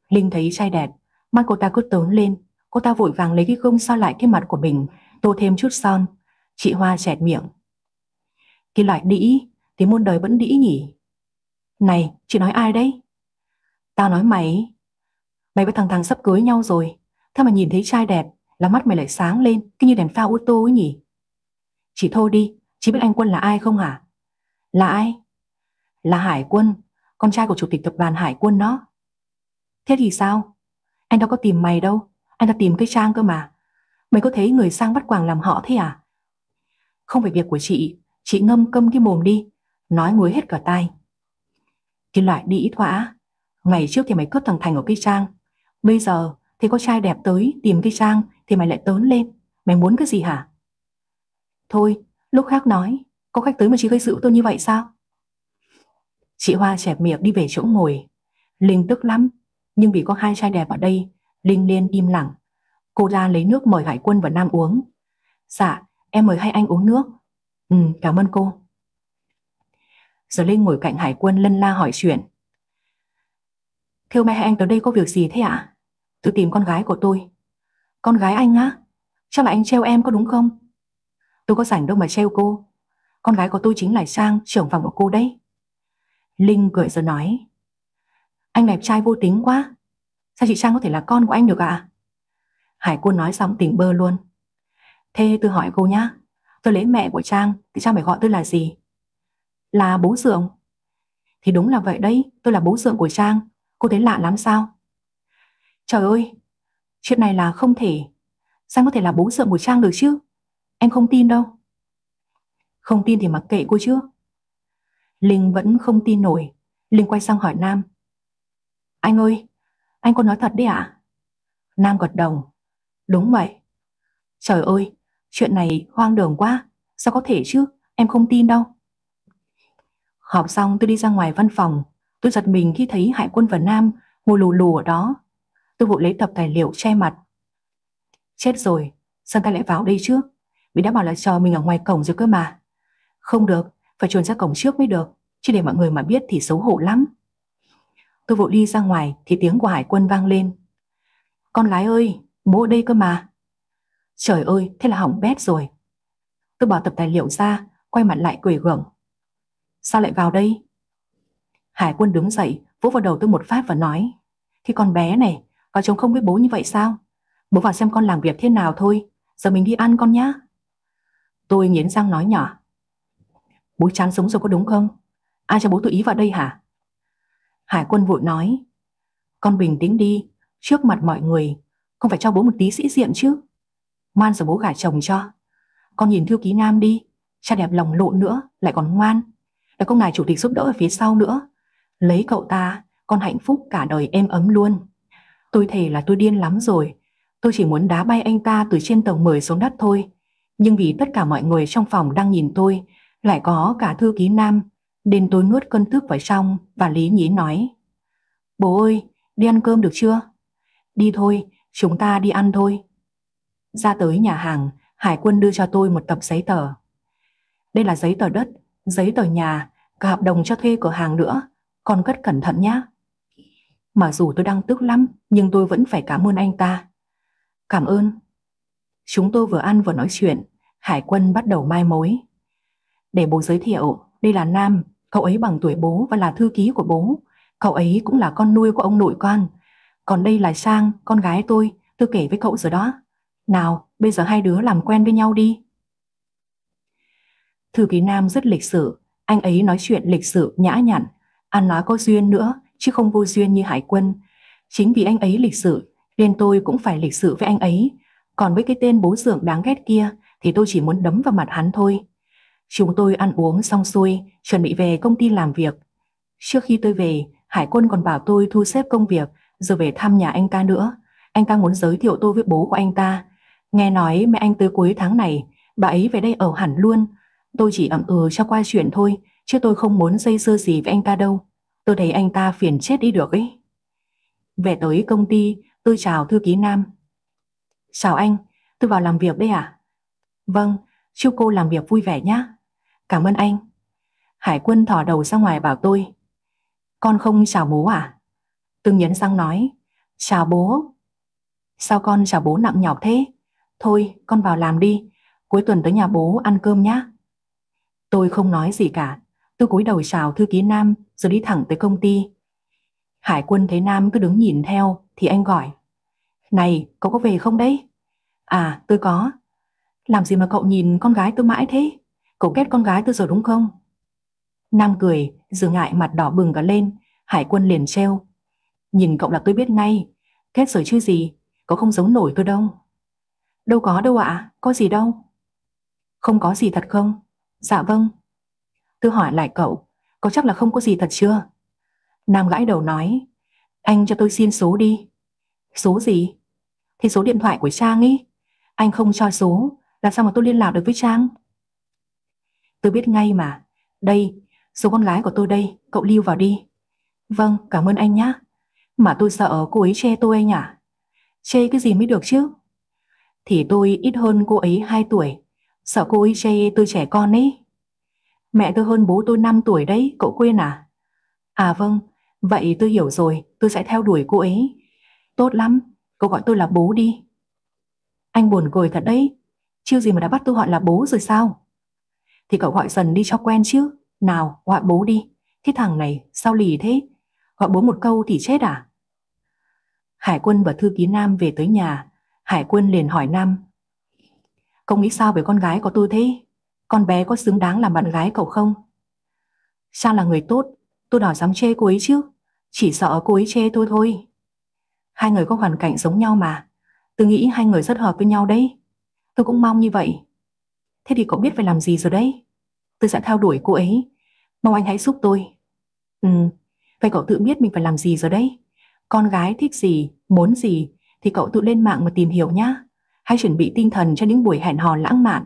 Linh thấy trai đẹp, mắt cô ta cứ tớn lên. Cô ta vội vàng lấy cái gông sao lại cái mặt của mình, tô thêm chút son. Chị Hoa chẹt miệng. Cái loại đĩ, thì muôn đời vẫn đĩ nhỉ? Này, chị nói ai đấy? Tao nói mày. Mày với thằng thằng sắp cưới nhau rồi. Thế mà nhìn thấy trai đẹp là mắt mày lại sáng lên Cứ như đèn pha ô tô ấy nhỉ Chỉ thôi đi Chị biết anh Quân là ai không hả Là ai Là Hải Quân Con trai của chủ tịch tập đoàn Hải Quân đó Thế thì sao anh đâu có tìm mày đâu. Anh đã tìm cái trang cơ mà. Mày có thấy người sang bắt quàng làm họ thế à? Không phải việc của chị. Chị ngâm câm cái mồm đi. Nói nguối hết cả tai. Cái loại đi ít thỏa Ngày trước thì mày cướp thằng Thành ở cây trang. Bây giờ thì có trai đẹp tới tìm cái trang thì mày lại tớn lên. Mày muốn cái gì hả? Thôi, lúc khác nói, có khách tới mà chị gây sự tôi như vậy sao? Chị Hoa chẹp miệng đi về chỗ ngồi. Linh tức lắm, nhưng vì có hai trai đẹp ở đây, Linh liên im lặng. Cô ra lấy nước mời Hải Quân và Nam uống. Dạ, em mời hai anh uống nước. Ừ, cảm ơn cô. Giờ Linh ngồi cạnh Hải Quân lân la hỏi chuyện. Thưa mẹ hai anh tới đây có việc gì thế ạ? Tôi tìm con gái của tôi. Con gái anh á? Chắc là anh treo em có đúng không? Tôi có rảnh đâu mà treo cô. Con gái của tôi chính là Sang, trưởng phòng của cô đấy. Linh cười rồi nói. Anh đẹp trai vô tính quá. Sao chị Trang có thể là con của anh được ạ? À? Hải quân nói xong tỉnh bơ luôn. Thế tôi hỏi cô nhá. Tôi lấy mẹ của Trang thì Trang phải gọi tôi là gì? Là bố dượng. Thì đúng là vậy đấy, tôi là bố dượng của Trang. Cô thấy lạ lắm sao? Trời ơi, chuyện này là không thể. Sao có thể là bố dượng của Trang được chứ? Em không tin đâu. Không tin thì mặc kệ cô chứ. Linh vẫn không tin nổi. Linh quay sang hỏi Nam. Anh ơi, anh có nói thật đấy ạ? Nam gật đầu. Đúng vậy. Trời ơi, chuyện này hoang đường quá. Sao có thể chứ? Em không tin đâu. Họp xong tôi đi ra ngoài văn phòng. Tôi giật mình khi thấy Hải quân và Nam ngồi lù lù ở đó. Tôi vội lấy tập tài liệu che mặt. Chết rồi, sao ta lại vào đây trước? Vì đã bảo là chờ mình ở ngoài cổng rồi cơ mà. Không được, phải chuồn ra cổng trước mới được, chứ để mọi người mà biết thì xấu hổ lắm. Tôi vội đi ra ngoài thì tiếng của hải quân vang lên. Con lái ơi, bố ở đây cơ mà. Trời ơi, thế là hỏng bét rồi. Tôi bỏ tập tài liệu ra, quay mặt lại cười gượng. Sao lại vào đây? Hải quân đứng dậy, vỗ vào đầu tôi một phát và nói. Thì con bé này, có chồng không biết bố như vậy sao? Bố vào xem con làm việc thế nào thôi, giờ mình đi ăn con nhá. Tôi nghiến răng nói nhỏ. Bố chán sống rồi có đúng không? Ai cho bố tự ý vào đây hả? Hải quân vội nói. Con bình tĩnh đi, trước mặt mọi người, không phải cho bố một tí sĩ diện chứ. Ngoan rồi bố gả chồng cho. Con nhìn thư ký nam đi, cha đẹp lòng lộn nữa, lại còn ngoan. Là công ngài chủ tịch giúp đỡ ở phía sau nữa. Lấy cậu ta, con hạnh phúc cả đời êm ấm luôn. Tôi thề là tôi điên lắm rồi. Tôi chỉ muốn đá bay anh ta từ trên tầng 10 xuống đất thôi. Nhưng vì tất cả mọi người trong phòng đang nhìn tôi, lại có cả thư ký nam, đến tối nuốt cơn tức vào trong và lý nhí nói. Bố ơi, đi ăn cơm được chưa? Đi thôi, chúng ta đi ăn thôi. Ra tới nhà hàng, Hải quân đưa cho tôi một tập giấy tờ. Đây là giấy tờ đất, giấy tờ nhà, cả hợp đồng cho thuê cửa hàng nữa. Con cất cẩn thận nhé. Mặc dù tôi đang tức lắm, nhưng tôi vẫn phải cảm ơn anh ta. Cảm ơn. Chúng tôi vừa ăn vừa nói chuyện, Hải quân bắt đầu mai mối. Để bố giới thiệu, đây là Nam, cậu ấy bằng tuổi bố và là thư ký của bố. Cậu ấy cũng là con nuôi của ông nội con. Còn đây là Sang, con gái tôi, tôi kể với cậu rồi đó. Nào, bây giờ hai đứa làm quen với nhau đi. Thư ký Nam rất lịch sự, anh ấy nói chuyện lịch sự, nhã nhặn, ăn nói có duyên nữa, chứ không vô duyên như Hải quân. Chính vì anh ấy lịch sự, nên tôi cũng phải lịch sự với anh ấy. Còn với cái tên bố dưỡng đáng ghét kia, thì tôi chỉ muốn đấm vào mặt hắn thôi. Chúng tôi ăn uống xong xuôi, chuẩn bị về công ty làm việc. Trước khi tôi về, Hải quân còn bảo tôi thu xếp công việc, rồi về thăm nhà anh ta nữa. Anh ta muốn giới thiệu tôi với bố của anh ta. Nghe nói mẹ anh tới cuối tháng này, bà ấy về đây ở hẳn luôn. Tôi chỉ ậm ừ cho qua chuyện thôi, chứ tôi không muốn dây dưa gì với anh ta đâu. Tôi thấy anh ta phiền chết đi được ấy. Về tới công ty, tôi chào thư ký Nam. Chào anh, tôi vào làm việc đây à? Vâng, chúc cô làm việc vui vẻ nhé. Cảm ơn anh. Hải quân thỏ đầu ra ngoài bảo tôi. Con không chào bố à? Tương nhấn sang nói. Chào bố. Sao con chào bố nặng nhọc thế? Thôi, con vào làm đi. Cuối tuần tới nhà bố ăn cơm nhé. Tôi không nói gì cả. Tôi cúi đầu chào thư ký Nam rồi đi thẳng tới công ty. Hải quân thấy Nam cứ đứng nhìn theo thì anh gọi. Này, cậu có về không đấy? À, tôi có. Làm gì mà cậu nhìn con gái tôi mãi thế? Cậu ghét con gái tôi rồi đúng không? Nam cười, dường ngại mặt đỏ bừng cả lên, Hải quân liền treo. Nhìn cậu là tôi biết ngay, ghét rồi chứ gì, cậu không giấu nổi tôi đâu. Đâu có đâu ạ, có gì đâu. Không có gì thật không? Dạ vâng. Tôi hỏi lại cậu, có chắc là không có gì thật chưa? Nam gãi đầu nói, anh cho tôi xin số đi. Số gì? Thì số điện thoại của Trang ý. Anh không cho số, làm sao mà tôi liên lạc được với Trang? Tôi biết ngay mà. Đây, số con gái của tôi đây, cậu lưu vào đi. Vâng, cảm ơn anh nhé. Mà tôi sợ cô ấy che tôi anh à? Chê cái gì mới được chứ? Thì tôi ít hơn cô ấy 2 tuổi. Sợ cô ấy chê tôi trẻ con ấy. Mẹ tôi hơn bố tôi 5 tuổi đấy, cậu quên à? À vâng, vậy tôi hiểu rồi, tôi sẽ theo đuổi cô ấy. Tốt lắm, cậu gọi tôi là bố đi. Anh buồn cười thật đấy, chưa gì mà đã bắt tôi gọi là bố rồi sao? Thì cậu gọi dần đi cho quen chứ. Nào, gọi bố đi. Thế thằng này sao lì thế? Gọi bố một câu thì chết à? Hải quân và thư ký Nam về tới nhà. Hải quân liền hỏi Nam. Cậu nghĩ sao về con gái của tôi thế? Con bé có xứng đáng làm bạn gái cậu không? Sao là người tốt, tôi đòi dám chê cô ấy chứ. Chỉ sợ cô ấy chê tôi thôi. Hai người có hoàn cảnh giống nhau mà. Tôi nghĩ hai người rất hợp với nhau đấy. Tôi cũng mong như vậy. Thế thì cậu biết phải làm gì rồi đấy. Tôi sẽ theo đuổi cô ấy. Mong anh hãy giúp tôi. Ừ, vậy cậu tự biết mình phải làm gì rồi đấy. Con gái thích gì, muốn gì thì cậu tự lên mạng mà tìm hiểu nhá. Hãy chuẩn bị tinh thần cho những buổi hẹn hò lãng mạn.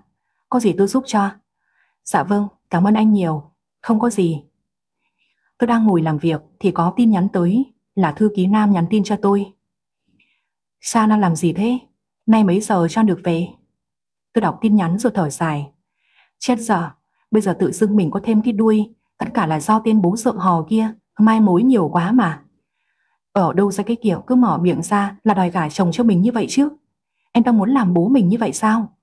Có gì tôi giúp cho. Dạ vâng, cảm ơn anh nhiều. Không có gì. Tôi đang ngồi làm việc thì có tin nhắn tới là thư ký Nam nhắn tin cho tôi. Sa đang làm gì thế? Nay mấy giờ cho được về? Tôi đọc tin nhắn rồi thở dài. Chết giờ, bây giờ tự dưng mình có thêm cái đuôi, tất cả là do tên bố sợ hò kia, mai mối nhiều quá mà. Ở đâu ra cái kiểu cứ mở miệng ra là đòi gả chồng cho mình như vậy chứ? Em đang muốn làm bố mình như vậy sao?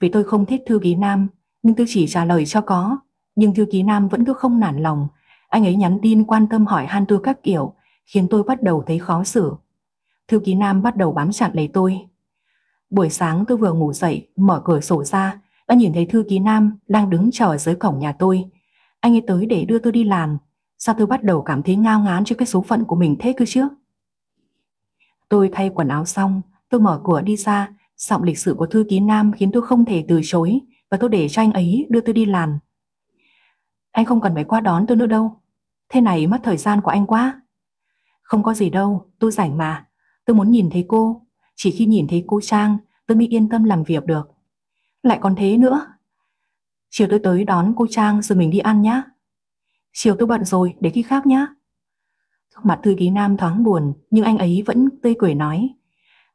Vì tôi không thích thư ký Nam, nhưng tôi chỉ trả lời cho có. Nhưng thư ký Nam vẫn cứ không nản lòng. Anh ấy nhắn tin quan tâm hỏi han tôi các kiểu, khiến tôi bắt đầu thấy khó xử. Thư ký Nam bắt đầu bám chặt lấy tôi. Buổi sáng tôi vừa ngủ dậy, mở cửa sổ ra, đã nhìn thấy thư ký Nam đang đứng chờ dưới cổng nhà tôi. Anh ấy tới để đưa tôi đi làm. Sao tôi bắt đầu cảm thấy ngao ngán cho cái số phận của mình thế cơ chứ? Tôi thay quần áo xong, tôi mở cửa đi ra, giọng lịch sự của thư ký Nam khiến tôi không thể từ chối và tôi để cho anh ấy đưa tôi đi làm. Anh không cần phải qua đón tôi nữa đâu. Thế này mất thời gian của anh quá. Không có gì đâu, tôi rảnh mà. Tôi muốn nhìn thấy cô. Chỉ khi nhìn thấy cô Trang, tôi mới yên tâm làm việc được. Lại còn thế nữa. Chiều tôi tới đón cô Trang rồi mình đi ăn nhá. Chiều tôi bận rồi, để khi khác nhá. Mặt thư ký nam thoáng buồn, nhưng anh ấy vẫn tươi cười nói.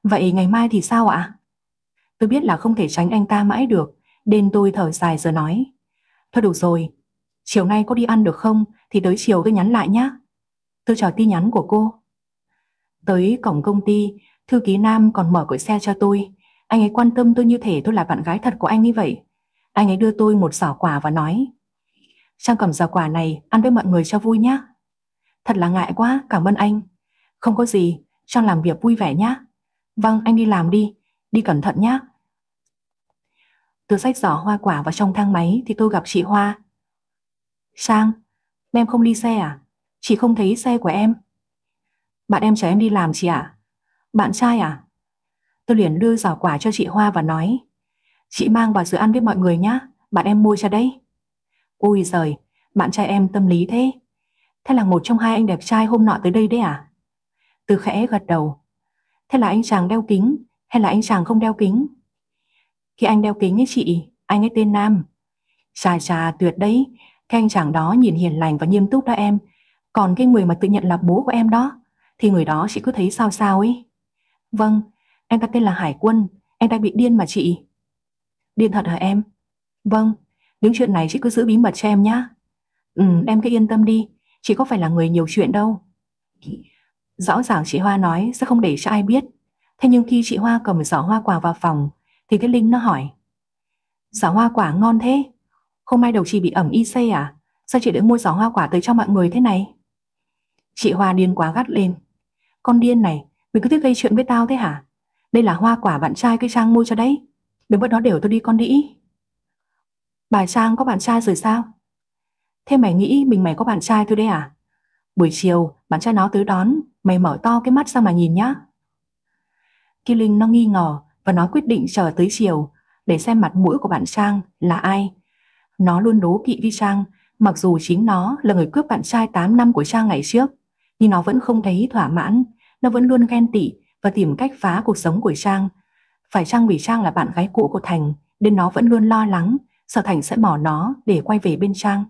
Vậy ngày mai thì sao ạ? Tôi biết là không thể tránh anh ta mãi được, nên tôi thở dài rồi nói. Thôi đủ rồi, chiều nay có đi ăn được không thì tới chiều tôi nhắn lại nhé. Tôi chờ tin nhắn của cô. Tới cổng công ty, thư ký Nam còn mở cửa xe cho tôi. Anh ấy quan tâm tôi như thể tôi là bạn gái thật của anh như vậy. Anh ấy đưa tôi một giỏ quà và nói Trang cầm giỏ quà này ăn với mọi người cho vui nhé. Thật là ngại quá, cảm ơn anh. Không có gì, Trang làm việc vui vẻ nhé. Vâng, anh đi làm đi, đi cẩn thận nhé. Từ xách giỏ hoa quả vào trong thang máy thì tôi gặp chị Hoa. Sang, em không đi xe à? Chị không thấy xe của em. Bạn em chở em đi làm chị ạ. Bạn trai à? Tôi liền đưa giỏ quả cho chị Hoa và nói Chị mang vào giữa ăn với mọi người nhá bạn em mua cho đấy. Ôi giời, bạn trai em tâm lý thế. Thế là một trong hai anh đẹp trai hôm nọ tới đây đấy à? Từ khẽ gật đầu. Thế là anh chàng đeo kính hay là anh chàng không đeo kính? Khi anh đeo kính ấy chị, anh ấy tên Nam. Chà chà tuyệt đấy, cái anh chàng đó nhìn hiền lành và nghiêm túc đó em. Còn cái người mà tự nhận là bố của em đó, thì người đó chị cứ thấy sao sao ấy. Vâng, em ta tên là Hải Quân, em ta bị điên mà chị. Điên thật hả em? Vâng, những chuyện này chị cứ giữ bí mật cho em nhá. Ừ, em cứ yên tâm đi, chị có phải là người nhiều chuyện đâu. Rõ ràng chị Hoa nói sẽ không để cho ai biết. Thế nhưng khi chị Hoa cầm giỏ hoa quả vào phòng, thì cái Linh nó hỏi. Giỏ hoa quả ngon thế, Không may đầu chị bị ẩm y xê à? Sao chị đã mua giỏ hoa quả tới cho mọi người thế này? Chị Hoa điên quá gắt lên. Con điên này, mình cứ thích gây chuyện với tao thế hả? Đây là hoa quả bạn trai cái Trang mua cho đấy. Đừng bắt đó đều tôi đi con đĩ. Bà Trang có bạn trai rồi sao? Thế mày nghĩ mình mày có bạn trai thôi đấy à? Buổi chiều, bạn trai nó tới đón, mày mở to cái mắt ra mà nhìn nhá. Ki Linh nó nghi ngờ và nó quyết định chờ tới chiều để xem mặt mũi của bạn Trang là ai. Nó luôn đố kỵ với Trang, mặc dù chính nó là người cướp bạn trai 8 năm của Trang ngày trước, nhưng nó vẫn không thấy thỏa mãn, nó vẫn luôn ghen tị và tìm cách phá cuộc sống của Trang. Phải chăng vì Trang là bạn gái cũ của Thành nên nó vẫn luôn lo lắng sợ Thành sẽ bỏ nó để quay về bên Trang.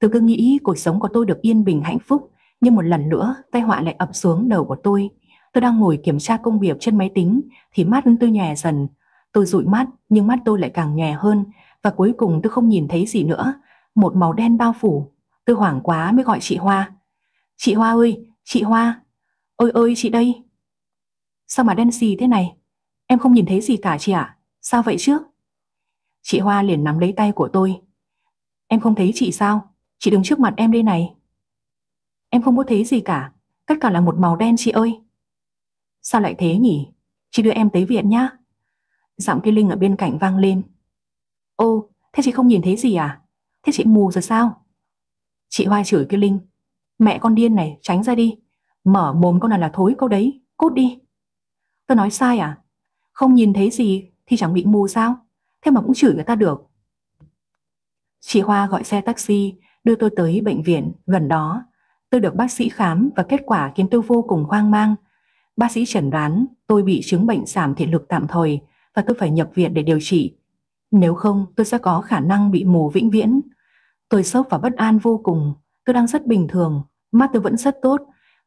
Tôi cứ nghĩ cuộc sống của tôi được yên bình hạnh phúc nhưng một lần nữa tai họa lại ập xuống đầu của tôi. Tôi đang ngồi kiểm tra công việc trên máy tính thì mắt tôi nhòe dần. Tôi dụi mắt nhưng mắt tôi lại càng nhòe hơn và cuối cùng tôi không nhìn thấy gì nữa. Một màu đen bao phủ. Tôi hoảng quá mới gọi chị Hoa. Chị Hoa ơi, chị Hoa. Ôi ơi chị đây. Sao mà đen xì thế này? Em không nhìn thấy gì cả chị ạ. Sao vậy chứ? Chị Hoa liền nắm lấy tay của tôi. Em không thấy chị sao? Chị đứng trước mặt em đây này. Em không có thấy gì cả. Tất cả là một màu đen chị ơi. Sao lại thế nhỉ? Chị đưa em tới viện nhá. Giọng kia Linh ở bên cạnh vang lên. Ô, thế chị không nhìn thấy gì à? Thế chị mù rồi sao? Chị Hoa chửi kia Linh. Mẹ con điên này, tránh ra đi. Mở mồm con nào là thối câu đấy, cút đi. Tôi nói sai à? Không nhìn thấy gì thì chẳng bị mù sao? Thế mà cũng chửi người ta được. Chị Hoa gọi xe taxi đưa tôi tới bệnh viện gần đó. Tôi được bác sĩ khám và kết quả khiến tôi vô cùng hoang mang. Bác sĩ chẩn đoán tôi bị chứng bệnh giảm thị lực tạm thời và tôi phải nhập viện để điều trị. Nếu không tôi sẽ có khả năng bị mù vĩnh viễn. Tôi sốc và bất an vô cùng. Tôi đang rất bình thường, mắt tôi vẫn rất tốt.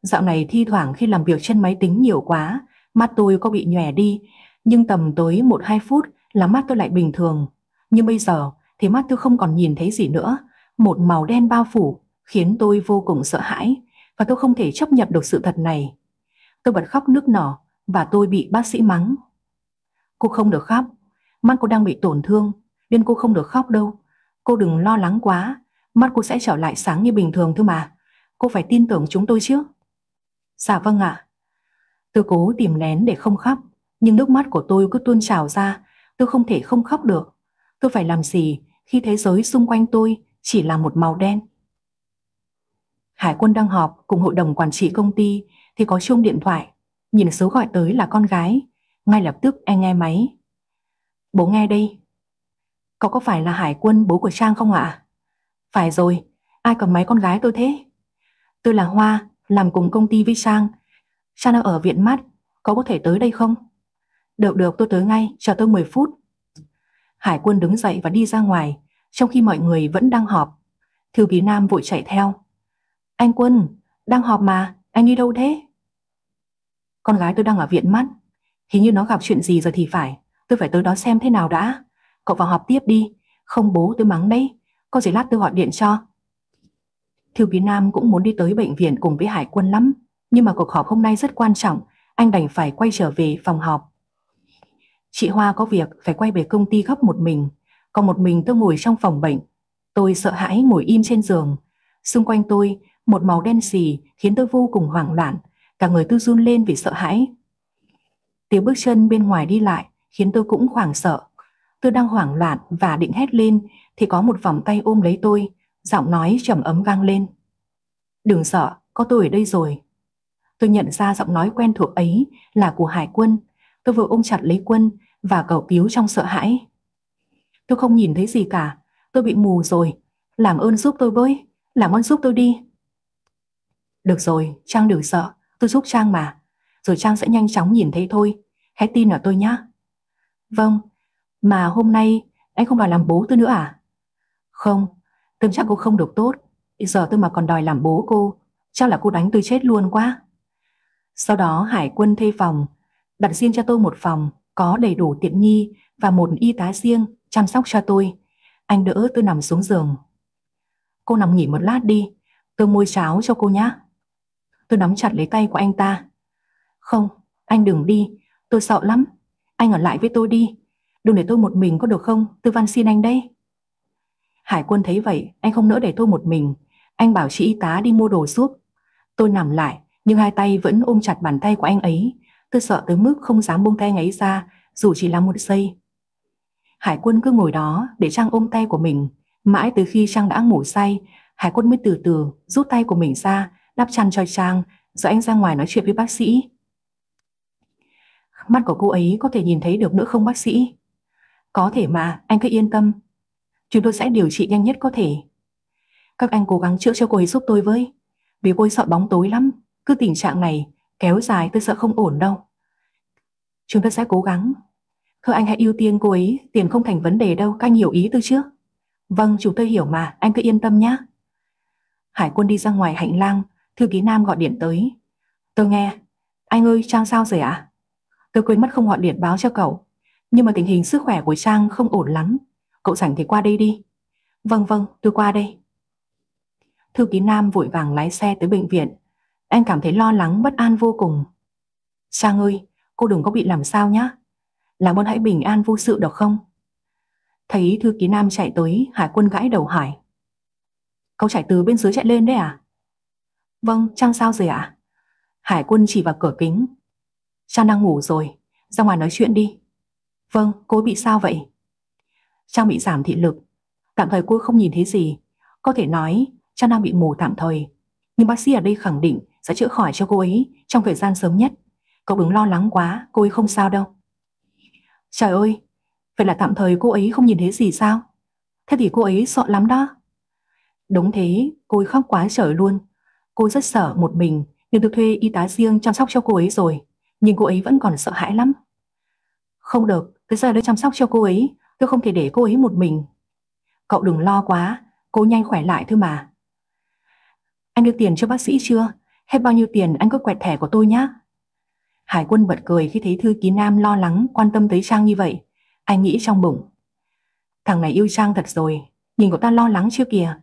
Dạo này thi thoảng khi làm việc trên máy tính nhiều quá, mắt tôi có bị nhòe đi, nhưng tầm tới 1-2 phút là mắt tôi lại bình thường. Nhưng bây giờ thì mắt tôi không còn nhìn thấy gì nữa, một màu đen bao phủ khiến tôi vô cùng sợ hãi và tôi không thể chấp nhận được sự thật này. Tôi bật khóc nước nở và tôi bị bác sĩ mắng. Cô không được khóc, mắt cô đang bị tổn thương nên cô không được khóc đâu. Cô đừng lo lắng quá, mắt cô sẽ trở lại sáng như bình thường thôi mà. Cô phải tin tưởng chúng tôi chứ. Dạ vâng ạ. Tôi cố tìm nén để không khóc, nhưng nước mắt của tôi cứ tuôn trào ra, tôi không thể không khóc được. Tôi phải làm gì khi thế giới xung quanh tôi chỉ là một màu đen? Hải quân đang họp cùng hội đồng quản trị công ty thì có chuông điện thoại, nhìn số gọi tới là con gái, ngay lập tức anh nghe máy. Bố nghe đây. Cậu có phải là Hải quân bố của Trang không ạ? Phải rồi, ai cầm máy con gái tôi thế? Tôi là Hoa, làm cùng công ty với Sang. Sang đang ở viện mắt, có có thể tới đây không? Được được tôi tới ngay, chờ tôi 10 phút. Hải quân đứng dậy và đi ra ngoài, trong khi mọi người vẫn đang họp. Thư ký Nam vội chạy theo. Anh Quân, đang họp mà, anh đi đâu thế? Con gái tôi đang ở viện mắt, hình như nó gặp chuyện gì rồi thì phải, tôi phải tới đó xem thế nào đã. Cậu vào họp tiếp đi, không bố tôi mắng đấy, có gì lát tôi gọi điện cho. Thiêu ký Nam cũng muốn đi tới bệnh viện cùng với Hải quân lắm, nhưng mà cuộc họp hôm nay rất quan trọng, anh đành phải quay trở về phòng họp. Chị Hoa có việc phải quay về công ty gấp một mình, còn một mình tôi ngồi trong phòng bệnh. Tôi sợ hãi ngồi im trên giường. Xung quanh tôi, một màu đen xì khiến tôi vô cùng hoảng loạn, cả người tôi run lên vì sợ hãi. Tiếng bước chân bên ngoài đi lại khiến tôi cũng hoảng sợ. Tôi đang hoảng loạn và định hét lên thì có một vòng tay ôm lấy tôi, giọng nói trầm ấm vang lên. Đừng sợ, có tôi ở đây rồi. Tôi nhận ra giọng nói quen thuộc ấy là của Hải quân. Tôi vừa ôm chặt lấy quân và cầu cứu trong sợ hãi. Tôi không nhìn thấy gì cả, tôi bị mù rồi. Làm ơn giúp tôi với, làm ơn giúp tôi đi. Được rồi, Trang đừng sợ, tôi giúp Trang mà. Rồi Trang sẽ nhanh chóng nhìn thấy thôi, hãy tin ở tôi nhé. Vâng, mà hôm nay anh không đòi làm bố tôi nữa à? Không, tâm trạng cô không được tốt. Giờ tôi mà còn đòi làm bố cô, chắc là cô đánh tôi chết luôn quá. Sau đó Hải quân thuê phòng, đặt riêng cho tôi một phòng có đầy đủ tiện nghi và một y tá riêng chăm sóc cho tôi. Anh đỡ tôi nằm xuống giường. Cô nằm nghỉ một lát đi, tôi mua cháo cho cô nhé. Tôi nắm chặt lấy tay của anh ta. Không, anh đừng đi, tôi sợ lắm. Anh ở lại với tôi đi. Đừng để tôi một mình có được không? Tôi van xin anh đây. Hải quân thấy vậy, anh không nỡ để tôi một mình. Anh bảo chị y tá đi mua đồ giúp. Tôi nằm lại, nhưng hai tay vẫn ôm chặt bàn tay của anh ấy. Tôi sợ tới mức không dám buông tay anh ấy ra, dù chỉ là một giây. Hải quân cứ ngồi đó để Trang ôm tay của mình. Mãi từ khi Trang đã ngủ say, Hải quân mới từ từ rút tay của mình ra, đắp chăn cho Trang, rồi anh ra ngoài nói chuyện với bác sĩ. Mắt của cô ấy có thể nhìn thấy được nữa không bác sĩ? Có thể mà, anh cứ yên tâm. Chúng tôi sẽ điều trị nhanh nhất có thể. Các anh cố gắng chữa cho cô ấy giúp tôi với. Vì cô ấy sợ bóng tối lắm. Cứ tình trạng này kéo dài tôi sợ không ổn đâu. Chúng tôi sẽ cố gắng. Thưa anh hãy ưu tiên cô ấy, tiền không thành vấn đề đâu, các anh hiểu ý tôi chứ? Vâng, chúng tôi hiểu mà, anh cứ yên tâm nhé. Hải quân đi ra ngoài hành lang, thư ký Nam gọi điện tới. Tôi nghe, anh ơi, Trang sao rồi ạ? À? Tôi quên mất không gọi điện báo cho cậu. Nhưng mà tình hình sức khỏe của Trang không ổn lắm. Cậu rảnh thì qua đây đi. Vâng vâng, tôi qua đây. Thư ký Nam vội vàng lái xe tới bệnh viện. Anh cảm thấy lo lắng bất an vô cùng. Sang ơi, cô đừng có bị làm sao nhá. Làm ơn hãy bình an vô sự được không? Thấy thư ký Nam chạy tới, Hải quân gãi đầu hải. Cậu chạy từ bên dưới chạy lên đấy à? Vâng, Trang sao rồi ạ? À? Hải quân chỉ vào cửa kính. Trang đang ngủ rồi, ra ngoài nói chuyện đi. Vâng, cô bị sao vậy? Trang bị giảm thị lực, tạm thời cô không nhìn thấy gì. Có thể nói Trang đang bị mù tạm thời. Nhưng bác sĩ ở đây khẳng định sẽ chữa khỏi cho cô ấy trong thời gian sớm nhất. Cậu đừng lo lắng quá, cô ấy không sao đâu. Trời ơi, vậy là tạm thời cô ấy không nhìn thấy gì sao? Thế thì cô ấy sợ lắm đó. Đúng thế, cô ấy khóc quá trời luôn. Cô rất sợ một mình, nhưng được thuê y tá riêng chăm sóc cho cô ấy rồi. Nhưng cô ấy vẫn còn sợ hãi lắm. Không được, tôi giờ đây chăm sóc cho cô ấy, tôi không thể để cô ấy một mình. Cậu đừng lo quá, Cô nhanh khỏe lại thôi mà. Anh đưa tiền cho bác sĩ chưa? Hết bao nhiêu tiền anh cứ quẹt thẻ của tôi nhé. Hải quân bật cười khi thấy thư ký nam lo lắng quan tâm tới Trang như vậy. Anh nghĩ trong bụng. Thằng này yêu Trang thật rồi, nhìn cậu ta lo lắng chưa kìa.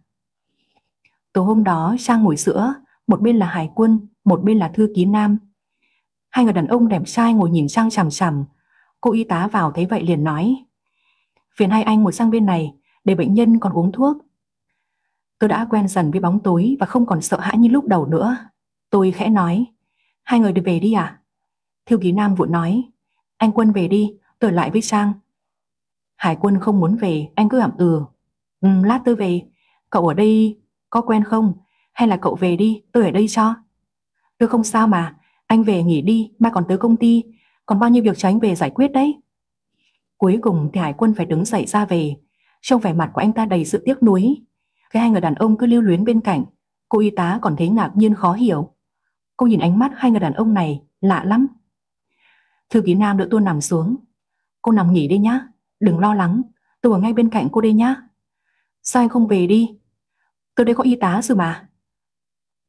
Tối hôm đó Trang ngồi sữa, một bên là Hải quân, một bên là thư ký nam. Hai người đàn ông đẹp trai ngồi nhìn Trang chằm chằm. Cô y tá vào thấy vậy liền nói. Phiền hai anh ngồi sang bên này, để bệnh nhân còn uống thuốc. Tôi đã quen dần với bóng tối và không còn sợ hãi như lúc đầu nữa. Tôi khẽ nói, hai người được về đi à? Thiêu ký Nam vội nói, anh Quân về đi, tôi lại với Trang. Hải Quân không muốn về, anh cứ ẩm ừ. Ừ, lát tôi về, cậu ở đây có quen không? Hay là cậu về đi, tôi ở đây cho. Tôi không sao mà, anh về nghỉ đi, mai còn tới công ty, còn bao nhiêu việc cho anh về giải quyết đấy. Cuối cùng thì Hải Quân phải đứng dậy ra về, trong vẻ mặt của anh ta đầy sự tiếc nuối. Cái hai người đàn ông cứ lưu luyến bên cạnh, cô y tá còn thấy ngạc nhiên khó hiểu. Cô nhìn ánh mắt hai người đàn ông này lạ lắm. Thư ký Nam đỡ tôi nằm xuống. Cô nằm nghỉ đi nhá, đừng lo lắng, tôi ở ngay bên cạnh cô đây nhá. Sao anh không về đi? Tôi đây có y tá rồi mà.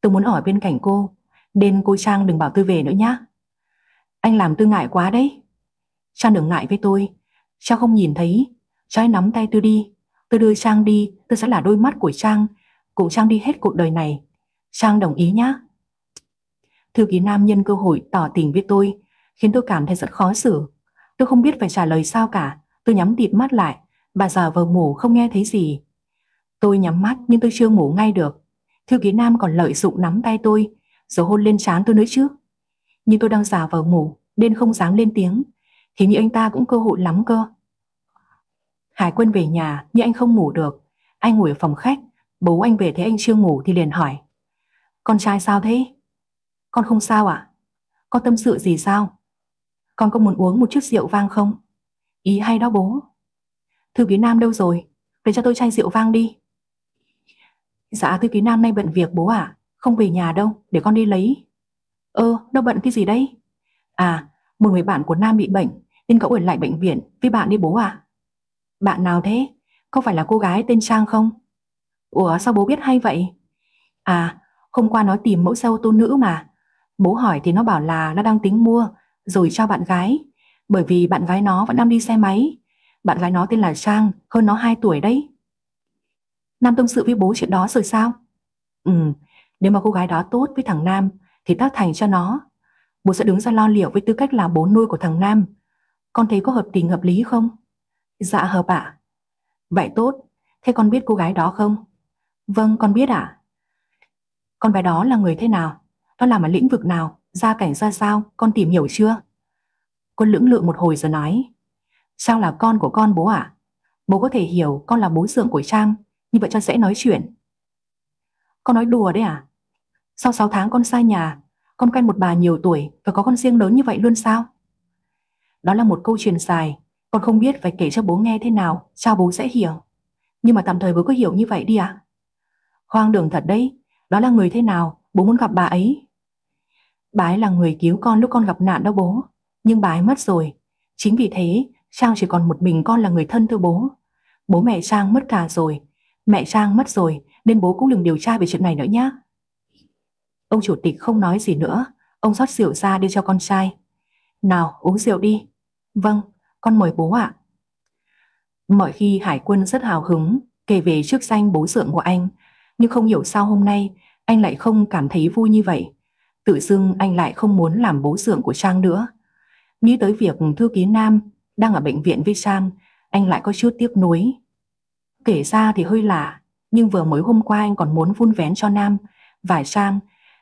Tôi muốn ở bên cạnh cô, nên cô Trang đừng bảo tôi về nữa nhá. Anh làm tôi ngại quá đấy. Trang đừng ngại với tôi, sao không nhìn thấy, Trang nắm tay tôi đi, tôi đưa Trang đi, tôi sẽ là đôi mắt của Trang, cùng Trang đi hết cuộc đời này. Trang đồng ý nhá. Thư ký nam nhân cơ hội tỏ tình với tôi, khiến tôi cảm thấy rất khó xử. Tôi không biết phải trả lời sao cả, tôi nhắm tịt mắt lại, bà già vờ ngủ không nghe thấy gì. Tôi nhắm mắt nhưng tôi chưa ngủ ngay được. Thư ký nam còn lợi dụng nắm tay tôi, rồi hôn lên trán tôi nữa chứ. Nhưng tôi đang giả vờ ngủ, nên không dám lên tiếng. Thì như anh ta cũng cơ hội lắm cơ. Hải quân về nhà nhưng anh không ngủ được. Anh ngủ ở phòng khách, bố anh về thấy anh chưa ngủ thì liền hỏi. Con trai sao thế? Con không sao ạ? À? Con tâm sự gì sao? Con có muốn uống một chút rượu vang không? Ý hay đó bố. Thư ký Nam đâu rồi? Về cho tôi chai rượu vang đi. Dạ thư ký Nam nay bận việc bố ạ. Không về nhà đâu, để con đi lấy. Ơ, đâu bận cái gì đấy? À, một người bạn của Nam bị bệnh nên cậu ở lại bệnh viện với bạn đi bố à? Bạn nào thế? Có phải là cô gái tên Trang không? Ủa sao bố biết hay vậy? À, hôm qua nó tìm mẫu xe ô tô nữ mà. Bố hỏi thì nó bảo là nó đang tính mua rồi cho bạn gái. Bởi vì bạn gái nó vẫn đang đi xe máy. Bạn gái nó tên là Trang, hơn nó 2 tuổi đấy. Nam tâm sự với bố chuyện đó rồi sao? Ừ, nếu mà cô gái đó tốt với thằng Nam thì tác thành cho nó. Bố sẽ đứng ra lo liệu với tư cách là bố nuôi của thằng Nam. Con thấy có hợp tình hợp lý không? Dạ hợp ạ. Vậy tốt, thế con biết cô gái đó không? Vâng, con biết ạ. Con bé đó là người thế nào? Nó làm ở lĩnh vực nào? Gia cảnh ra sao? Con tìm hiểu chưa? Con lưỡng lự một hồi rồi nói. Sao là con của con bố ạ? Bố có thể hiểu con là bố dượng của Trang, như vậy cho dễ nói chuyện. Con nói đùa đấy à? Sau 6 tháng con xa nhà, con quen một bà nhiều tuổi và có con riêng lớn như vậy luôn sao? Đó là một câu chuyện dài, con không biết phải kể cho bố nghe thế nào, sao bố sẽ hiểu. Nhưng mà tạm thời bố có hiểu như vậy đi ạ. À? Hoang đường thật đấy, đó là người thế nào, bố muốn gặp bà ấy. Bà ấy là người cứu con lúc con gặp nạn đó bố, nhưng bà ấy mất rồi. Chính vì thế, Trang chỉ còn một mình con là người thân thôi bố. Bố mẹ Trang mất cả rồi, mẹ Trang mất rồi, nên bố cũng đừng điều tra về chuyện này nữa nhé. Ông chủ tịch không nói gì nữa, ông rót rượu ra đưa cho con trai. Nào, uống rượu đi. Vâng, con mời bố ạ. Mọi khi Hải quân rất hào hứng kể về chức danh bố dưỡng của anh, nhưng không hiểu sao hôm nay anh lại không cảm thấy vui như vậy. Tự dưng anh lại không muốn làm bố dưỡng của Trang nữa. Nghĩ tới việc thư ký Nam đang ở bệnh viện với Trang, anh lại có chút tiếc nuối. Kể ra thì hơi lạ, nhưng vừa mới hôm qua anh còn muốn vun vén cho Nam và Trang.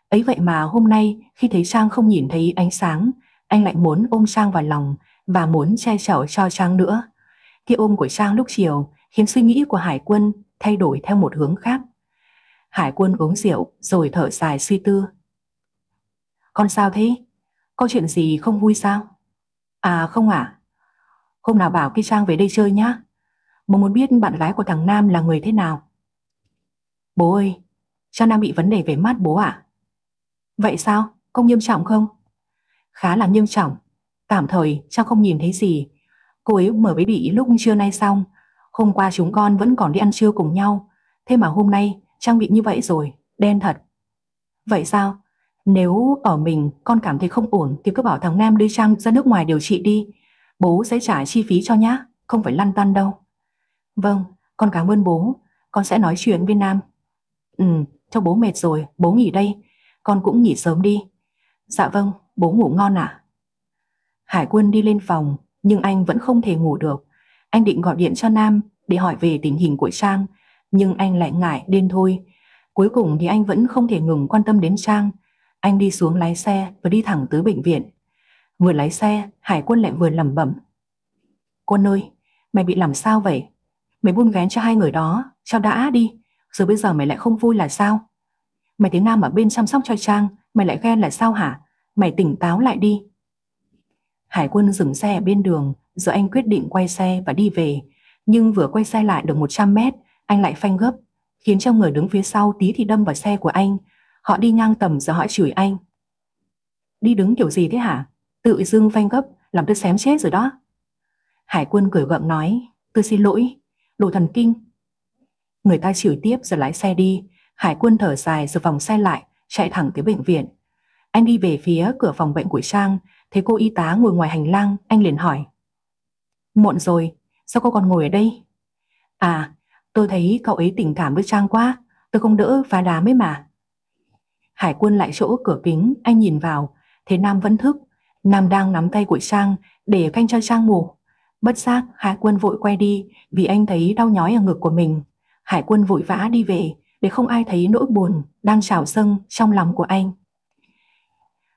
Ấy vậy mà hôm nay khi thấy Trang không nhìn thấy ánh sáng, anh lại muốn ôm Trang vào lòng và muốn che chở cho Trang nữa. Cái ôm của Trang lúc chiều khiến suy nghĩ của Hải quân thay đổi theo một hướng khác. Hải quân uống rượu rồi thở dài suy tư. Con sao thế? Có chuyện gì không vui sao? À không ạ. À? Hôm nào bảo cái Trang về đây chơi nhá. Bố muốn biết bạn gái của thằng Nam là người thế nào. Bố ơi, Trang đang bị vấn đề về mắt bố ạ. Vậy sao? Không nghiêm trọng không? Khá là nghiêm trọng. Tạm thời Trang không nhìn thấy gì. Cô ấy mở với bị lúc trưa nay xong. Hôm qua chúng con vẫn còn đi ăn trưa cùng nhau. Thế mà hôm nay Trang bị như vậy rồi, đen thật. Vậy sao? Nếu ở mình con cảm thấy không ổn thì cứ bảo thằng Nam đưa Trang ra nước ngoài điều trị đi. Bố sẽ trả chi phí cho nhá, không phải lăn tăn đâu. Vâng, con cảm ơn bố, con sẽ nói chuyện với Nam. Ừ, cho bố mệt rồi, bố nghỉ đây. Con cũng nghỉ sớm đi. Dạ vâng, bố ngủ ngon à? Hải quân đi lên phòng, nhưng anh vẫn không thể ngủ được. Anh định gọi điện cho Nam để hỏi về tình hình của Trang, nhưng anh lại ngại điên thôi. Cuối cùng thì anh vẫn không thể ngừng quan tâm đến Trang. Anh đi xuống lái xe và đi thẳng tới bệnh viện. Vừa lái xe, Hải quân lại vừa lẩm bẩm. Quân ơi, mày bị làm sao vậy? Mày buôn vén cho hai người đó, cho đã đi. Rồi bây giờ mày lại không vui là sao? Mày tiếng Nam ở bên chăm sóc cho Trang, mày lại ghen là sao hả? Mày tỉnh táo lại đi. Hải quân dừng xe ở bên đường, rồi anh quyết định quay xe và đi về. Nhưng vừa quay xe lại được 100 mét, anh lại phanh gấp, khiến cho người đứng phía sau tí thì đâm vào xe của anh. Họ đi ngang tầm rồi họ chửi anh. Đi đứng kiểu gì thế hả? Tự dưng phanh gấp, làm tôi xém chết rồi đó. Hải quân cười gượng nói, tôi xin lỗi, đồ thần kinh. Người ta chửi tiếp rồi lái xe đi, Hải quân thở dài rồi vòng xe lại, chạy thẳng tới bệnh viện. Anh đi về phía cửa phòng bệnh của Trang, thấy cô y tá ngồi ngoài hành lang, anh liền hỏi. Muộn rồi, sao cô còn ngồi ở đây? À, tôi thấy cậu ấy tình cảm với Trang quá, tôi không đỡ phá đá ấy mà. Hải quân lại chỗ cửa kính, anh nhìn vào, thấy Nam vẫn thức. Nam đang nắm tay của Trang để canh cho Trang ngủ. Bất giác, Hải quân vội quay đi vì anh thấy đau nhói ở ngực của mình. Hải quân vội vã đi về để không ai thấy nỗi buồn đang trào dâng trong lòng của anh.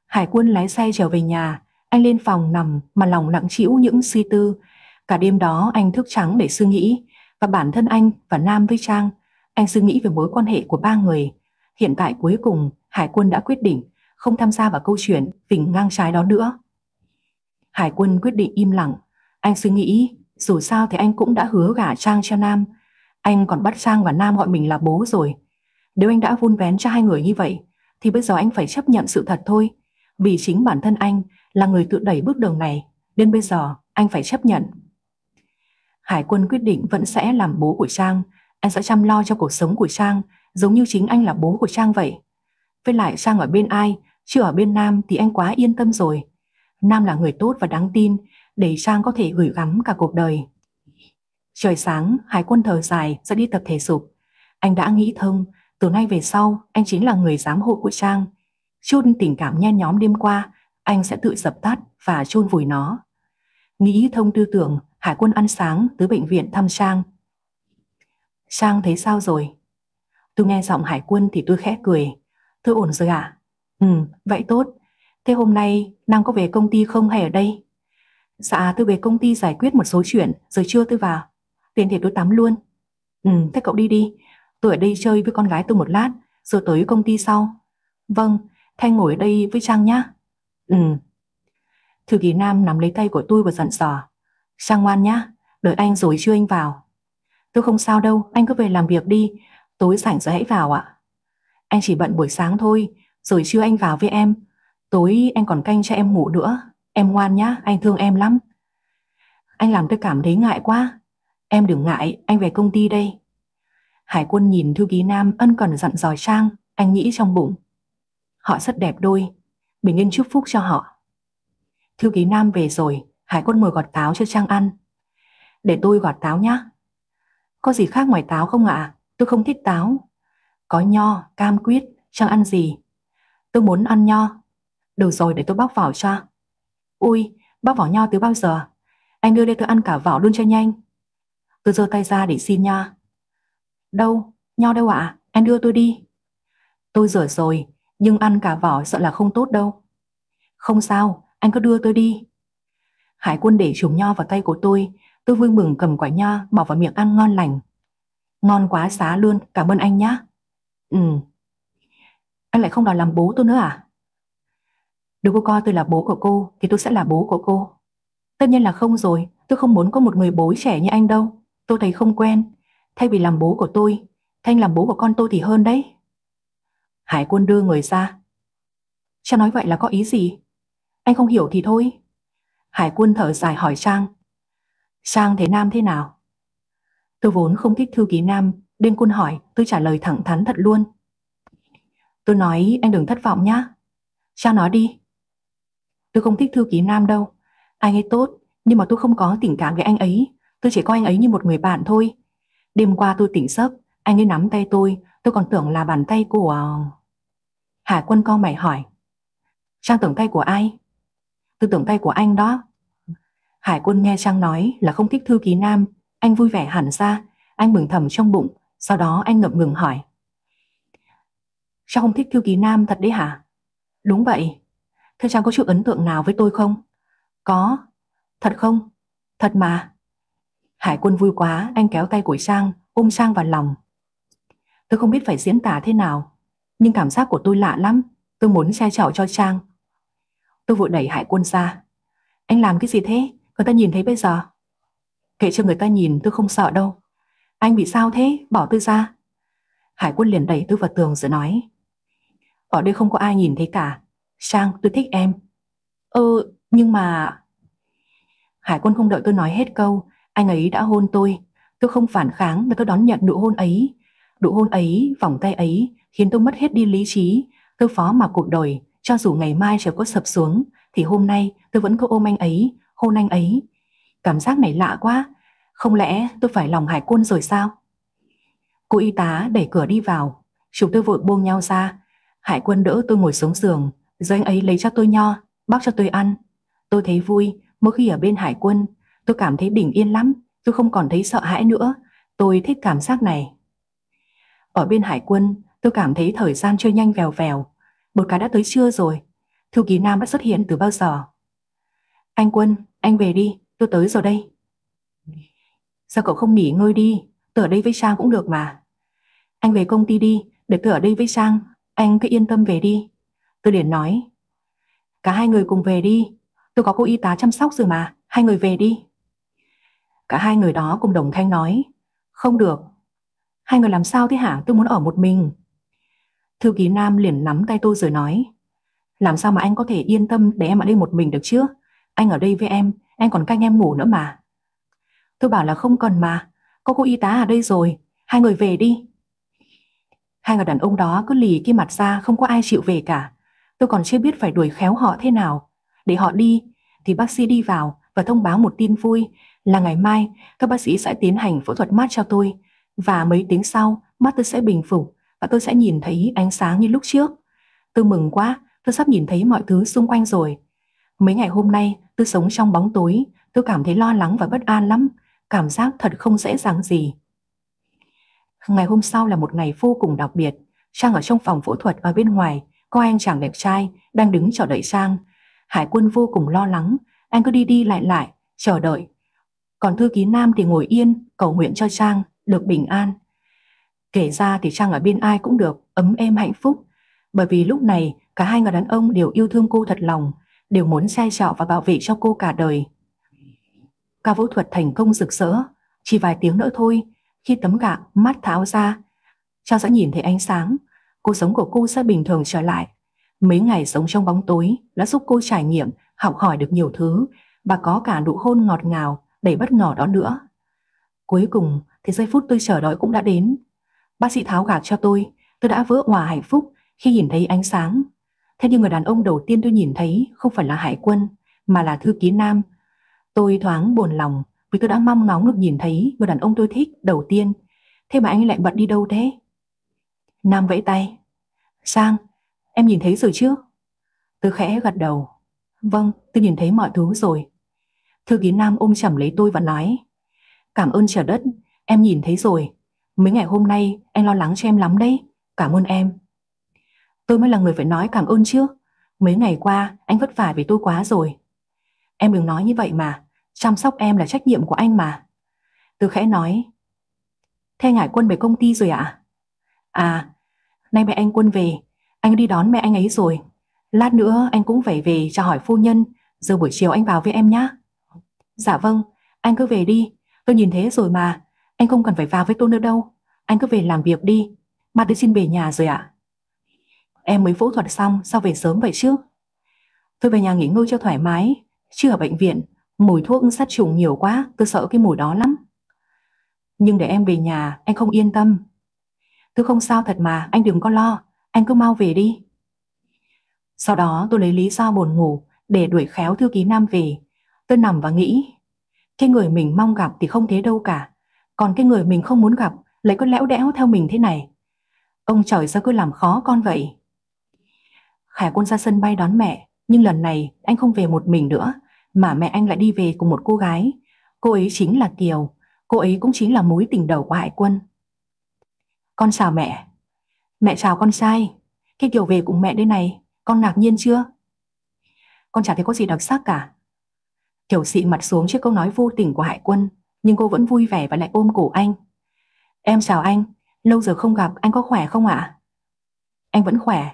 Hải quân lái xe trở về nhà, anh lên phòng nằm mà lòng nặng trĩu những suy tư. Cả đêm đó anh thức trắng để suy nghĩ và bản thân anh và Nam với Trang, anh suy nghĩ về mối quan hệ của ba người. Hiện tại cuối cùng Hải quân đã quyết định không tham gia vào câu chuyện vỉnh ngang trái đó nữa. Hải quân quyết định im lặng. Anh suy nghĩ dù sao thì anh cũng đã hứa gả Trang cho Nam. Anh còn bắt Trang và Nam gọi mình là bố rồi. Nếu anh đã vun vén cho hai người như vậy thì bây giờ anh phải chấp nhận sự thật thôi. Vì chính bản thân anh là người tự đẩy bước đường này nên bây giờ anh phải chấp nhận. Hải quân quyết định vẫn sẽ làm bố của Trang. Anh sẽ chăm lo cho cuộc sống của Trang giống như chính anh là bố của Trang vậy. Với lại Trang ở bên ai, chứ ở bên Nam thì anh quá yên tâm rồi. Nam là người tốt và đáng tin, để Trang có thể gửi gắm cả cuộc đời. Trời sáng, Hải quân thở dài sẽ đi tập thể dục. Anh đã nghĩ thông, từ nay về sau, anh chính là người giám hộ của Trang chôn tình cảm nhen nhóm đêm qua, anh sẽ tự dập tắt và chôn vùi nó. Nghĩ thông tư tưởng, Hải quân ăn sáng tới bệnh viện thăm sang sang thấy sao rồi? Tôi nghe giọng Hải quân thì tôi khẽ cười. Tôi ổn rồi à? Ừ, vậy tốt. Thế hôm nay Nam có về công ty không hay ở đây? Dạ tôi về công ty giải quyết một số chuyện Rồi chưa tôi vào Tiền thì tôi tắm luôn Ừ thế cậu đi đi Tôi ở đây chơi với con gái tôi một lát Rồi tới công ty sau Vâng Thanh ngồi ở đây với Trang nhá Ừ Thư ký Nam nắm lấy tay của tôi và dặn dò Trang ngoan nhá Đợi anh rồi chưa anh vào Tôi không sao đâu Anh cứ về làm việc đi Tối rảnh rồi hãy vào ạ Anh chỉ bận buổi sáng thôi Rồi chưa anh vào với em Tối anh còn canh cho em ngủ nữa Em ngoan nhá, anh thương em lắm. Anh làm tôi cảm thấy ngại quá. Em đừng ngại, anh về công ty đây. Hải quân nhìn thư ký nam ân cần dặn dò Trang, anh nghĩ trong bụng. Họ rất đẹp đôi, bình yên chúc phúc cho họ. Thư ký nam về rồi, Hải quân mời gọt táo cho Trang ăn. Để tôi gọt táo nhá. Có gì khác ngoài táo không ạ? Tôi không thích táo. Có nho, cam quýt, Trang ăn gì? Tôi muốn ăn nho. Được rồi để tôi bóc vỏ cho. Ui, bóc vỏ nho từ bao giờ? Anh đưa đây tôi ăn cả vỏ luôn cho nhanh. Tôi giơ tay ra để xin nha. Đâu, nho đâu ạ? Anh đưa tôi đi. Tôi rửa rồi, nhưng ăn cả vỏ sợ là không tốt đâu. Không sao, anh cứ đưa tôi đi. Hải quân để chùm nho vào tay của tôi, tôi vui mừng cầm quả nho bỏ vào miệng ăn ngon lành. Ngon quá xá luôn, cảm ơn anh nhá. Ừ. Anh lại không đòi làm bố tôi nữa à? Nếu cô coi tôi là bố của cô Thì tôi sẽ là bố của cô Tất nhiên là không rồi Tôi không muốn có một người bố trẻ như anh đâu Tôi thấy không quen Thay vì làm bố của tôi Thanh làm bố của con tôi thì hơn đấy Hải quân đưa người ra Cha nói vậy là có ý gì Anh không hiểu thì thôi Hải quân thở dài hỏi Trang Trang thấy Nam thế nào Tôi vốn không thích thư ký Nam Liên Quân hỏi, tôi trả lời thẳng thắn thật luôn. Tôi nói anh đừng thất vọng nhá. Trang nói đi. Tôi không thích thư ký Nam đâu. Anh ấy tốt, nhưng mà tôi không có tình cảm với anh ấy. Tôi chỉ coi anh ấy như một người bạn thôi. Đêm qua tôi tỉnh giấc, anh ấy nắm tay tôi, tôi còn tưởng là bàn tay của... Ờ, Hải quân con mày hỏi. Trang tưởng tay của ai? Tôi tưởng tay của anh đó. Hải quân nghe Trang nói là không thích thư ký nam, anh vui vẻ hẳn ra, anh mừng thầm trong bụng, sau đó anh ngập ngừng hỏi. Trang không thích thư ký nam thật đấy hả? Đúng vậy. Thế Trang có chút ấn tượng nào với tôi không? Có. Thật không? Thật mà. Hải quân vui quá, anh kéo tay của Trang, ôm Trang vào lòng. Tôi không biết phải diễn tả thế nào, nhưng cảm giác của tôi lạ lắm, tôi muốn che chở cho Trang. Tôi vội đẩy Hải quân ra. Anh làm cái gì thế? Người ta nhìn thấy bây giờ. Kệ cho người ta nhìn tôi không sợ đâu. Anh bị sao thế? Bỏ tôi ra. Hải quân liền đẩy tôi vào tường rồi nói. Ở đây không có ai nhìn thấy cả. Trang, tôi thích em. Ừ, nhưng mà... Hải quân không đợi tôi nói hết câu. Anh ấy đã hôn tôi. Tôi không phản kháng mà tôi đón nhận nụ hôn ấy. Đủ hôn ấy, vòng tay ấy khiến tôi mất hết đi lý trí. Tôi phó mặc cuộc đời. Cho dù ngày mai trời có sập xuống thì hôm nay tôi vẫn có ôm anh ấy, hôn anh ấy. Cảm giác này lạ quá. Không lẽ tôi phải lòng hải quân rồi sao? Cô y tá đẩy cửa đi vào. Chúng tôi vội buông nhau ra. Hải quân đỡ tôi ngồi xuống giường. Rồi anh ấy lấy cho tôi nho, bóc cho tôi ăn. Tôi thấy vui mỗi khi ở bên hải quân. Tôi cảm thấy bình yên lắm. Tôi không còn thấy sợ hãi nữa. Tôi thích cảm giác này. Ở bên hải quân, tôi cảm thấy thời gian trôi nhanh vèo vèo. Một cái đã tới trưa rồi. Thư ký Nam đã xuất hiện từ bao giờ? Anh Quân, anh về đi, tôi tới rồi đây. Sao cậu không nghỉ ngơi đi, tôi ở đây với Trang cũng được mà. Anh về công ty đi, để tôi ở đây với Trang, anh cứ yên tâm về đi. Tôi liền nói. Cả hai người cùng về đi, tôi có cô y tá chăm sóc rồi mà, hai người về đi. Cả hai người đó cùng đồng thanh nói. Không được. Hai người làm sao thế hả, tôi muốn ở một mình. Thư ký Nam liền nắm tay tôi rồi nói. Làm sao mà anh có thể yên tâm để em ở đây một mình được chứ? Anh ở đây với em, anh còn canh em ngủ nữa mà. Tôi bảo là không cần mà, có cô y tá ở đây rồi, hai người về đi. Hai người đàn ông đó cứ lì cái mặt ra không có ai chịu về cả. Tôi còn chưa biết phải đuổi khéo họ thế nào. Để họ đi, thì bác sĩ đi vào và thông báo một tin vui là ngày mai các bác sĩ sẽ tiến hành phẫu thuật mắt cho tôi và mấy tiếng sau mắt tôi sẽ bình phục và tôi sẽ nhìn thấy ánh sáng như lúc trước. Tôi mừng quá, tôi sắp nhìn thấy mọi thứ xung quanh rồi. Mấy ngày hôm nay tôi sống trong bóng tối, tôi cảm thấy lo lắng và bất an lắm, cảm giác thật không dễ dàng gì. Ngày hôm sau là một ngày vô cùng đặc biệt, Trang ở trong phòng phẫu thuật ở bên ngoài, có anh chàng đẹp trai đang đứng chờ đợi Trang. Hải quân vô cùng lo lắng, anh cứ đi đi lại lại, chờ đợi. Còn thư ký Nam thì ngồi yên, cầu nguyện cho Trang được bình an. Kể ra thì Trang ở bên ai cũng được, ấm êm hạnh phúc. Bởi vì lúc này cả hai người đàn ông đều yêu thương cô thật lòng, đều muốn che chở và bảo vệ cho cô cả đời. Ca phẫu thuật thành công rực rỡ, chỉ vài tiếng nữa thôi, khi tấm gạc mắt tháo ra, Trang sẽ nhìn thấy ánh sáng, cuộc sống của cô sẽ bình thường trở lại. Mấy ngày sống trong bóng tối đã giúp cô trải nghiệm, học hỏi được nhiều thứ và có cả nụ hôn ngọt ngào, đầy bất ngờ đó nữa. Cuối cùng thì giây phút tôi chờ đợi cũng đã đến. Bác sĩ tháo gạc cho tôi, tôi đã vỡ hòa hạnh phúc khi nhìn thấy ánh sáng. Thế nhưng người đàn ông đầu tiên tôi nhìn thấy không phải là Hải quân, mà là thư ký Nam. Tôi thoáng buồn lòng vì tôi đã mong ngóng được nhìn thấy người đàn ông tôi thích đầu tiên. Thế mà anh lại bận đi đâu thế? Nam vẫy tay. Sang, em nhìn thấy rồi chứ? Tôi khẽ gật đầu. Vâng, tôi nhìn thấy mọi thứ rồi. Thư ký Nam ôm chầm lấy tôi và nói Cảm ơn trời đất, em nhìn thấy rồi. Mấy ngày hôm nay anh lo lắng cho em lắm đấy. Cảm ơn em. Tôi mới là người phải nói cảm ơn chứ. Mấy ngày qua anh vất vả vì tôi quá rồi. Em đừng nói như vậy mà. Chăm sóc em là trách nhiệm của anh mà. Tôi khẽ nói. Thế ngải Quân về công ty rồi ạ? À? à, nay mẹ anh Quân về. Anh đi đón mẹ anh ấy rồi. Lát nữa anh cũng phải về cho hỏi phu nhân. Giờ buổi chiều anh vào với em nhé. Dạ vâng, anh cứ về đi. Tôi nhìn thế rồi mà. Anh không cần phải vào với tôi nữa đâu. Anh cứ về làm việc đi. Mà tôi xin về nhà rồi ạ. Em mới phẫu thuật xong, sao về sớm vậy chứ? Tôi về nhà nghỉ ngơi cho thoải mái. Chứ ở bệnh viện, mùi thuốc sát trùng nhiều quá, tôi sợ cái mùi đó lắm. Nhưng để em về nhà, anh không yên tâm. Tôi không sao thật mà, anh đừng có lo, anh cứ mau về đi. Sau đó tôi lấy lý do buồn ngủ để đuổi khéo thư ký Nam về. Tôi nằm và nghĩ, cái người mình mong gặp thì không thế đâu cả, còn cái người mình không muốn gặp lại có lẽo đẽo theo mình thế này. Ông trời sao cứ làm khó con vậy? Khải quân ra sân bay đón mẹ, nhưng lần này anh không về một mình nữa, mà mẹ anh lại đi về cùng một cô gái. Cô ấy chính là Kiều, cô ấy cũng chính là mối tình đầu của Hải quân. Con chào mẹ. Mẹ chào con trai. Cái Kiều về cùng mẹ đây này, con ngạc nhiên chưa? Con chả thấy có gì đặc sắc cả. Kiều xị mặt xuống trước câu nói vô tình của Hải quân, nhưng cô vẫn vui vẻ và lại ôm cổ anh. Em chào anh, lâu giờ không gặp, anh có khỏe không ạ? Anh vẫn khỏe.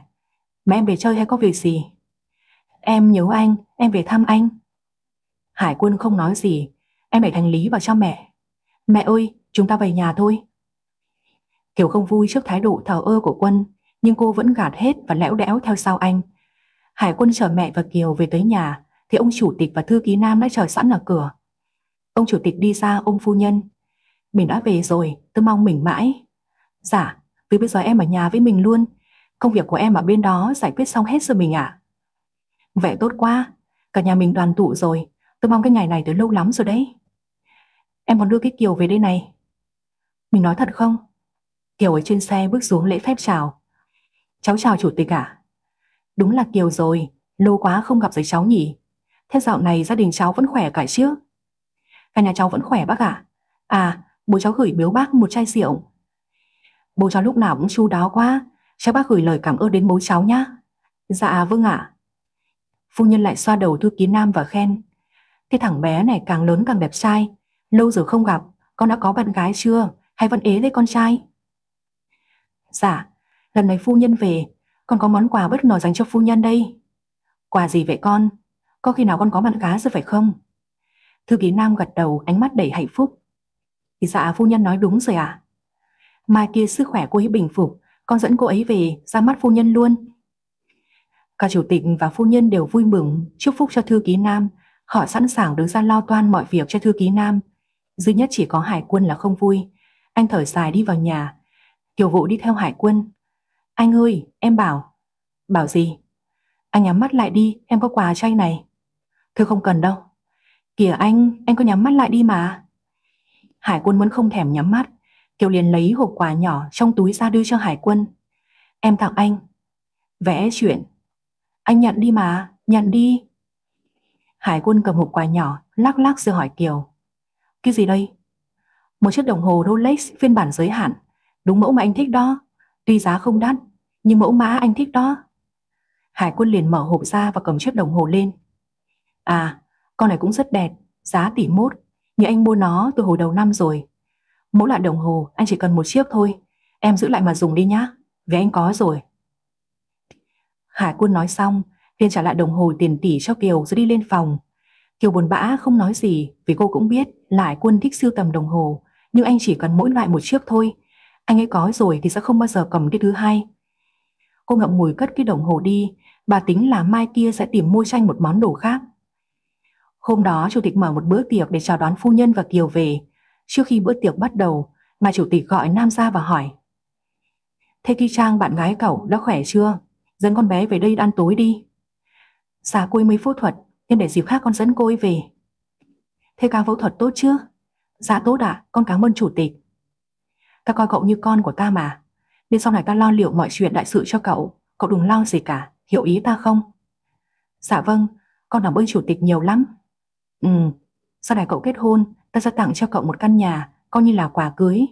Mà em về chơi hay có việc gì? Em nhớ anh, em về thăm anh. Hải quân không nói gì, em đẩy hành lý vào cho mẹ. Mẹ ơi, chúng ta về nhà thôi. Kiều không vui trước thái độ thờ ơ của quân, nhưng cô vẫn gạt hết và lẽo đẽo theo sau anh. Hải quân chở mẹ và Kiều về tới nhà, thì ông chủ tịch và thư ký Nam đã chờ sẵn ở cửa. Ông chủ tịch đi ra ông phu nhân. Mình đã về rồi, tôi mong mình mãi. Dạ, từ bây giờ em ở nhà với mình luôn. Công việc của em ở bên đó giải quyết xong hết rồi mình ạ. À? Vậy tốt quá, cả nhà mình đoàn tụ rồi. Tôi mong cái ngày này tới lâu lắm rồi đấy. Em còn đưa cái Kiều về đây này. Mình nói thật không? Kiều ở trên xe bước xuống lễ phép chào. Cháu chào chủ tịch ạ. Đúng là Kiều rồi, lâu quá không gặp giấy cháu nhỉ. Thế dạo này gia đình cháu vẫn khỏe cả chứ? Cả nhà cháu vẫn khỏe bác ạ. À? à, bố cháu gửi biếu bác một chai rượu. Bố cháu lúc nào cũng chu đáo quá, cháu bác gửi lời cảm ơn đến bố cháu nhá. Dạ vâng ạ. Phu nhân lại xoa đầu thư ký nam và khen. Thế thằng bé này càng lớn càng đẹp trai, lâu rồi không gặp, con đã có bạn gái chưa, hay vẫn ế với con trai? Dạ, lần này phu nhân về, con có món quà bất ngờ dành cho phu nhân đây. Quà gì vậy con? Có khi nào con có bạn gái rồi phải không? Thư ký Nam gật đầu ánh mắt đầy hạnh phúc. Thì dạ phu nhân nói đúng rồi à? Mai kia sức khỏe cô ấy bình phục, con dẫn cô ấy về ra mắt phu nhân luôn. Cả chủ tịch và phu nhân đều vui mừng chúc phúc cho thư ký Nam. Họ sẵn sàng đứng ra lo toan mọi việc cho thư ký Nam. Duy nhất chỉ có Hải quân là không vui. Anh thở dài đi vào nhà. Kiều Vũ đi theo Hải quân. Anh ơi, em bảo. Bảo gì? Anh nhắm mắt lại đi, em có quà cho anh này. Thôi không cần đâu. Kìa anh, anh có nhắm mắt lại đi mà. Hải quân vẫn không thèm nhắm mắt. Kiều liền lấy hộp quà nhỏ trong túi ra đưa cho Hải quân. Em tặng anh. Vẽ chuyện. Anh nhận đi mà, nhận đi. Hải quân cầm hộp quà nhỏ, lắc lắc rồi hỏi Kiều. Cái gì đây? Một chiếc đồng hồ Rolex phiên bản giới hạn. Đúng mẫu mà anh thích đó. Tuy giá không đắt, nhưng mẫu mã anh thích đó. Hải quân liền mở hộp ra và cầm chiếc đồng hồ lên. À, con này cũng rất đẹp, giá tỷ mốt, nhưng anh mua nó từ hồi đầu năm rồi. Mỗi loại đồng hồ anh chỉ cần một chiếc thôi, em giữ lại mà dùng đi nhá, vì anh có rồi. Hải quân nói xong, liền trả lại đồng hồ tiền tỷ cho Kiều rồi đi lên phòng. Kiều buồn bã không nói gì vì cô cũng biết là Hải quân thích sưu tầm đồng hồ, nhưng anh chỉ cần mỗi loại một chiếc thôi. Anh ấy có rồi thì sẽ không bao giờ cầm cái thứ hai. Cô ngậm ngùi cất cái đồng hồ đi, bà tính là mai kia sẽ tìm mua tranh một món đồ khác. Hôm đó chủ tịch mở một bữa tiệc để chào đón phu nhân và Kiều về. Trước khi bữa tiệc bắt đầu, bà chủ tịch gọi Nam ra và hỏi. Thế Kỳ Trang bạn gái cậu đã khỏe chưa? Dẫn con bé về đây ăn tối đi. Xà cô ấy mới phẫu thuật, nên để dịp khác con dẫn cô ấy về. Thế ca phẫu thuật tốt chưa? Dạ tốt ạ, con cảm ơn chủ tịch. Ta coi cậu như con của ta mà. Nên sau này ta lo liệu mọi chuyện đại sự cho cậu. Cậu đừng lo gì cả, hiểu ý ta không? Dạ vâng, con cảm ơn chủ tịch nhiều lắm. Ừ, sau này cậu kết hôn, ta sẽ tặng cho cậu một căn nhà, coi như là quà cưới.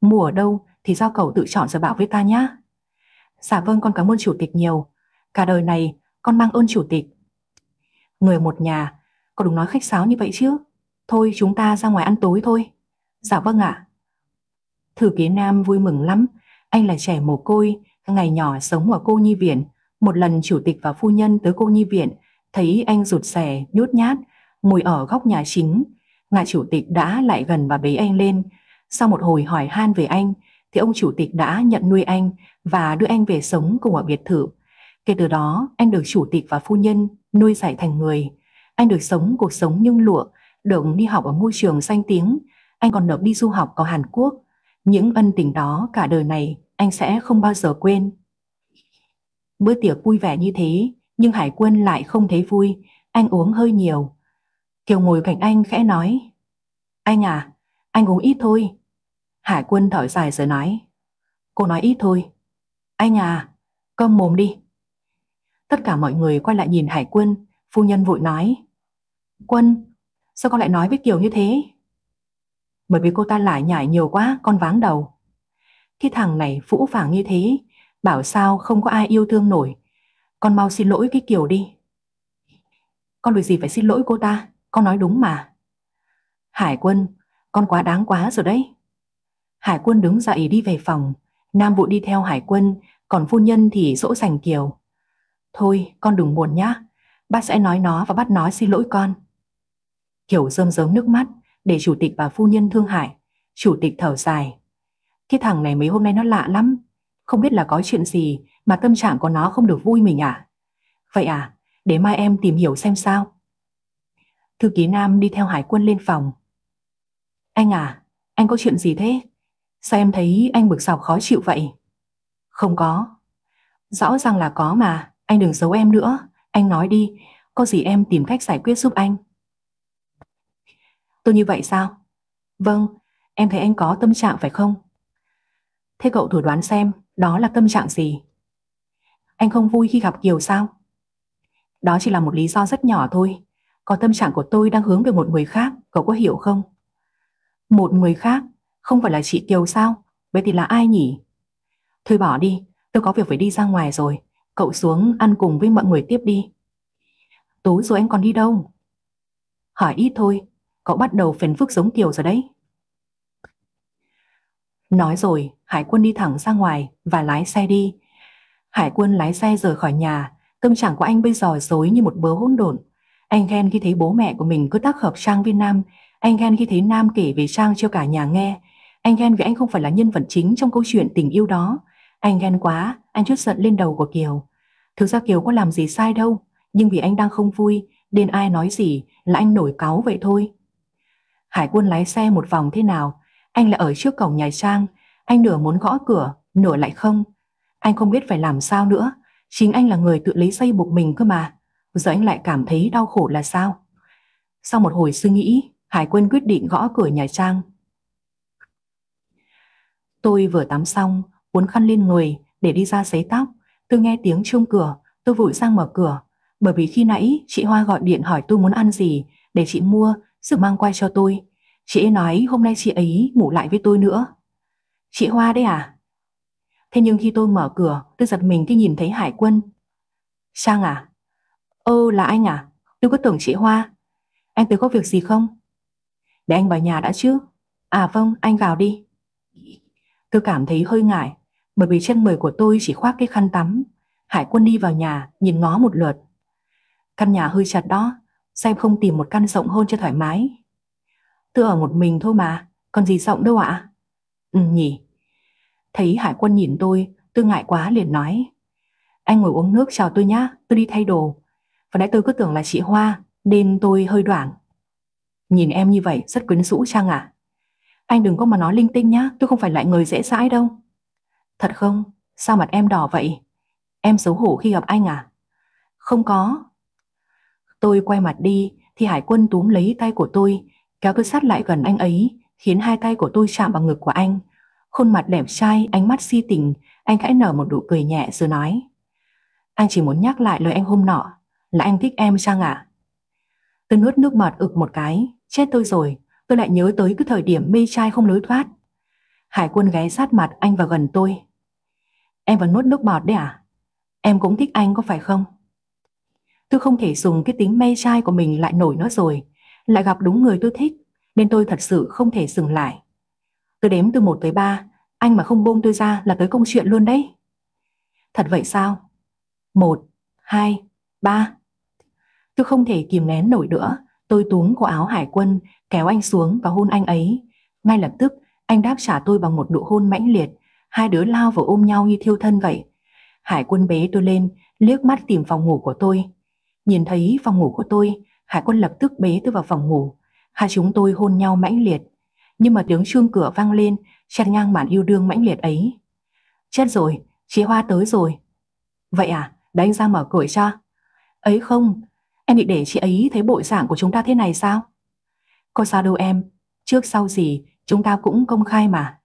Mua ở đâu thì do cậu tự chọn rồi bảo với ta nhé. Dạ vâng con cảm ơn chủ tịch nhiều. Cả đời này con mang ơn chủ tịch. Người một nhà, có đừng nói khách sáo như vậy chứ. Thôi chúng ta ra ngoài ăn tối thôi. Dạ vâng ạ. Thử ký Nam vui mừng lắm. Anh là trẻ mồ côi, ngày nhỏ sống ở cô nhi viện. Một lần chủ tịch và phu nhân tới cô nhi viện, thấy anh rụt rè, nhút nhát, ngồi ở góc nhà chính. Ngài chủ tịch đã lại gần và bế anh lên. Sau một hồi hỏi han về anh, thì ông chủ tịch đã nhận nuôi anh và đưa anh về sống cùng ở biệt thự. Kể từ đó, anh được chủ tịch và phu nhân nuôi dạy thành người. Anh được sống cuộc sống nhung lụa, được đi học ở môi trường danh tiếng. Anh còn được đi du học ở Hàn Quốc. Những ân tình đó cả đời này anh sẽ không bao giờ quên. Bữa tiệc vui vẻ như thế, nhưng Hải Quân lại không thấy vui, anh uống hơi nhiều. Kiều ngồi cạnh anh khẽ nói, anh à, anh uống ít thôi. Hải Quân thở dài rồi nói, cô nói ít thôi. Anh à, cơm mồm đi. Tất cả mọi người quay lại nhìn Hải Quân, phu nhân vội nói, Quân, sao con lại nói với Kiều như thế? Bởi vì cô ta lại nhảy nhiều quá, con váng đầu. Cái thằng này phũ phàng như thế, bảo sao không có ai yêu thương nổi. Con mau xin lỗi cái Kiều đi. Con việc gì phải xin lỗi cô ta, con nói đúng mà. Hải quân, con quá đáng quá rồi đấy. Hải quân đứng dậy đi về phòng, Nam vũ đi theo hải quân, còn phu nhân thì dỗ dành Kiều. Thôi, con đừng buồn nhá, bác sẽ nói nó và bắt nó xin lỗi con. Kiều rơm rớm nước mắt, để chủ tịch và phu nhân thương hại. Chủ tịch thở dài. Cái thằng này mấy hôm nay nó lạ lắm. Không biết là có chuyện gì mà tâm trạng của nó không được vui mình à? Vậy à, để mai em tìm hiểu xem sao. Thư ký Nam đi theo hải quân lên phòng. Anh à, anh có chuyện gì thế? Sao em thấy anh bực sọc khó chịu vậy? Không có. Rõ ràng là có mà, anh đừng giấu em nữa. Anh nói đi, có gì em tìm cách giải quyết giúp anh. Tôi như vậy sao? Vâng, em thấy anh có tâm trạng phải không? Thế cậu thử đoán xem đó là tâm trạng gì? Anh không vui khi gặp Kiều sao? Đó chỉ là một lý do rất nhỏ thôi. Có tâm trạng của tôi đang hướng về một người khác, cậu có hiểu không? Một người khác, không phải là chị Kiều sao? Vậy thì là ai nhỉ? Thôi bỏ đi, tôi có việc phải đi ra ngoài rồi. Cậu xuống ăn cùng với mọi người tiếp đi. Tối rồi anh còn đi đâu? Hỏi ít thôi, cậu bắt đầu phiền phức giống Kiều rồi đấy. Nói rồi, Hải quân đi thẳng ra ngoài và lái xe đi. Hải quân lái xe rời khỏi nhà, tâm trạng của anh bây giờ dối như một bớ hỗn độn. Anh ghen khi thấy bố mẹ của mình cứ tác hợp sang với Nam, anh ghen khi thấy Nam kể về Sang cho cả nhà nghe. Anh ghen vì anh không phải là nhân vật chính trong câu chuyện tình yêu đó. Anh ghen quá, anh chút giận lên đầu của Kiều. Thực ra Kiều có làm gì sai đâu, nhưng vì anh đang không vui, nên ai nói gì là anh nổi cáu vậy thôi. Hải quân lái xe một vòng thế nào, anh lại ở trước cổng nhà Trang, anh nửa muốn gõ cửa, nửa lại không. Anh không biết phải làm sao nữa, chính anh là người tự lấy dây buộc mình cơ mà. Giờ anh lại cảm thấy đau khổ là sao? Sau một hồi suy nghĩ, Hải quân quyết định gõ cửa nhà Trang. Tôi vừa tắm xong, cuốn khăn lên người để đi ra sấy tóc. Tôi nghe tiếng chuông cửa, tôi vội sang mở cửa. Bởi vì khi nãy chị Hoa gọi điện hỏi tôi muốn ăn gì để chị mua sự mang quay cho tôi. Chị ấy nói hôm nay chị ấy ngủ lại với tôi nữa. Chị Hoa đấy à? Thế nhưng khi tôi mở cửa, tôi giật mình khi nhìn thấy Hải Quân. Sang à? Ơ là anh à? Tôi cứ tưởng chị Hoa. Anh tới có việc gì không? Để anh vào nhà đã chứ. À vâng, anh vào đi. Tôi cảm thấy hơi ngại, bởi vì chân người của tôi chỉ khoác cái khăn tắm. Hải quân đi vào nhà, nhìn ngó một lượt. Căn nhà hơi chặt đó, xem không tìm một căn rộng hơn cho thoải mái? Tôi ở một mình thôi mà, còn gì rộng đâu ạ? Ừ nhỉ. Thấy Hải quân nhìn tôi, tôi ngại quá liền nói. Anh ngồi uống nước chào tôi nhá, tôi đi thay đồ. Và nãy tôi cứ tưởng là chị Hoa, nên tôi hơi đoảng. Nhìn em như vậy rất quyến rũ chăng à? Anh đừng có mà nói linh tinh nhá, tôi không phải loại người dễ dãi đâu. Thật không? Sao mặt em đỏ vậy? Em xấu hổ khi gặp anh à? Không có. Tôi quay mặt đi thì Hải quân túm lấy tay của tôi, kéo tôi sát lại gần anh ấy, khiến hai tay của tôi chạm vào ngực của anh. Khuôn mặt đẹp trai, ánh mắt si tình, anh khẽ nở một nụ cười nhẹ rồi nói. Anh chỉ muốn nhắc lại lời anh hôm nọ, là anh thích em chăng ạ? À? Tôi nuốt nước bọt ực một cái, chết tôi rồi, tôi lại nhớ tới cái thời điểm mê trai không lối thoát. Hải quân ghé sát mặt anh vào gần tôi. Em vẫn nuốt nước bọt đấy à? Em cũng thích anh có phải không? Tôi không thể dùng cái tính mê trai của mình lại nổi nó rồi. Lại gặp đúng người tôi thích, nên tôi thật sự không thể dừng lại. Tôi đếm từ 1 tới 3, anh mà không buông tôi ra là tới công chuyện luôn đấy. Thật vậy sao? 1, 2, 3. Tôi không thể kìm nén nổi nữa, tôi túm cổ áo hải quân, kéo anh xuống và hôn anh ấy. Ngay lập tức, anh đáp trả tôi bằng một nụ hôn mãnh liệt, hai đứa lao vào ôm nhau như thiêu thân vậy. Hải quân bế tôi lên, liếc mắt tìm phòng ngủ của tôi. Nhìn thấy phòng ngủ của tôi, Hải quân lập tức bế tôi vào phòng ngủ. Hai chúng tôi hôn nhau mãnh liệt. Nhưng mà tiếng chuông cửa vang lên, chặt ngang màn yêu đương mãnh liệt ấy. Chết rồi, chị Hoa tới rồi. Vậy à, để anh ra mở cửa cho. Ấy không, em định để chị ấy thấy bộ dạng của chúng ta thế này sao? Có sao đâu em, trước sau gì chúng ta cũng công khai mà.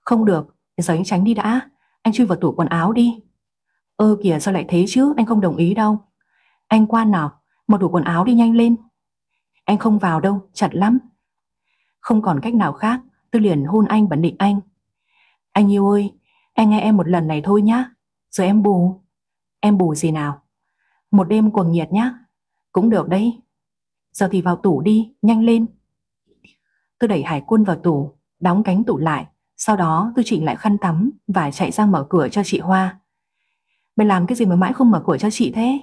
Không được, giờ anh tránh đi đã, anh chui vào tủ quần áo đi. Ơ kìa sao lại thế chứ, anh không đồng ý đâu. Anh quan nào, một tủ quần áo đi nhanh lên. Anh không vào đâu, chặt lắm. Không còn cách nào khác, tôi liền hôn anh và định anh. Anh yêu ơi, anh nghe em một lần này thôi nhá, rồi em bù. Em bù gì nào? Một đêm cuồng nhiệt nhá. Cũng được đấy. Giờ thì vào tủ đi, nhanh lên. Tôi đẩy Hải Quân vào tủ, đóng cánh tủ lại. Sau đó tôi chỉnh lại khăn tắm và chạy ra mở cửa cho chị Hoa. Mày làm cái gì mà mãi không mở cửa cho chị thế?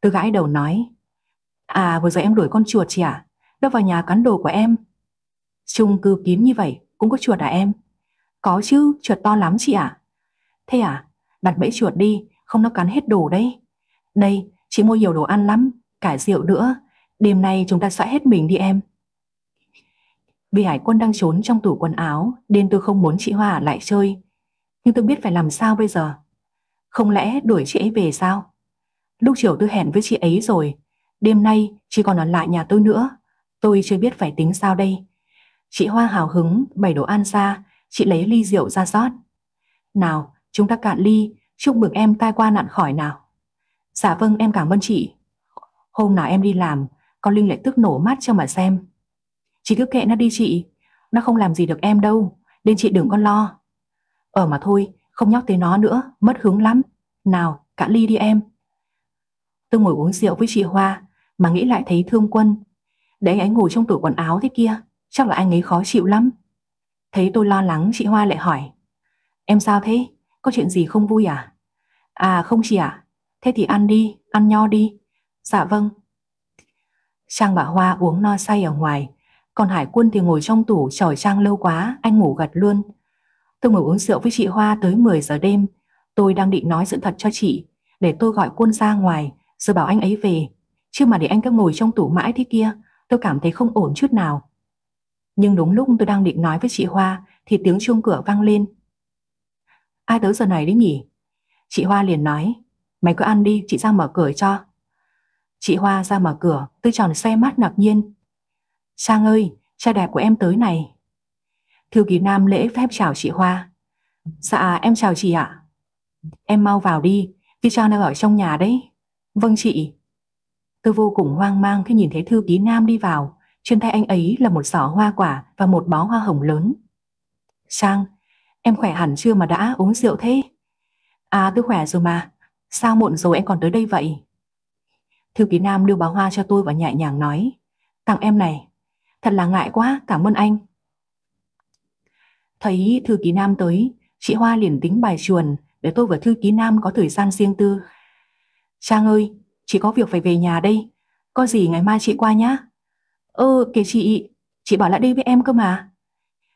Tôi gãi đầu nói. À vừa rồi em đuổi con chuột chị à? Đâu vào nhà cắn đồ của em. Chung cư kín như vậy cũng có chuột à em? Có chứ, chuột to lắm chị ạ. À? Thế à, đặt bẫy chuột đi, không nó cắn hết đồ đấy. Đây, chị mua nhiều đồ ăn lắm, cả rượu nữa. Đêm nay chúng ta xóa hết mình đi em. Vì Hải Quân đang trốn trong tủ quần áo nên tôi không muốn chị Hoa lại chơi. Nhưng tôi biết phải làm sao bây giờ. Không lẽ đuổi chị ấy về sao? Lúc chiều tôi hẹn với chị ấy rồi. Đêm nay chỉ còn ở lại nhà tôi nữa. Tôi chưa biết phải tính sao đây. Chị Hoa hào hứng bày đồ ăn ra, chị lấy ly rượu ra rót. Nào, chúng ta cạn ly, chúc mừng em tai qua nạn khỏi nào. Dạ vâng, em cảm ơn chị. Hôm nào em đi làm, con Linh lại tức nổ mắt cho mà xem. Chị cứ kệ nó đi chị, nó không làm gì được em đâu, nên chị đừng có lo. Ở mà thôi, không nhóc tới nó nữa, mất hứng lắm. Nào, cạn ly đi em. Tôi ngồi uống rượu với chị Hoa, mà nghĩ lại thấy thương quân. Để anh ấy ngồi trong tủ quần áo thế kia, chắc là anh ấy khó chịu lắm. Thấy tôi lo lắng, chị Hoa lại hỏi. Em sao thế? Có chuyện gì không vui à? À không chị ạ, thế thì ăn đi, ăn nho đi. Dạ vâng. Trang bà Hoa uống no say ở ngoài, còn Hải Quân thì ngồi trong tủ chỏi Trang lâu quá, anh ngủ gật luôn. Tôi ngồi uống rượu với chị Hoa tới 10 giờ đêm. Tôi đang định nói sự thật cho chị, để tôi gọi Quân ra ngoài, rồi bảo anh ấy về. Chứ mà để anh cứ ngồi trong tủ mãi thế kia, tôi cảm thấy không ổn chút nào. Nhưng đúng lúc tôi đang định nói với chị Hoa, thì tiếng chuông cửa vang lên. Ai tới giờ này đấy nhỉ? Chị Hoa liền nói, mày cứ ăn đi, chị ra mở cửa cho. Chị Hoa ra mở cửa, tôi tròn xe mắt ngạc nhiên. Sang ơi, cha đẹp của em tới này. Thư ký Nam lễ phép chào chị Hoa. Dạ, em chào chị ạ. Em mau vào đi, vì cha đang ở trong nhà đấy. Vâng chị. Tôi vô cùng hoang mang khi nhìn thấy thư ký Nam đi vào. Trên tay anh ấy là một giỏ hoa quả và một bó hoa hồng lớn. Sang, em khỏe hẳn chưa mà đã uống rượu thế? À tôi khỏe rồi mà, sao muộn rồi em còn tới đây vậy? Thư ký Nam đưa bà hoa cho tôi và nhẹ nhàng nói Tặng em này, thật là ngại quá, cảm ơn anh. Thấy thư ký Nam tới, chị Hoa liền tính bài chuồn để tôi và thư ký Nam có thời gian riêng tư. Trang ơi, chị có việc phải về nhà đây, có gì ngày mai chị qua nhá. Ơ kìa chị, chị bảo lại đây với em cơ mà.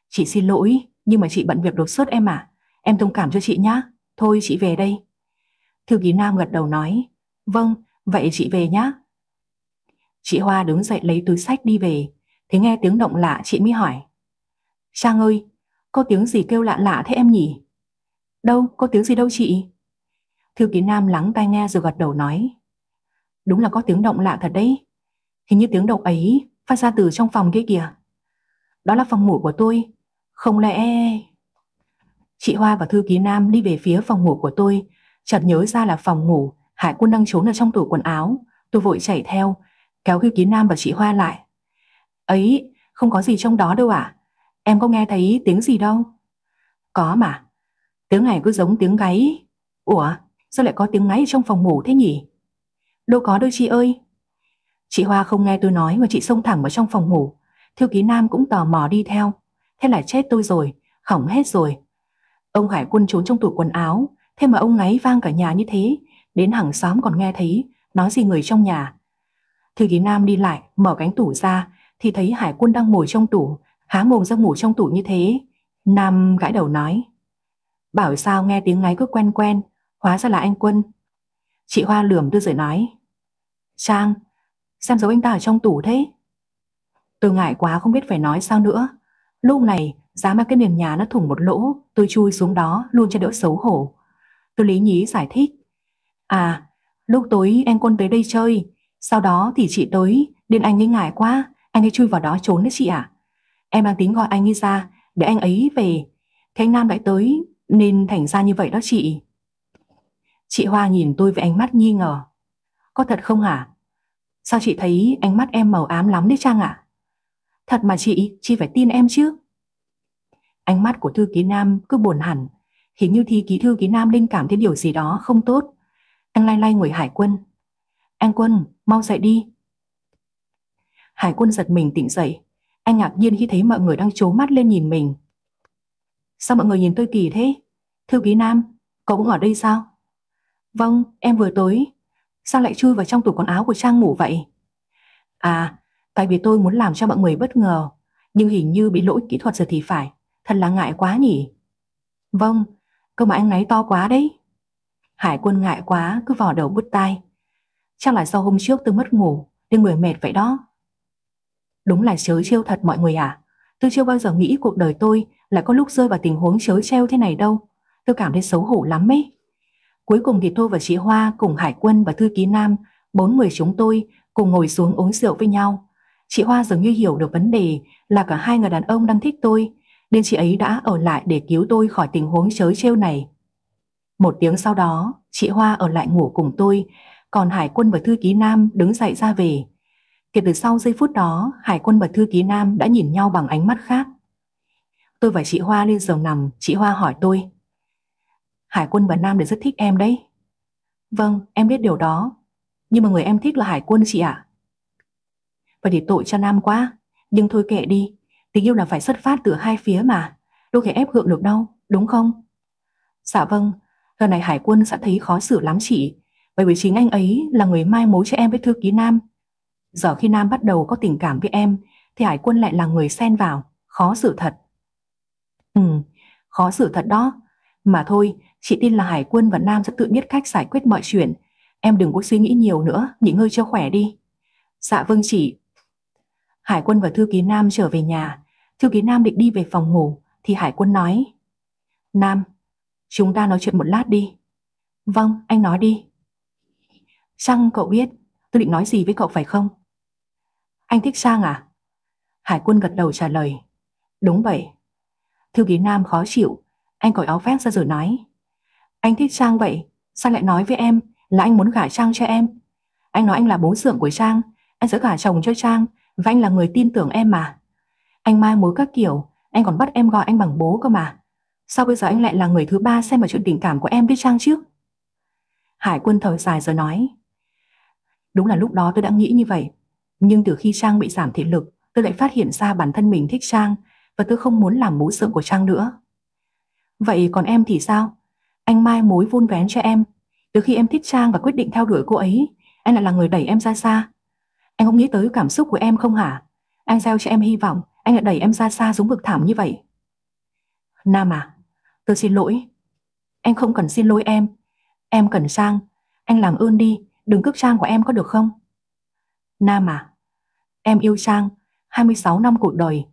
Chị xin lỗi, nhưng mà chị bận việc đột xuất em à, em thông cảm cho chị nhá. Thôi chị về đây. Thư ký Nam gật đầu nói, vâng, vậy chị về nhá. Chị Hoa đứng dậy lấy túi sách đi về, thì nghe tiếng động lạ chị mới hỏi. Trang ơi, có tiếng gì kêu lạ lạ thế em nhỉ? Đâu, có tiếng gì đâu chị? Thư ký Nam lắng tai nghe rồi gật đầu nói. Đúng là có tiếng động lạ thật đấy. Hình như tiếng động ấy phát ra từ trong phòng kia kìa. Đó là phòng ngủ của tôi. Không lẽ... Chị Hoa và thư ký Nam đi về phía phòng ngủ của tôi, chợt nhớ ra là phòng ngủ, Hải Quân đang trốn ở trong tủ quần áo. Tôi vội chạy theo, kéo thư ký Nam và chị Hoa lại. Ấy, không có gì trong đó đâu à? Em có nghe thấy tiếng gì đâu? Có mà. Tiếng này cứ giống tiếng gáy. Ủa, sao lại có tiếng ngáy trong phòng ngủ thế nhỉ? Đâu có đâu chị ơi. Chị Hoa không nghe tôi nói mà chị xông thẳng vào trong phòng ngủ. Thiêu ký Nam cũng tò mò đi theo. Thế là chết tôi rồi, hỏng hết rồi. Ông Hải Quân trốn trong tủ quần áo, thế mà ông ngáy vang cả nhà như thế, đến hàng xóm còn nghe thấy, nói gì người trong nhà. Thư ký Nam đi lại, mở cánh tủ ra, thì thấy Hải Quân đang ngồi trong tủ, há mồm ra ngủ trong tủ như thế. Nam gãi đầu nói, bảo sao nghe tiếng ngáy cứ quen quen, hóa ra là anh Quân. Chị Hoa lườm đưa rồi nói, Trang, xem dấu anh ta ở trong tủ thế. Tôi ngại quá không biết phải nói sao nữa. Lúc này Giá mà cái nền nhà nó thủng một lỗ, tôi chui xuống đó luôn cho đỡ xấu hổ. Tôi lý nhí giải thích. À, lúc tối anh Quân tới đây chơi, sau đó thì chị tới, nên anh ấy ngại quá, anh ấy chui vào đó trốn đấy chị ạ. Em đang tính gọi anh ấy ra, để anh ấy về. Thế anh Nam lại tới, nên thành ra như vậy đó chị. Chị Hoa nhìn tôi với ánh mắt nghi ngờ. Có thật không hả? Sao chị thấy ánh mắt em màu ám lắm đấy Trang ạ? Thật mà chị, chị phải tin em chứ. Ánh mắt của thư ký Nam cứ buồn hẳn, khiến như thi ký thư ký Nam linh cảm thấy điều gì đó không tốt. Anh lay lay người Hải Quân. Anh Quân, mau dậy đi. Hải Quân giật mình tỉnh dậy. Anh ngạc nhiên khi thấy mọi người đang trố mắt lên nhìn mình. Sao mọi người nhìn tôi kỳ thế? Thư ký Nam, cậu cũng ở đây sao? Vâng, em vừa tới. Sao lại chui vào trong tủ quần áo của Trang ngủ vậy? À, tại vì tôi muốn làm cho mọi người bất ngờ, nhưng hình như bị lỗi kỹ thuật rồi thì phải. Thật là ngại quá nhỉ? Vâng, cơ mà anh náy to quá đấy. Hải quân ngại quá cứ vò đầu bứt tai. Chắc là do hôm trước tôi mất ngủ nên người mệt vậy đó. Đúng là chớ trêu thật mọi người à. Tôi chưa bao giờ nghĩ cuộc đời tôi lại có lúc rơi vào tình huống chớ treo thế này đâu. Tôi cảm thấy xấu hổ lắm ấy. Cuối cùng thì tôi và chị Hoa cùng Hải quân và Thư ký Nam, bốn người chúng tôi cùng ngồi xuống uống rượu với nhau. Chị Hoa dường như hiểu được vấn đề là cả hai người đàn ông đang thích tôi, nên chị ấy đã ở lại để cứu tôi khỏi tình huống chớ trêu này. Một tiếng sau đó, chị Hoa ở lại ngủ cùng tôi, còn Hải quân và Thư ký Nam đứng dậy ra về. Kể từ sau giây phút đó, Hải quân và Thư ký Nam đã nhìn nhau bằng ánh mắt khác. Tôi và chị Hoa lên giường nằm, chị Hoa hỏi tôi. Hải quân và Nam đều rất thích em đấy. Vâng, em biết điều đó. Nhưng mà người em thích là Hải quân chị ạ. Vậy thì tội cho Nam quá. Nhưng thôi kệ đi. Tình yêu là phải xuất phát từ hai phía mà. Đâu thể ép gượng được đâu, đúng không? Dạ vâng, lần này Hải quân sẽ thấy khó xử lắm chị. Bởi vì chính anh ấy là người mai mối cho em với thư ký Nam. Giờ khi Nam bắt đầu có tình cảm với em, thì Hải quân lại là người xen vào. Khó xử thật. Ừ, khó xử thật đó. Mà thôi, chị tin là Hải quân và Nam sẽ tự biết cách giải quyết mọi chuyện. Em đừng có suy nghĩ nhiều nữa, nghỉ ngơi cho khỏe đi. Dạ vâng chị. Hải quân và thư ký Nam trở về nhà. Thư ký Nam định đi về phòng ngủ, thì Hải quân nói. Nam, chúng ta nói chuyện một lát đi. Vâng, anh nói đi. Sang cậu biết tôi định nói gì với cậu phải không? Anh thích Sang à? Hải quân gật đầu trả lời. Đúng vậy. Thư ký Nam khó chịu, anh cởi áo vest ra rồi nói. Anh thích sang vậy, sao lại nói với em là anh muốn gả sang cho em? Anh nói anh là bố dưỡng của sang anh sẽ gả chồng cho sang và anh là người tin tưởng em mà. Anh mai mối các kiểu, anh còn bắt em gọi anh bằng bố cơ mà. Sao bây giờ anh lại là người thứ ba xem vào chuyện tình cảm của em với Trang chứ? Hải quân thở dài rồi nói. Đúng là lúc đó tôi đã nghĩ như vậy. Nhưng từ khi Trang bị giảm thị lực, tôi lại phát hiện ra bản thân mình thích Trang và tôi không muốn làm bố sượng của Trang nữa. Vậy còn em thì sao? Anh mai mối vun vén cho em. Từ khi em thích Trang và quyết định theo đuổi cô ấy, anh lại là người đẩy em ra xa. Anh không nghĩ tới cảm xúc của em không hả? Anh gieo cho em hy vọng, anh lại đẩy em ra xa giống vực thảm như vậy. Nam à, tôi xin lỗi. em không cần xin lỗi em. Em cần sang, Anh làm ơn đi, đừng cướp Trang của em có được không? Nam à, em yêu Trang, 26 năm cuộc đời.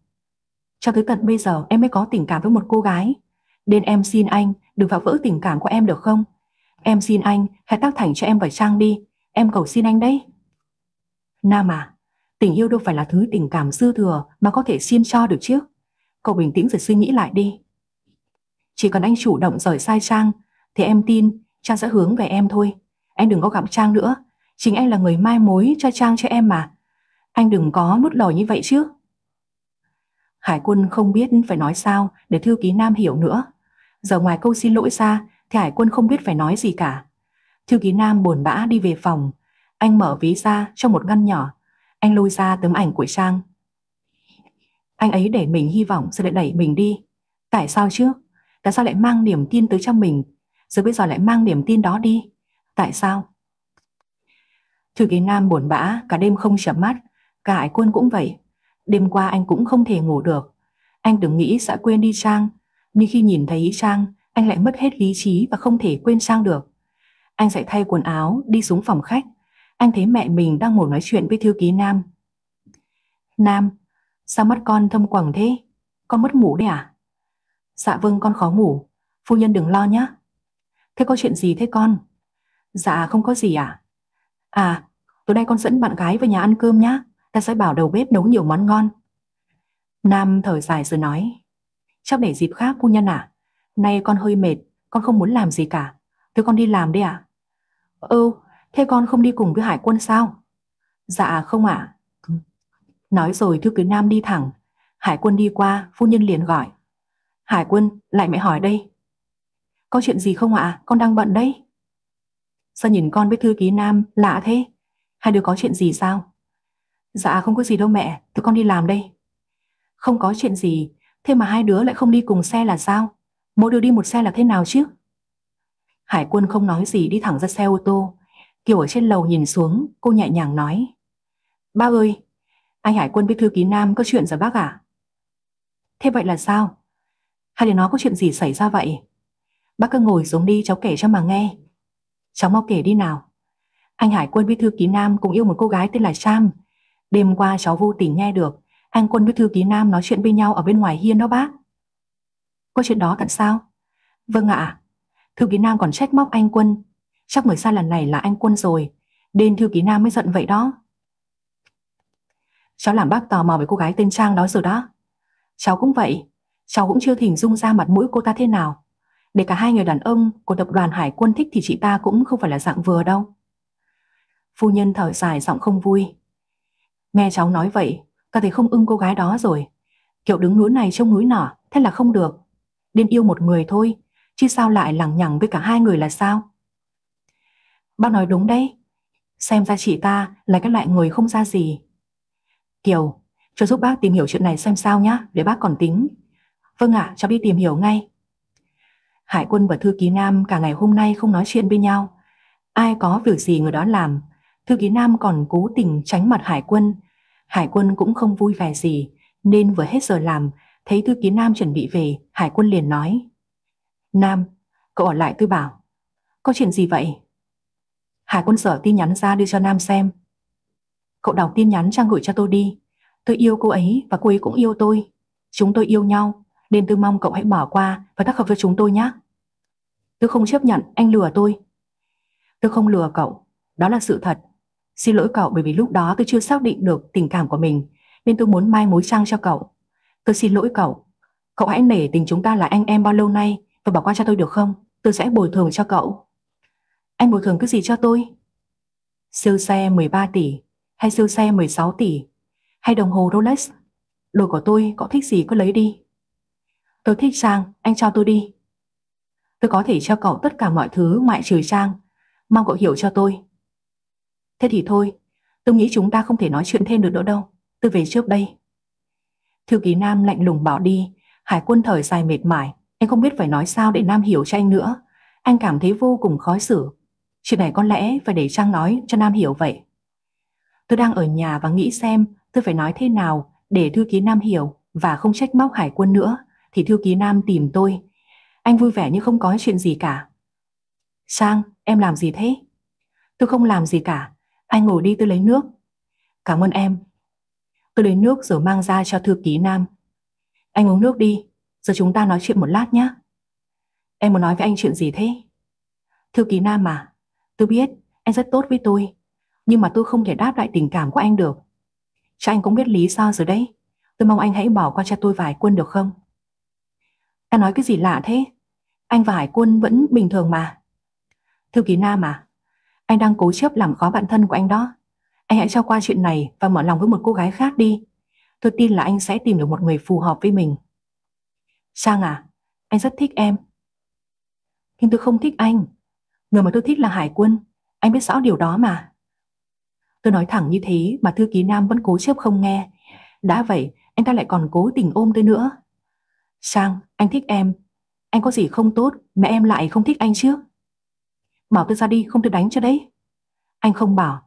Cho tới tận bây giờ em mới có tình cảm với một cô gái. Nên em xin anh đừng phá vỡ tình cảm của em được không? Em xin anh hãy tác thành cho em và Trang đi. Em cầu xin anh đấy. Nam à, tình yêu đâu phải là thứ tình cảm dư thừa mà có thể xin cho được chứ. Cậu bình tĩnh rồi suy nghĩ lại đi. Chỉ cần anh chủ động rời sai Trang, thì em tin Trang sẽ hướng về em thôi. Anh đừng có gặp Trang nữa. Chính anh là người mai mối cho Trang cho em mà. Anh đừng có mút lời như vậy chứ. Hải quân không biết phải nói sao để thư ký Nam hiểu nữa. Giờ ngoài câu xin lỗi ra, thì Hải quân không biết phải nói gì cả. Thư ký Nam buồn bã đi về phòng. Anh mở ví ra trong một ngăn nhỏ. Anh lôi ra tấm ảnh của Trang. Anh ấy để mình hy vọng sẽ đẩy mình đi. Tại sao chứ? Tại sao lại mang niềm tin tới cho mình? Rồi bây giờ lại mang niềm tin đó đi. Tại sao? Thư ký Nam buồn bã, Cả đêm không chợp mắt, Cả Hải quân cũng vậy. Đêm qua anh cũng không thể ngủ được. Anh đừng nghĩ sẽ quên đi Trang, Nhưng khi nhìn thấy Trang, Anh lại mất hết lý trí và không thể quên Trang được. Anh dậy thay quần áo, Đi xuống phòng khách. Anh thấy mẹ mình đang ngồi nói chuyện với thư ký Nam. Nam, Sao mắt con thâm quầng thế? Con mất ngủ đấy à? Dạ vâng con khó ngủ, phu nhân đừng lo nhé. Thế có chuyện gì thế con? Dạ không có gì ạ. À? à, tối nay con dẫn bạn gái về nhà ăn cơm nhá, ta sẽ bảo đầu bếp nấu nhiều món ngon. Nam thở dài rồi nói, chắc để dịp khác phu nhân à, nay con hơi mệt, con không muốn làm gì cả, thế con đi làm đi ạ. À? Ừ, thế con không đi cùng với hải quân sao? Dạ không ạ. Nói rồi thư cứ Nam đi thẳng, hải quân đi qua, phu nhân liền gọi. Hải quân, lại mẹ hỏi đây. Có chuyện gì không ạ? Con đang bận đấy. Sao nhìn con với thư ký Nam lạ thế? Hai đứa có chuyện gì sao? Dạ không có gì đâu mẹ, tụi con đi làm đây. Không có chuyện gì, thế mà hai đứa lại không đi cùng xe là sao? Mỗi đứa đi một xe là thế nào chứ? Hải quân không nói gì đi thẳng ra xe ô tô. Kiều ở trên lầu nhìn xuống, cô nhẹ nhàng nói. Ba ơi, anh Hải quân với thư ký Nam có chuyện rồi bác ạ. Thế vậy là sao? Hai đứa nó có chuyện gì xảy ra vậy? Bác cứ ngồi xuống đi, cháu kể cho mà nghe. Cháu mau kể đi nào. Anh Hải quân với thư ký Nam cũng yêu một cô gái tên là Sam. Đêm qua cháu vô tình nghe được anh quân với thư ký Nam nói chuyện với nhau ở bên ngoài hiên đó bác. Có chuyện đó thật sao? Vâng ạ. Thư ký Nam còn trách móc anh quân. Chắc mới xa lần này là anh quân rồi. đêm thư ký Nam mới giận vậy đó. Cháu làm bác tò mò với cô gái tên Trang đó rồi đó. Cháu cũng vậy. Cháu cũng chưa thỉnh dung ra mặt mũi cô ta thế nào. Để cả hai người đàn ông của tập đoàn Hải quân thích thì chị ta cũng không phải là dạng vừa đâu. Phu nhân thở dài giọng không vui. Nghe cháu nói vậy, ta thấy không ưng cô gái đó rồi. Kiểu đứng núi này trông núi nọ, thế là không được. Nên yêu một người thôi, chứ sao lại lằng nhằng với cả hai người là sao? Bác nói đúng đấy. Xem ra chị ta là cái loại người không ra gì. Kiều, cho giúp bác tìm hiểu chuyện này xem sao nhá, để bác còn tính. Vâng ạ, cháu đi tìm hiểu ngay. Hải quân và thư ký Nam cả ngày hôm nay không nói chuyện với nhau. Ai có việc gì người đó làm. Thư ký Nam còn cố tình tránh mặt Hải quân. Hải quân cũng không vui vẻ gì, nên vừa hết giờ làm, thấy thư ký Nam chuẩn bị về, Hải quân liền nói. Nam, cậu ở lại tôi bảo. Có chuyện gì vậy? Hải quân sở tin nhắn ra đưa cho Nam xem. Cậu đọc tin nhắn Trang gửi cho tôi đi. Tôi yêu cô ấy và cô ấy cũng yêu tôi. Chúng tôi yêu nhau, nên tôi mong cậu hãy bỏ qua và tác hợp với chúng tôi nhé. Tôi không chấp nhận anh lừa tôi. Tôi không lừa cậu, đó là sự thật. Xin lỗi cậu bởi vì lúc đó tôi chưa xác định được tình cảm của mình, nên tôi muốn mai mối trăng cho cậu. Tôi xin lỗi cậu. Cậu hãy nể tình chúng ta là anh em bao lâu nay và bỏ qua cho tôi được không? Tôi sẽ bồi thường cho cậu. Anh bồi thường cái gì cho tôi? Siêu xe 13 tỷ hay siêu xe 16 tỷ hay đồng hồ Rolex. Đồ của tôi cậu thích gì cứ lấy đi. Tôi thích Trang, anh cho tôi đi. Tôi có thể cho cậu tất cả mọi thứ ngoại trừ Trang. Mong cậu hiểu cho tôi. Thế thì thôi, tôi nghĩ chúng ta không thể nói chuyện thêm được nữa đâu. Tôi về trước đây. Thư ký Nam lạnh lùng bỏ đi. Hải quân thời dài mệt mỏi. Anh không biết phải nói sao để Nam hiểu cho anh nữa. Anh cảm thấy vô cùng khó xử. Chuyện này có lẽ phải để Trang nói cho Nam hiểu vậy. Tôi đang ở nhà và nghĩ xem tôi phải nói thế nào để thư ký Nam hiểu và không trách móc hải quân nữa thì thư ký Nam tìm tôi. Anh vui vẻ như không có chuyện gì cả. Sang, em làm gì thế? Tôi không làm gì cả. Anh ngồi đi tôi lấy nước. Cảm ơn em. Tôi lấy nước rồi mang ra cho thư ký Nam. Anh uống nước đi, giờ chúng ta nói chuyện một lát nhé. Em muốn nói với anh chuyện gì thế? Thư ký Nam mà, tôi biết anh rất tốt với tôi, nhưng mà tôi không thể đáp lại tình cảm của anh được. Cho anh cũng biết lý do rồi đấy. Tôi mong anh hãy bỏ qua cho tôi vài quân được không? Anh nói cái gì lạ thế? Anh và Hải quân vẫn bình thường mà. Thư ký Nam à, anh đang cố chấp làm khó bạn thân của anh đó. Anh hãy cho qua chuyện này và mở lòng với một cô gái khác đi. Tôi tin là anh sẽ tìm được một người phù hợp với mình. Sang à, anh rất thích em. Nhưng tôi không thích anh. Người mà tôi thích là Hải quân. Anh biết rõ điều đó mà. Tôi nói thẳng như thế mà thư ký Nam vẫn cố chấp không nghe. Đã vậy, anh ta lại còn cố tình ôm tôi nữa. Sang, anh thích em. Anh có gì không tốt, mẹ em lại không thích anh chứ. Bảo tôi ra đi, không tôi đánh cho đấy. Anh không bảo.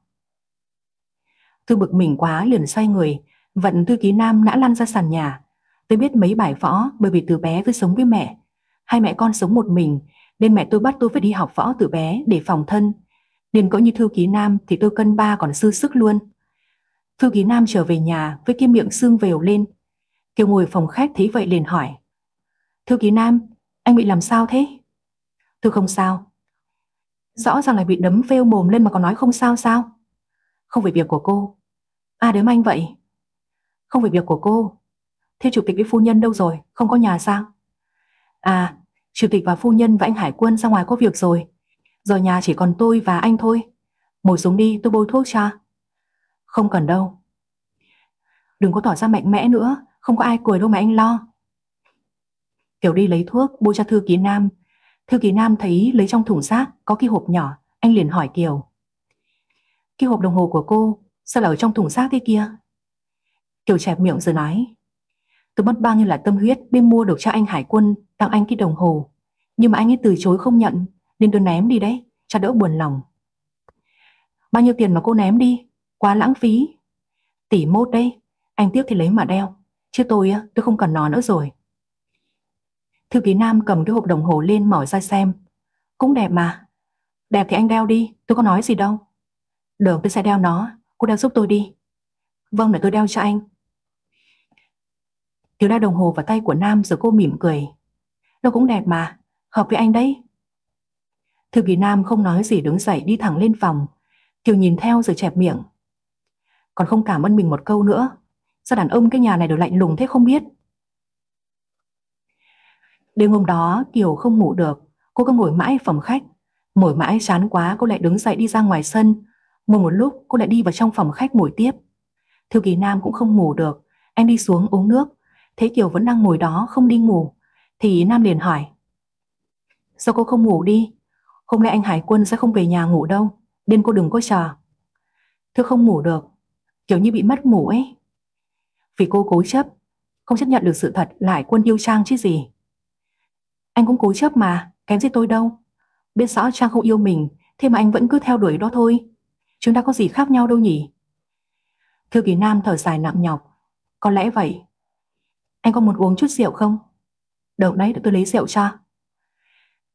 Tôi bực mình quá liền xoay người, vận thư ký Nam đã lăn ra sàn nhà. Tôi biết mấy bài võ bởi vì từ bé tôi sống với mẹ. Hai mẹ con sống một mình, nên mẹ tôi bắt tôi phải đi học võ từ bé để phòng thân. Điền cỡ như thư ký Nam thì tôi cân ba còn sư sức luôn. Thư ký Nam trở về nhà với cái miệng xương vều lên. Kiều ngồi phòng khách thấy vậy liền hỏi. Thư ký Nam, anh bị làm sao thế? Thư không sao. Rõ ràng là bị đấm phêu mồm lên mà còn nói không sao sao? Không phải việc của cô. À đếm anh vậy. Không phải việc của cô. Thế chủ tịch với phu nhân đâu rồi? Không có nhà sao? À, chủ tịch và phu nhân và anh Hải Quân ra ngoài có việc rồi. Giờ nhà chỉ còn tôi và anh thôi. Ngồi xuống đi, tôi bôi thuốc cho. Không cần đâu. Đừng có tỏ ra mạnh mẽ nữa, không có ai cười đâu mà anh lo. Kiều đi lấy thuốc bôi cho thư ký Nam. Thư ký Nam thấy lấy trong thùng rác có cái hộp nhỏ, anh liền hỏi Kiều. Cái hộp đồng hồ của cô sao là ở trong thùng rác thế kia? Kiều chẹp miệng rồi nói. Tôi mất bao nhiêu là tâm huyết bên mua được cho anh Hải Quân tặng anh cái đồng hồ. Nhưng mà anh ấy từ chối không nhận nên tôi ném đi đấy, cho đỡ buồn lòng. Bao nhiêu tiền mà cô ném đi? Quá lãng phí. Tỷ mốt đấy, anh tiếc thì lấy mà đeo. Chứ tôi, tôi không cần nó nữa rồi. Thư ký Nam cầm cái hộp đồng hồ lên mở ra xem. Cũng đẹp mà. Đẹp thì anh đeo đi, tôi có nói gì đâu. Được tôi sẽ đeo nó, cô đeo giúp tôi đi. Vâng để tôi đeo cho anh. thiếu đeo đồng hồ vào tay của Nam rồi cô mỉm cười. Nó cũng đẹp mà, hợp với anh đấy. Thư ký Nam không nói gì đứng dậy đi thẳng lên phòng. Kiều nhìn theo rồi chẹp miệng. Còn không cảm ơn mình một câu nữa. Sao đàn ông cái nhà này đều lạnh lùng thế không biết. Đêm hôm đó, Kiều không ngủ được. Cô cứ ngồi mãi phòng khách. Ngồi mãi chán quá, cô lại đứng dậy đi ra ngoài sân. Ngồi một lúc, cô lại đi vào trong phòng khách ngồi tiếp. Thư ký Nam cũng không ngủ được. Anh đi xuống uống nước. Thấy Kiều vẫn đang ngồi đó, không đi ngủ. Thì Nam liền hỏi. Sao cô không ngủ đi? Hôm nay anh Hải Quân sẽ không về nhà ngủ đâu. Đêm cô đừng có chờ. Thư không ngủ được. Kiểu như bị mất ngủ ấy. Vì cô cố chấp. Không chấp nhận được sự thật là Hải Quân yêu Trang chứ gì. Anh cũng cố chấp mà, kém gì tôi đâu. Biết rõ Trang không yêu mình, thế mà anh vẫn cứ theo đuổi đó thôi. Chúng ta có gì khác nhau đâu nhỉ? Thư ký Nam thở dài nặng nhọc. Có lẽ vậy. Anh có muốn uống chút rượu không? Đầu đấy để tôi lấy rượu cho.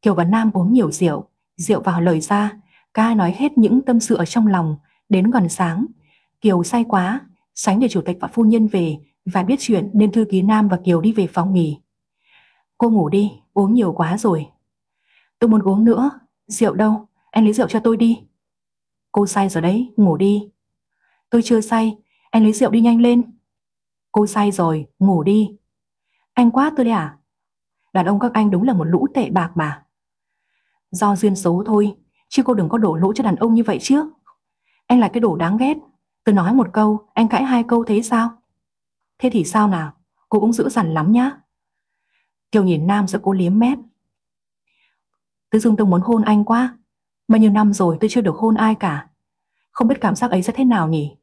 Kiều và Nam uống nhiều rượu, rượu vào lời ra, ca nói hết những tâm sự ở trong lòng, đến gần sáng. Kiều say quá, sánh để chủ tịch và phu nhân về và biết chuyện nên thư ký Nam và Kiều đi về phòng nghỉ. Cô ngủ đi, uống nhiều quá rồi. Tôi muốn uống nữa, rượu đâu, anh lấy rượu cho tôi đi. Cô say rồi đấy, ngủ đi. Tôi chưa say, anh lấy rượu đi nhanh lên. Cô say rồi, ngủ đi. Anh quá tôi đấy à? Đàn ông các anh đúng là một lũ tệ bạc mà. Do duyên số thôi, chứ cô đừng có đổ lỗi cho đàn ông như vậy trước. Anh là cái đồ đáng ghét. Tôi nói một câu, anh cãi hai câu thế sao? Thế thì sao nào? Cô cũng giữ dằn lắm nhá. Kiều nhìn Nam giữa cô liếm mép. Tự dưng tôi muốn hôn anh quá. Bao nhiêu năm rồi tôi chưa được hôn ai cả. Không biết cảm giác ấy sẽ thế nào nhỉ?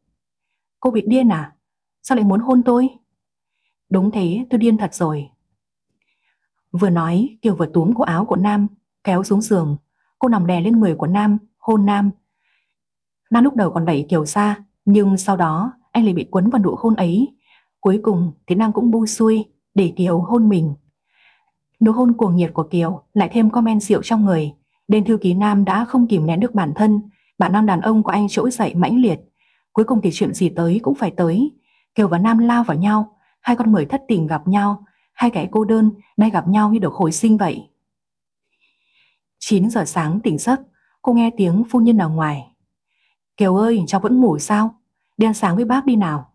Cô bị điên à? Sao lại muốn hôn tôi? Đúng thế, tôi điên thật rồi. Vừa nói, Kiều vừa túm cổ áo của Nam, kéo xuống giường. Cô nằm đè lên người của Nam, hôn Nam. Nam lúc đầu còn đẩy Kiều ra, nhưng sau đó anh lại bị quấn vào nụ hôn ấy. Cuối cùng thì Nam cũng bu xuôi để Kiều hôn mình. Nụ hôn cuồng nhiệt của Kiều lại thêm comment rượu trong người. đền thư ký Nam đã không kìm nén được bản thân. Bản năng đàn ông của anh trỗi dậy mãnh liệt. Cuối cùng thì chuyện gì tới cũng phải tới. Kiều và Nam lao vào nhau. Hai con người thất tình gặp nhau. Hai kẻ cô đơn nay gặp nhau như được hồi sinh vậy. 9 giờ sáng tỉnh giấc, cô nghe tiếng phu nhân ở ngoài. Kiều ơi, cháu vẫn ngủ sao? Đi ăn sáng với bác đi nào.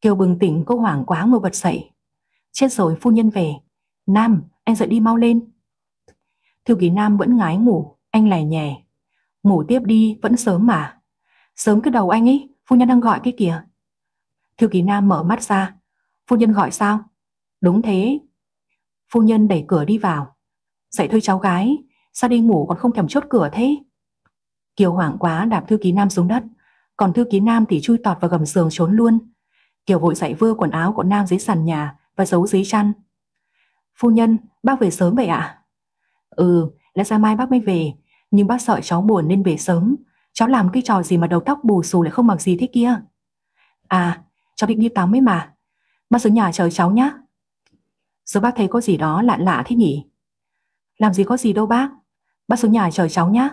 Kiều bừng tỉnh cô hoảng quá ngồi bật dậy. Chết rồi phu nhân về. Nam, anh dậy đi mau lên. Thư ký Nam vẫn ngái ngủ, anh lè nhè. Ngủ tiếp đi, vẫn sớm mà. Sớm cái đầu anh ấy, phu nhân đang gọi cái kìa. Thư ký Nam mở mắt ra. Phu nhân gọi sao? Đúng thế. Phu nhân đẩy cửa đi vào. Dậy thôi cháu gái, sao đi ngủ còn không thèm chốt cửa thế? Kiều hoảng quá đạp thư ký Nam xuống đất, còn thư ký Nam thì chui tọt vào gầm giường trốn luôn. Kiều vội dậy vơ quần áo của Nam dưới sàn nhà và giấu dưới chăn. Phu nhân, bác về sớm vậy ạ? Ừ, lẽ ra mai bác mới về, nhưng bác sợ cháu buồn nên về sớm. Cháu làm cái trò gì mà đầu tóc bù xù lại không mặc gì thế kia? À, cháu định đi tắm ấy mà. Bác xuống nhà chờ cháu nhé. Giờ bác thấy có gì đó lạ lạ thế nhỉ? Làm gì có gì đâu bác. Bác xuống nhà chờ cháu nhé.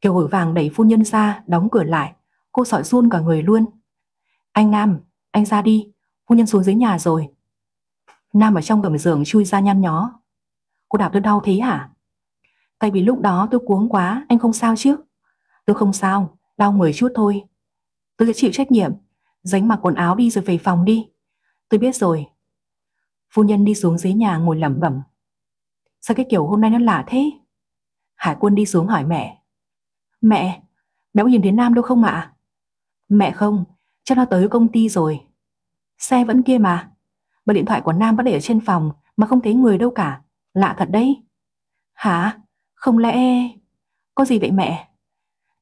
Kiều hồi vàng đẩy phu nhân ra, đóng cửa lại. Cô sợ run cả người luôn. Anh Nam, anh ra đi. Phu nhân xuống dưới nhà rồi. Nam ở trong gầm giường chui ra nhăn nhó. Cô đạp tôi đau thế hả? Tại vì lúc đó tôi cuống quá, anh không sao chứ? Tôi không sao, đau người chút thôi. Tôi sẽ chịu trách nhiệm, dánh mặc quần áo đi rồi về phòng đi. Tôi biết rồi. Phu nhân đi xuống dưới nhà ngồi lẩm bẩm. Sao cái kiểu hôm nay nó lạ thế? Hải quân đi xuống hỏi mẹ. Mẹ, mẹ có nhìn thấy Nam đâu không ạ? Mẹ không, chắc nó tới công ty rồi. Xe vẫn kia mà. Mà điện thoại của Nam vẫn để ở trên phòng mà không thấy người đâu cả. Lạ thật đấy. Hả? Không lẽ... Có gì vậy mẹ?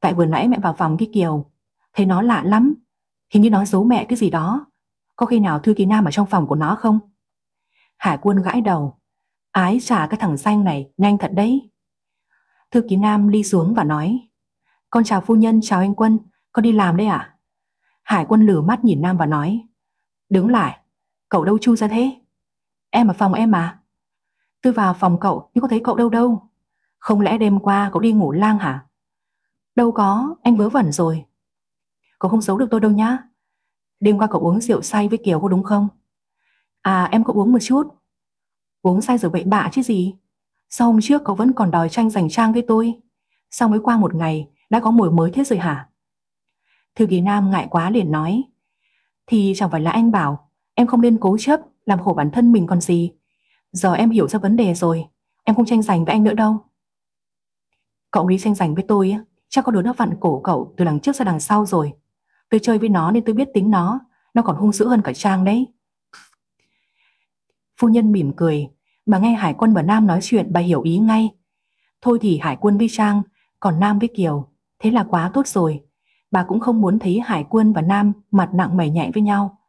Tại vừa nãy mẹ vào phòng cái Kiều Thấy nó lạ lắm Hình như nó giấu mẹ cái gì đó Có khi nào Thư Kỳ Nam ở trong phòng của nó không? Hải quân gãi đầu Ái trả cái thằng xanh này nhanh thật đấy Thư ký Nam đi xuống và nói Con chào phu nhân, chào anh Quân Con đi làm đấy à? Hải quân lử mắt nhìn Nam và nói Đứng lại, cậu đâu chu ra thế? Em ở phòng em à? Tôi vào phòng cậu nhưng có thấy cậu đâu đâu Không lẽ đêm qua cậu đi ngủ lang hả? Đâu có, anh vớ vẩn rồi Cậu không giấu được tôi đâu nhá Đêm qua cậu uống rượu say với Kiều có đúng không? À em có uống một chút Uống say rồi bậy bạ chứ gì Sao hôm trước cậu vẫn còn đòi tranh giành trang với tôi Sao mới qua một ngày Đã có mùi mới thế rồi hả Thư ký Nam ngại quá liền nói Thì chẳng phải là anh bảo Em không nên cố chấp, Làm khổ bản thân mình còn gì. Giờ em hiểu ra vấn đề rồi, Em không tranh giành với anh nữa đâu. Cậu đi tranh giành với tôi Chắc có đứa nó vặn cổ cậu từ đằng trước ra đằng sau rồi. Tôi chơi với nó nên tôi biết tính nó Nó còn hung dữ hơn cả Trang đấy. Phu nhân mỉm cười Bà nghe Hải quân và Nam nói chuyện, bà hiểu ý ngay. Thôi thì Hải quân với Trang, Còn Nam với Kiều, Thế là quá tốt rồi. Bà cũng không muốn thấy Hải quân và Nam mặt nặng mày nhạy với nhau.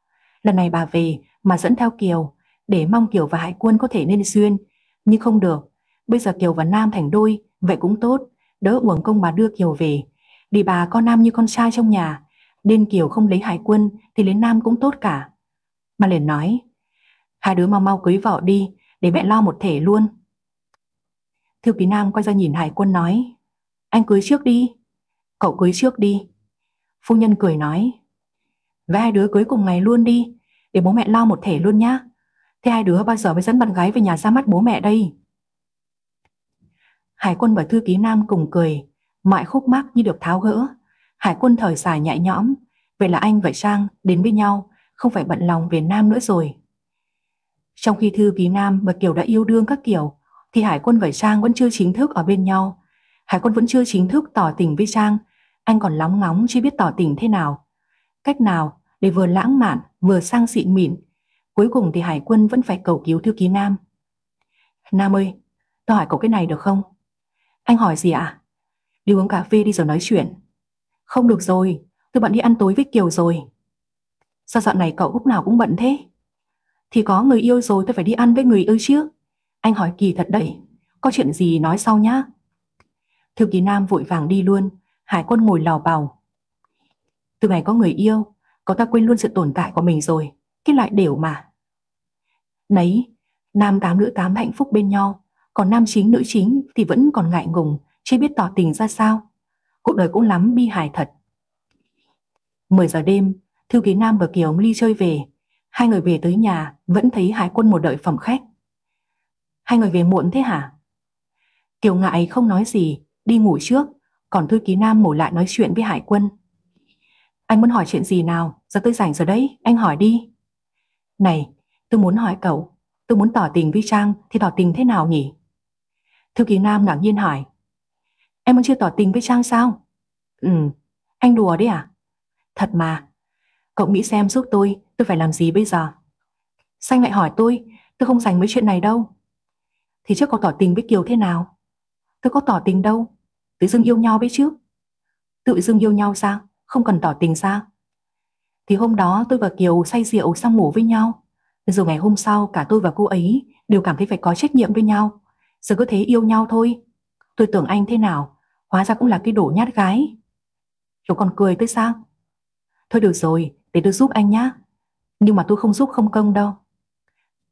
Lần này bà về mà dẫn theo Kiều, Để mong Kiều và Hải quân có thể nên duyên. Nhưng không được, Bây giờ Kiều và Nam thành đôi, Vậy cũng tốt, Đỡ uổng công bà đưa Kiều về. Vì bà con Nam như con trai trong nhà, Nên Kiều không lấy Hải quân Thì lấy Nam cũng tốt cả. Mà liền nói, Hai đứa mau mau cưới vợ đi, Để mẹ lo một thể luôn. Thư ký Nam quay ra nhìn Hải quân nói, Anh cưới trước đi, Cậu cưới trước đi. Phu nhân cười nói với hai đứa cưới cùng ngày luôn đi. Để bố mẹ lo một thể luôn nhá. Thế hai đứa bao giờ mới dẫn bạn gái về nhà ra mắt bố mẹ đây? Hải quân và thư ký Nam cùng cười Mọi khúc mắc như được tháo gỡ. Hải quân thở dài nhạy nhõm. Vậy là anh và Trang đến với nhau, Không phải bận lòng về Nam nữa rồi. Trong khi thư ký Nam và Kiều đã yêu đương các kiểu, Thì Hải quân và Trang vẫn chưa chính thức ở bên nhau. Hải quân vẫn chưa chính thức tỏ tình với Trang. Anh còn lóng ngóng chưa biết tỏ tình thế nào. Cách nào để vừa lãng mạn vừa sang xịn mịn Cuối cùng thì Hải quân vẫn phải cầu cứu thư ký Nam Nam ơi, tôi hỏi cậu cái này được không? Anh hỏi gì ạ? À? Đi uống cà phê đi rồi nói chuyện. Không được rồi, tôi bận đi ăn tối với Kiều rồi. Sao dạo này cậu lúc nào cũng bận thế? Thì có người yêu rồi tôi phải đi ăn với người yêu chứ. Anh hỏi kỳ thật đấy, có chuyện gì nói sau nhá. Thư ký Nam vội vàng đi luôn, Hải quân ngồi lò bào. Từ ngày có người yêu, cậu ta quên luôn sự tồn tại của mình rồi, cái loại đều mà. Nấy, nam tám nữ tám hạnh phúc bên nhau, còn nam chính nữ chính thì vẫn còn ngại ngùng, chưa biết tỏ tình ra sao. Cuộc đời cũng lắm bi hài thật. 10 giờ đêm, thư ký Nam và Kiều ly chơi về. Hai người về tới nhà vẫn thấy Hải quân một đợi phẩm khách. Hai người về muộn thế hả? Kiều ngại không nói gì, đi ngủ trước, còn thư ký Nam ngồi lại nói chuyện với Hải quân. Anh muốn hỏi chuyện gì nào? Giờ tôi rảnh rồi đấy, anh hỏi đi. Này, tôi muốn hỏi cậu, tôi muốn tỏ tình với Trang thì tỏ tình thế nào nhỉ? Thư ký Nam ngạc nhiên hỏi Em vẫn chưa tỏ tình với Trang sao? Ừ, anh đùa đấy à? Thật mà Cậu nghĩ xem giúp tôi Tôi phải làm gì bây giờ? Xanh lại hỏi tôi Tôi không dành mấy chuyện này đâu Thì trước có tỏ tình với Kiều thế nào? Tôi có tỏ tình đâu Tự dưng yêu nhau với chứ Tự dưng yêu nhau sao? Không cần tỏ tình sao? Thì hôm đó tôi và Kiều say rượu xong ngủ với nhau. Rồi ngày hôm sau cả tôi và cô ấy Đều cảm thấy phải có trách nhiệm với nhau. Giờ cứ thế yêu nhau thôi. Tôi tưởng anh thế nào, Hóa ra cũng là cái đổ nhát gái. Kiều còn cười tới sao Thôi được rồi, để tôi giúp anh nhá. Nhưng mà tôi không giúp không công đâu.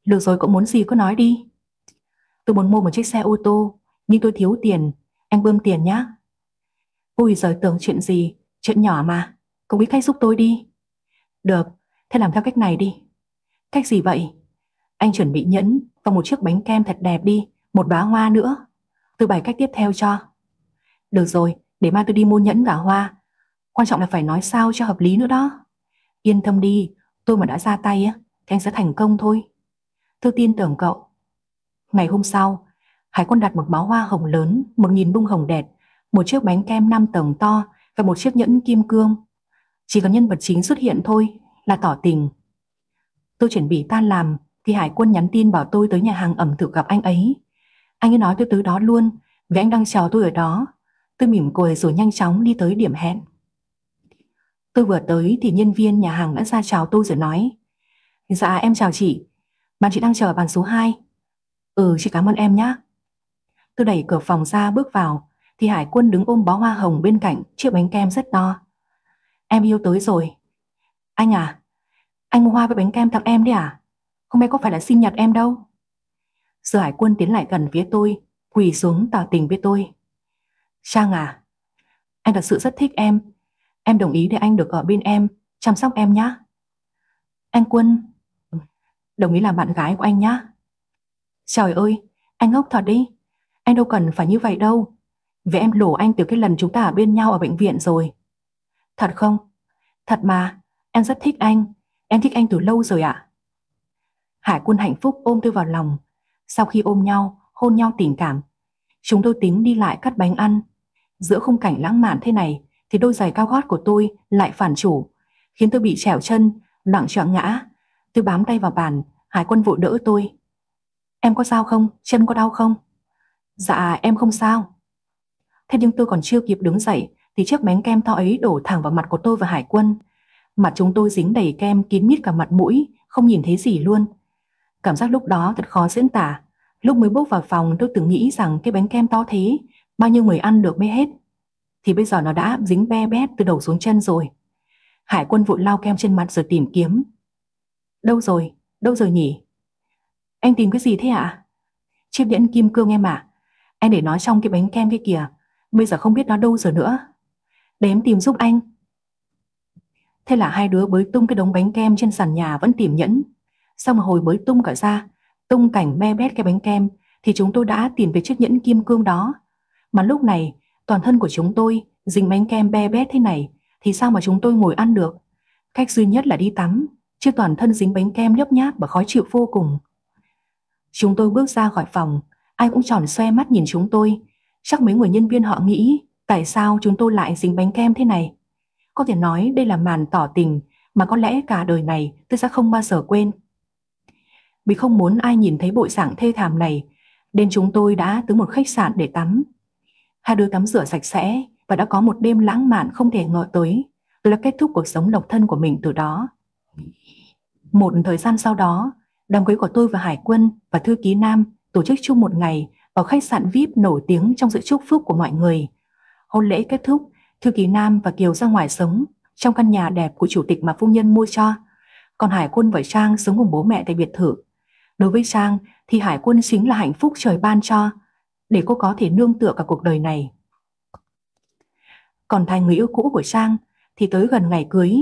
Được rồi, cậu muốn gì cứ nói đi. Tôi muốn mua một chiếc xe ô tô, Nhưng tôi thiếu tiền. Anh bơm tiền nhá. Ui giờ tưởng chuyện gì. Chuyện nhỏ mà Cậu biết cách giúp tôi đi Được Thế làm theo cách này đi Cách gì vậy Anh chuẩn bị nhẫn và một chiếc bánh kem thật đẹp đi, một bá hoa nữa. Tôi bày cách tiếp theo cho. Được rồi, để mai tôi đi mua nhẫn cả hoa. Quan trọng là phải nói sao cho hợp lý nữa đó. Yên tâm đi, tôi mà đã ra tay á, thì anh sẽ thành công thôi. Tôi tin tưởng cậu. Ngày hôm sau, Hải quân đặt một bó hoa hồng lớn, một nghìn bông hồng đẹp, một chiếc bánh kem 5 tầng to và một chiếc nhẫn kim cương. Chỉ cần nhân vật chính xuất hiện thôi là tỏ tình. Tôi chuẩn bị tan làm thì Hải quân nhắn tin bảo tôi tới nhà hàng ẩm thực gặp anh ấy. Anh ấy nói tôi tới đó luôn vì anh đang chờ tôi ở đó. Tôi mỉm cười rồi nhanh chóng đi tới điểm hẹn. Tôi vừa tới thì nhân viên nhà hàng đã ra chào tôi rồi nói Dạ em chào chị, bạn chị đang chờ bàn số 2. Ừ chị cảm ơn em nhé. Tôi đẩy cửa phòng ra bước vào thì Hải quân đứng ôm bó hoa hồng bên cạnh chiếc bánh kem rất to. Em yêu tới rồi. Anh à, anh mua hoa với bánh kem tặng em đấy à? Hôm nay có phải là sinh nhật em đâu. Giờ Hải quân tiến lại gần phía tôi, quỳ xuống tỏ tình với tôi. Trang à, anh thật sự rất thích em. Em đồng ý để anh được ở bên em, chăm sóc em nhé. Anh Quân, đồng ý làm bạn gái của anh nhé. Trời ơi, anh ngốc thật đi. Anh đâu cần phải như vậy đâu. Vì em lổ anh từ cái lần chúng ta ở bên nhau ở bệnh viện rồi. Thật không? Thật mà, em rất thích anh. Em thích anh từ lâu rồi ạ. Hải quân hạnh phúc ôm tôi vào lòng. Sau khi ôm nhau, hôn nhau tình cảm, chúng tôi tính đi lại cắt bánh ăn. Giữa khung cảnh lãng mạn thế này thì đôi giày cao gót của tôi lại phản chủ, khiến tôi bị trèo chân, loạn choạng ngã. Tôi bám tay vào bàn, Hải quân vội đỡ tôi. Em có sao không? Chân có đau không? Dạ em không sao. Thế nhưng tôi còn chưa kịp đứng dậy thì chiếc bánh kem to ấy đổ thẳng vào mặt của tôi và Hải quân. Mặt chúng tôi dính đầy kem kín mít cả mặt mũi, không nhìn thấy gì luôn. Cảm giác lúc đó thật khó diễn tả. Lúc mới bước vào phòng tôi từng nghĩ rằng cái bánh kem to thế, bao nhiêu người ăn được mới hết. Thì bây giờ nó đã dính be bét từ đầu xuống chân rồi. Hải quân vội lau kem trên mặt rồi tìm kiếm. Đâu rồi? Đâu rồi nhỉ? Anh tìm cái gì thế ạ? À? Chiếc nhẫn kim cương em à? Anh để nó trong cái bánh kem kia kìa. Bây giờ không biết nó đâu rồi nữa. Để em tìm giúp anh. Thế là hai đứa bới tung cái đống bánh kem trên sàn nhà vẫn tìm nhẫn. Xong mà hồi bới tung cả ra, tung cảnh me bét cái bánh kem, thì chúng tôi đã tìm về chiếc nhẫn kim cương đó. Mà lúc này, toàn thân của chúng tôi dính bánh kem be bét thế này, thì sao mà chúng tôi ngồi ăn được? Cách duy nhất là đi tắm, chứ toàn thân dính bánh kem nhấp nháp và khó chịu vô cùng. Chúng tôi bước ra khỏi phòng, ai cũng tròn xoe mắt nhìn chúng tôi. Chắc mấy người nhân viên họ nghĩ tại sao chúng tôi lại dính bánh kem thế này. Có thể nói đây là màn tỏ tình mà có lẽ cả đời này tôi sẽ không bao giờ quên. Vì không muốn ai nhìn thấy bộ dạng thê thảm này, nên chúng tôi đã tới một khách sạn để tắm. Hai đứa tắm rửa sạch sẽ và đã có một đêm lãng mạn không thể ngờ tới. Tôi đã kết thúc cuộc sống độc thân của mình từ đó. Một thời gian sau đó, đám cưới của tôi và Hải quân và thư ký Nam tổ chức chung một ngày ở khách sạn VIP nổi tiếng trong sự chúc phúc của mọi người. Hôn lễ kết thúc, thư ký Nam và Kiều ra ngoài sống trong căn nhà đẹp của chủ tịch mà phu nhân mua cho. Còn Hải quân và Trang sống cùng bố mẹ tại biệt thự. Đối với Trang thì Hải quân chính là hạnh phúc trời ban cho, để cô có thể nương tựa cả cuộc đời này. Còn thay người yêu cũ của Trang thì tới gần ngày cưới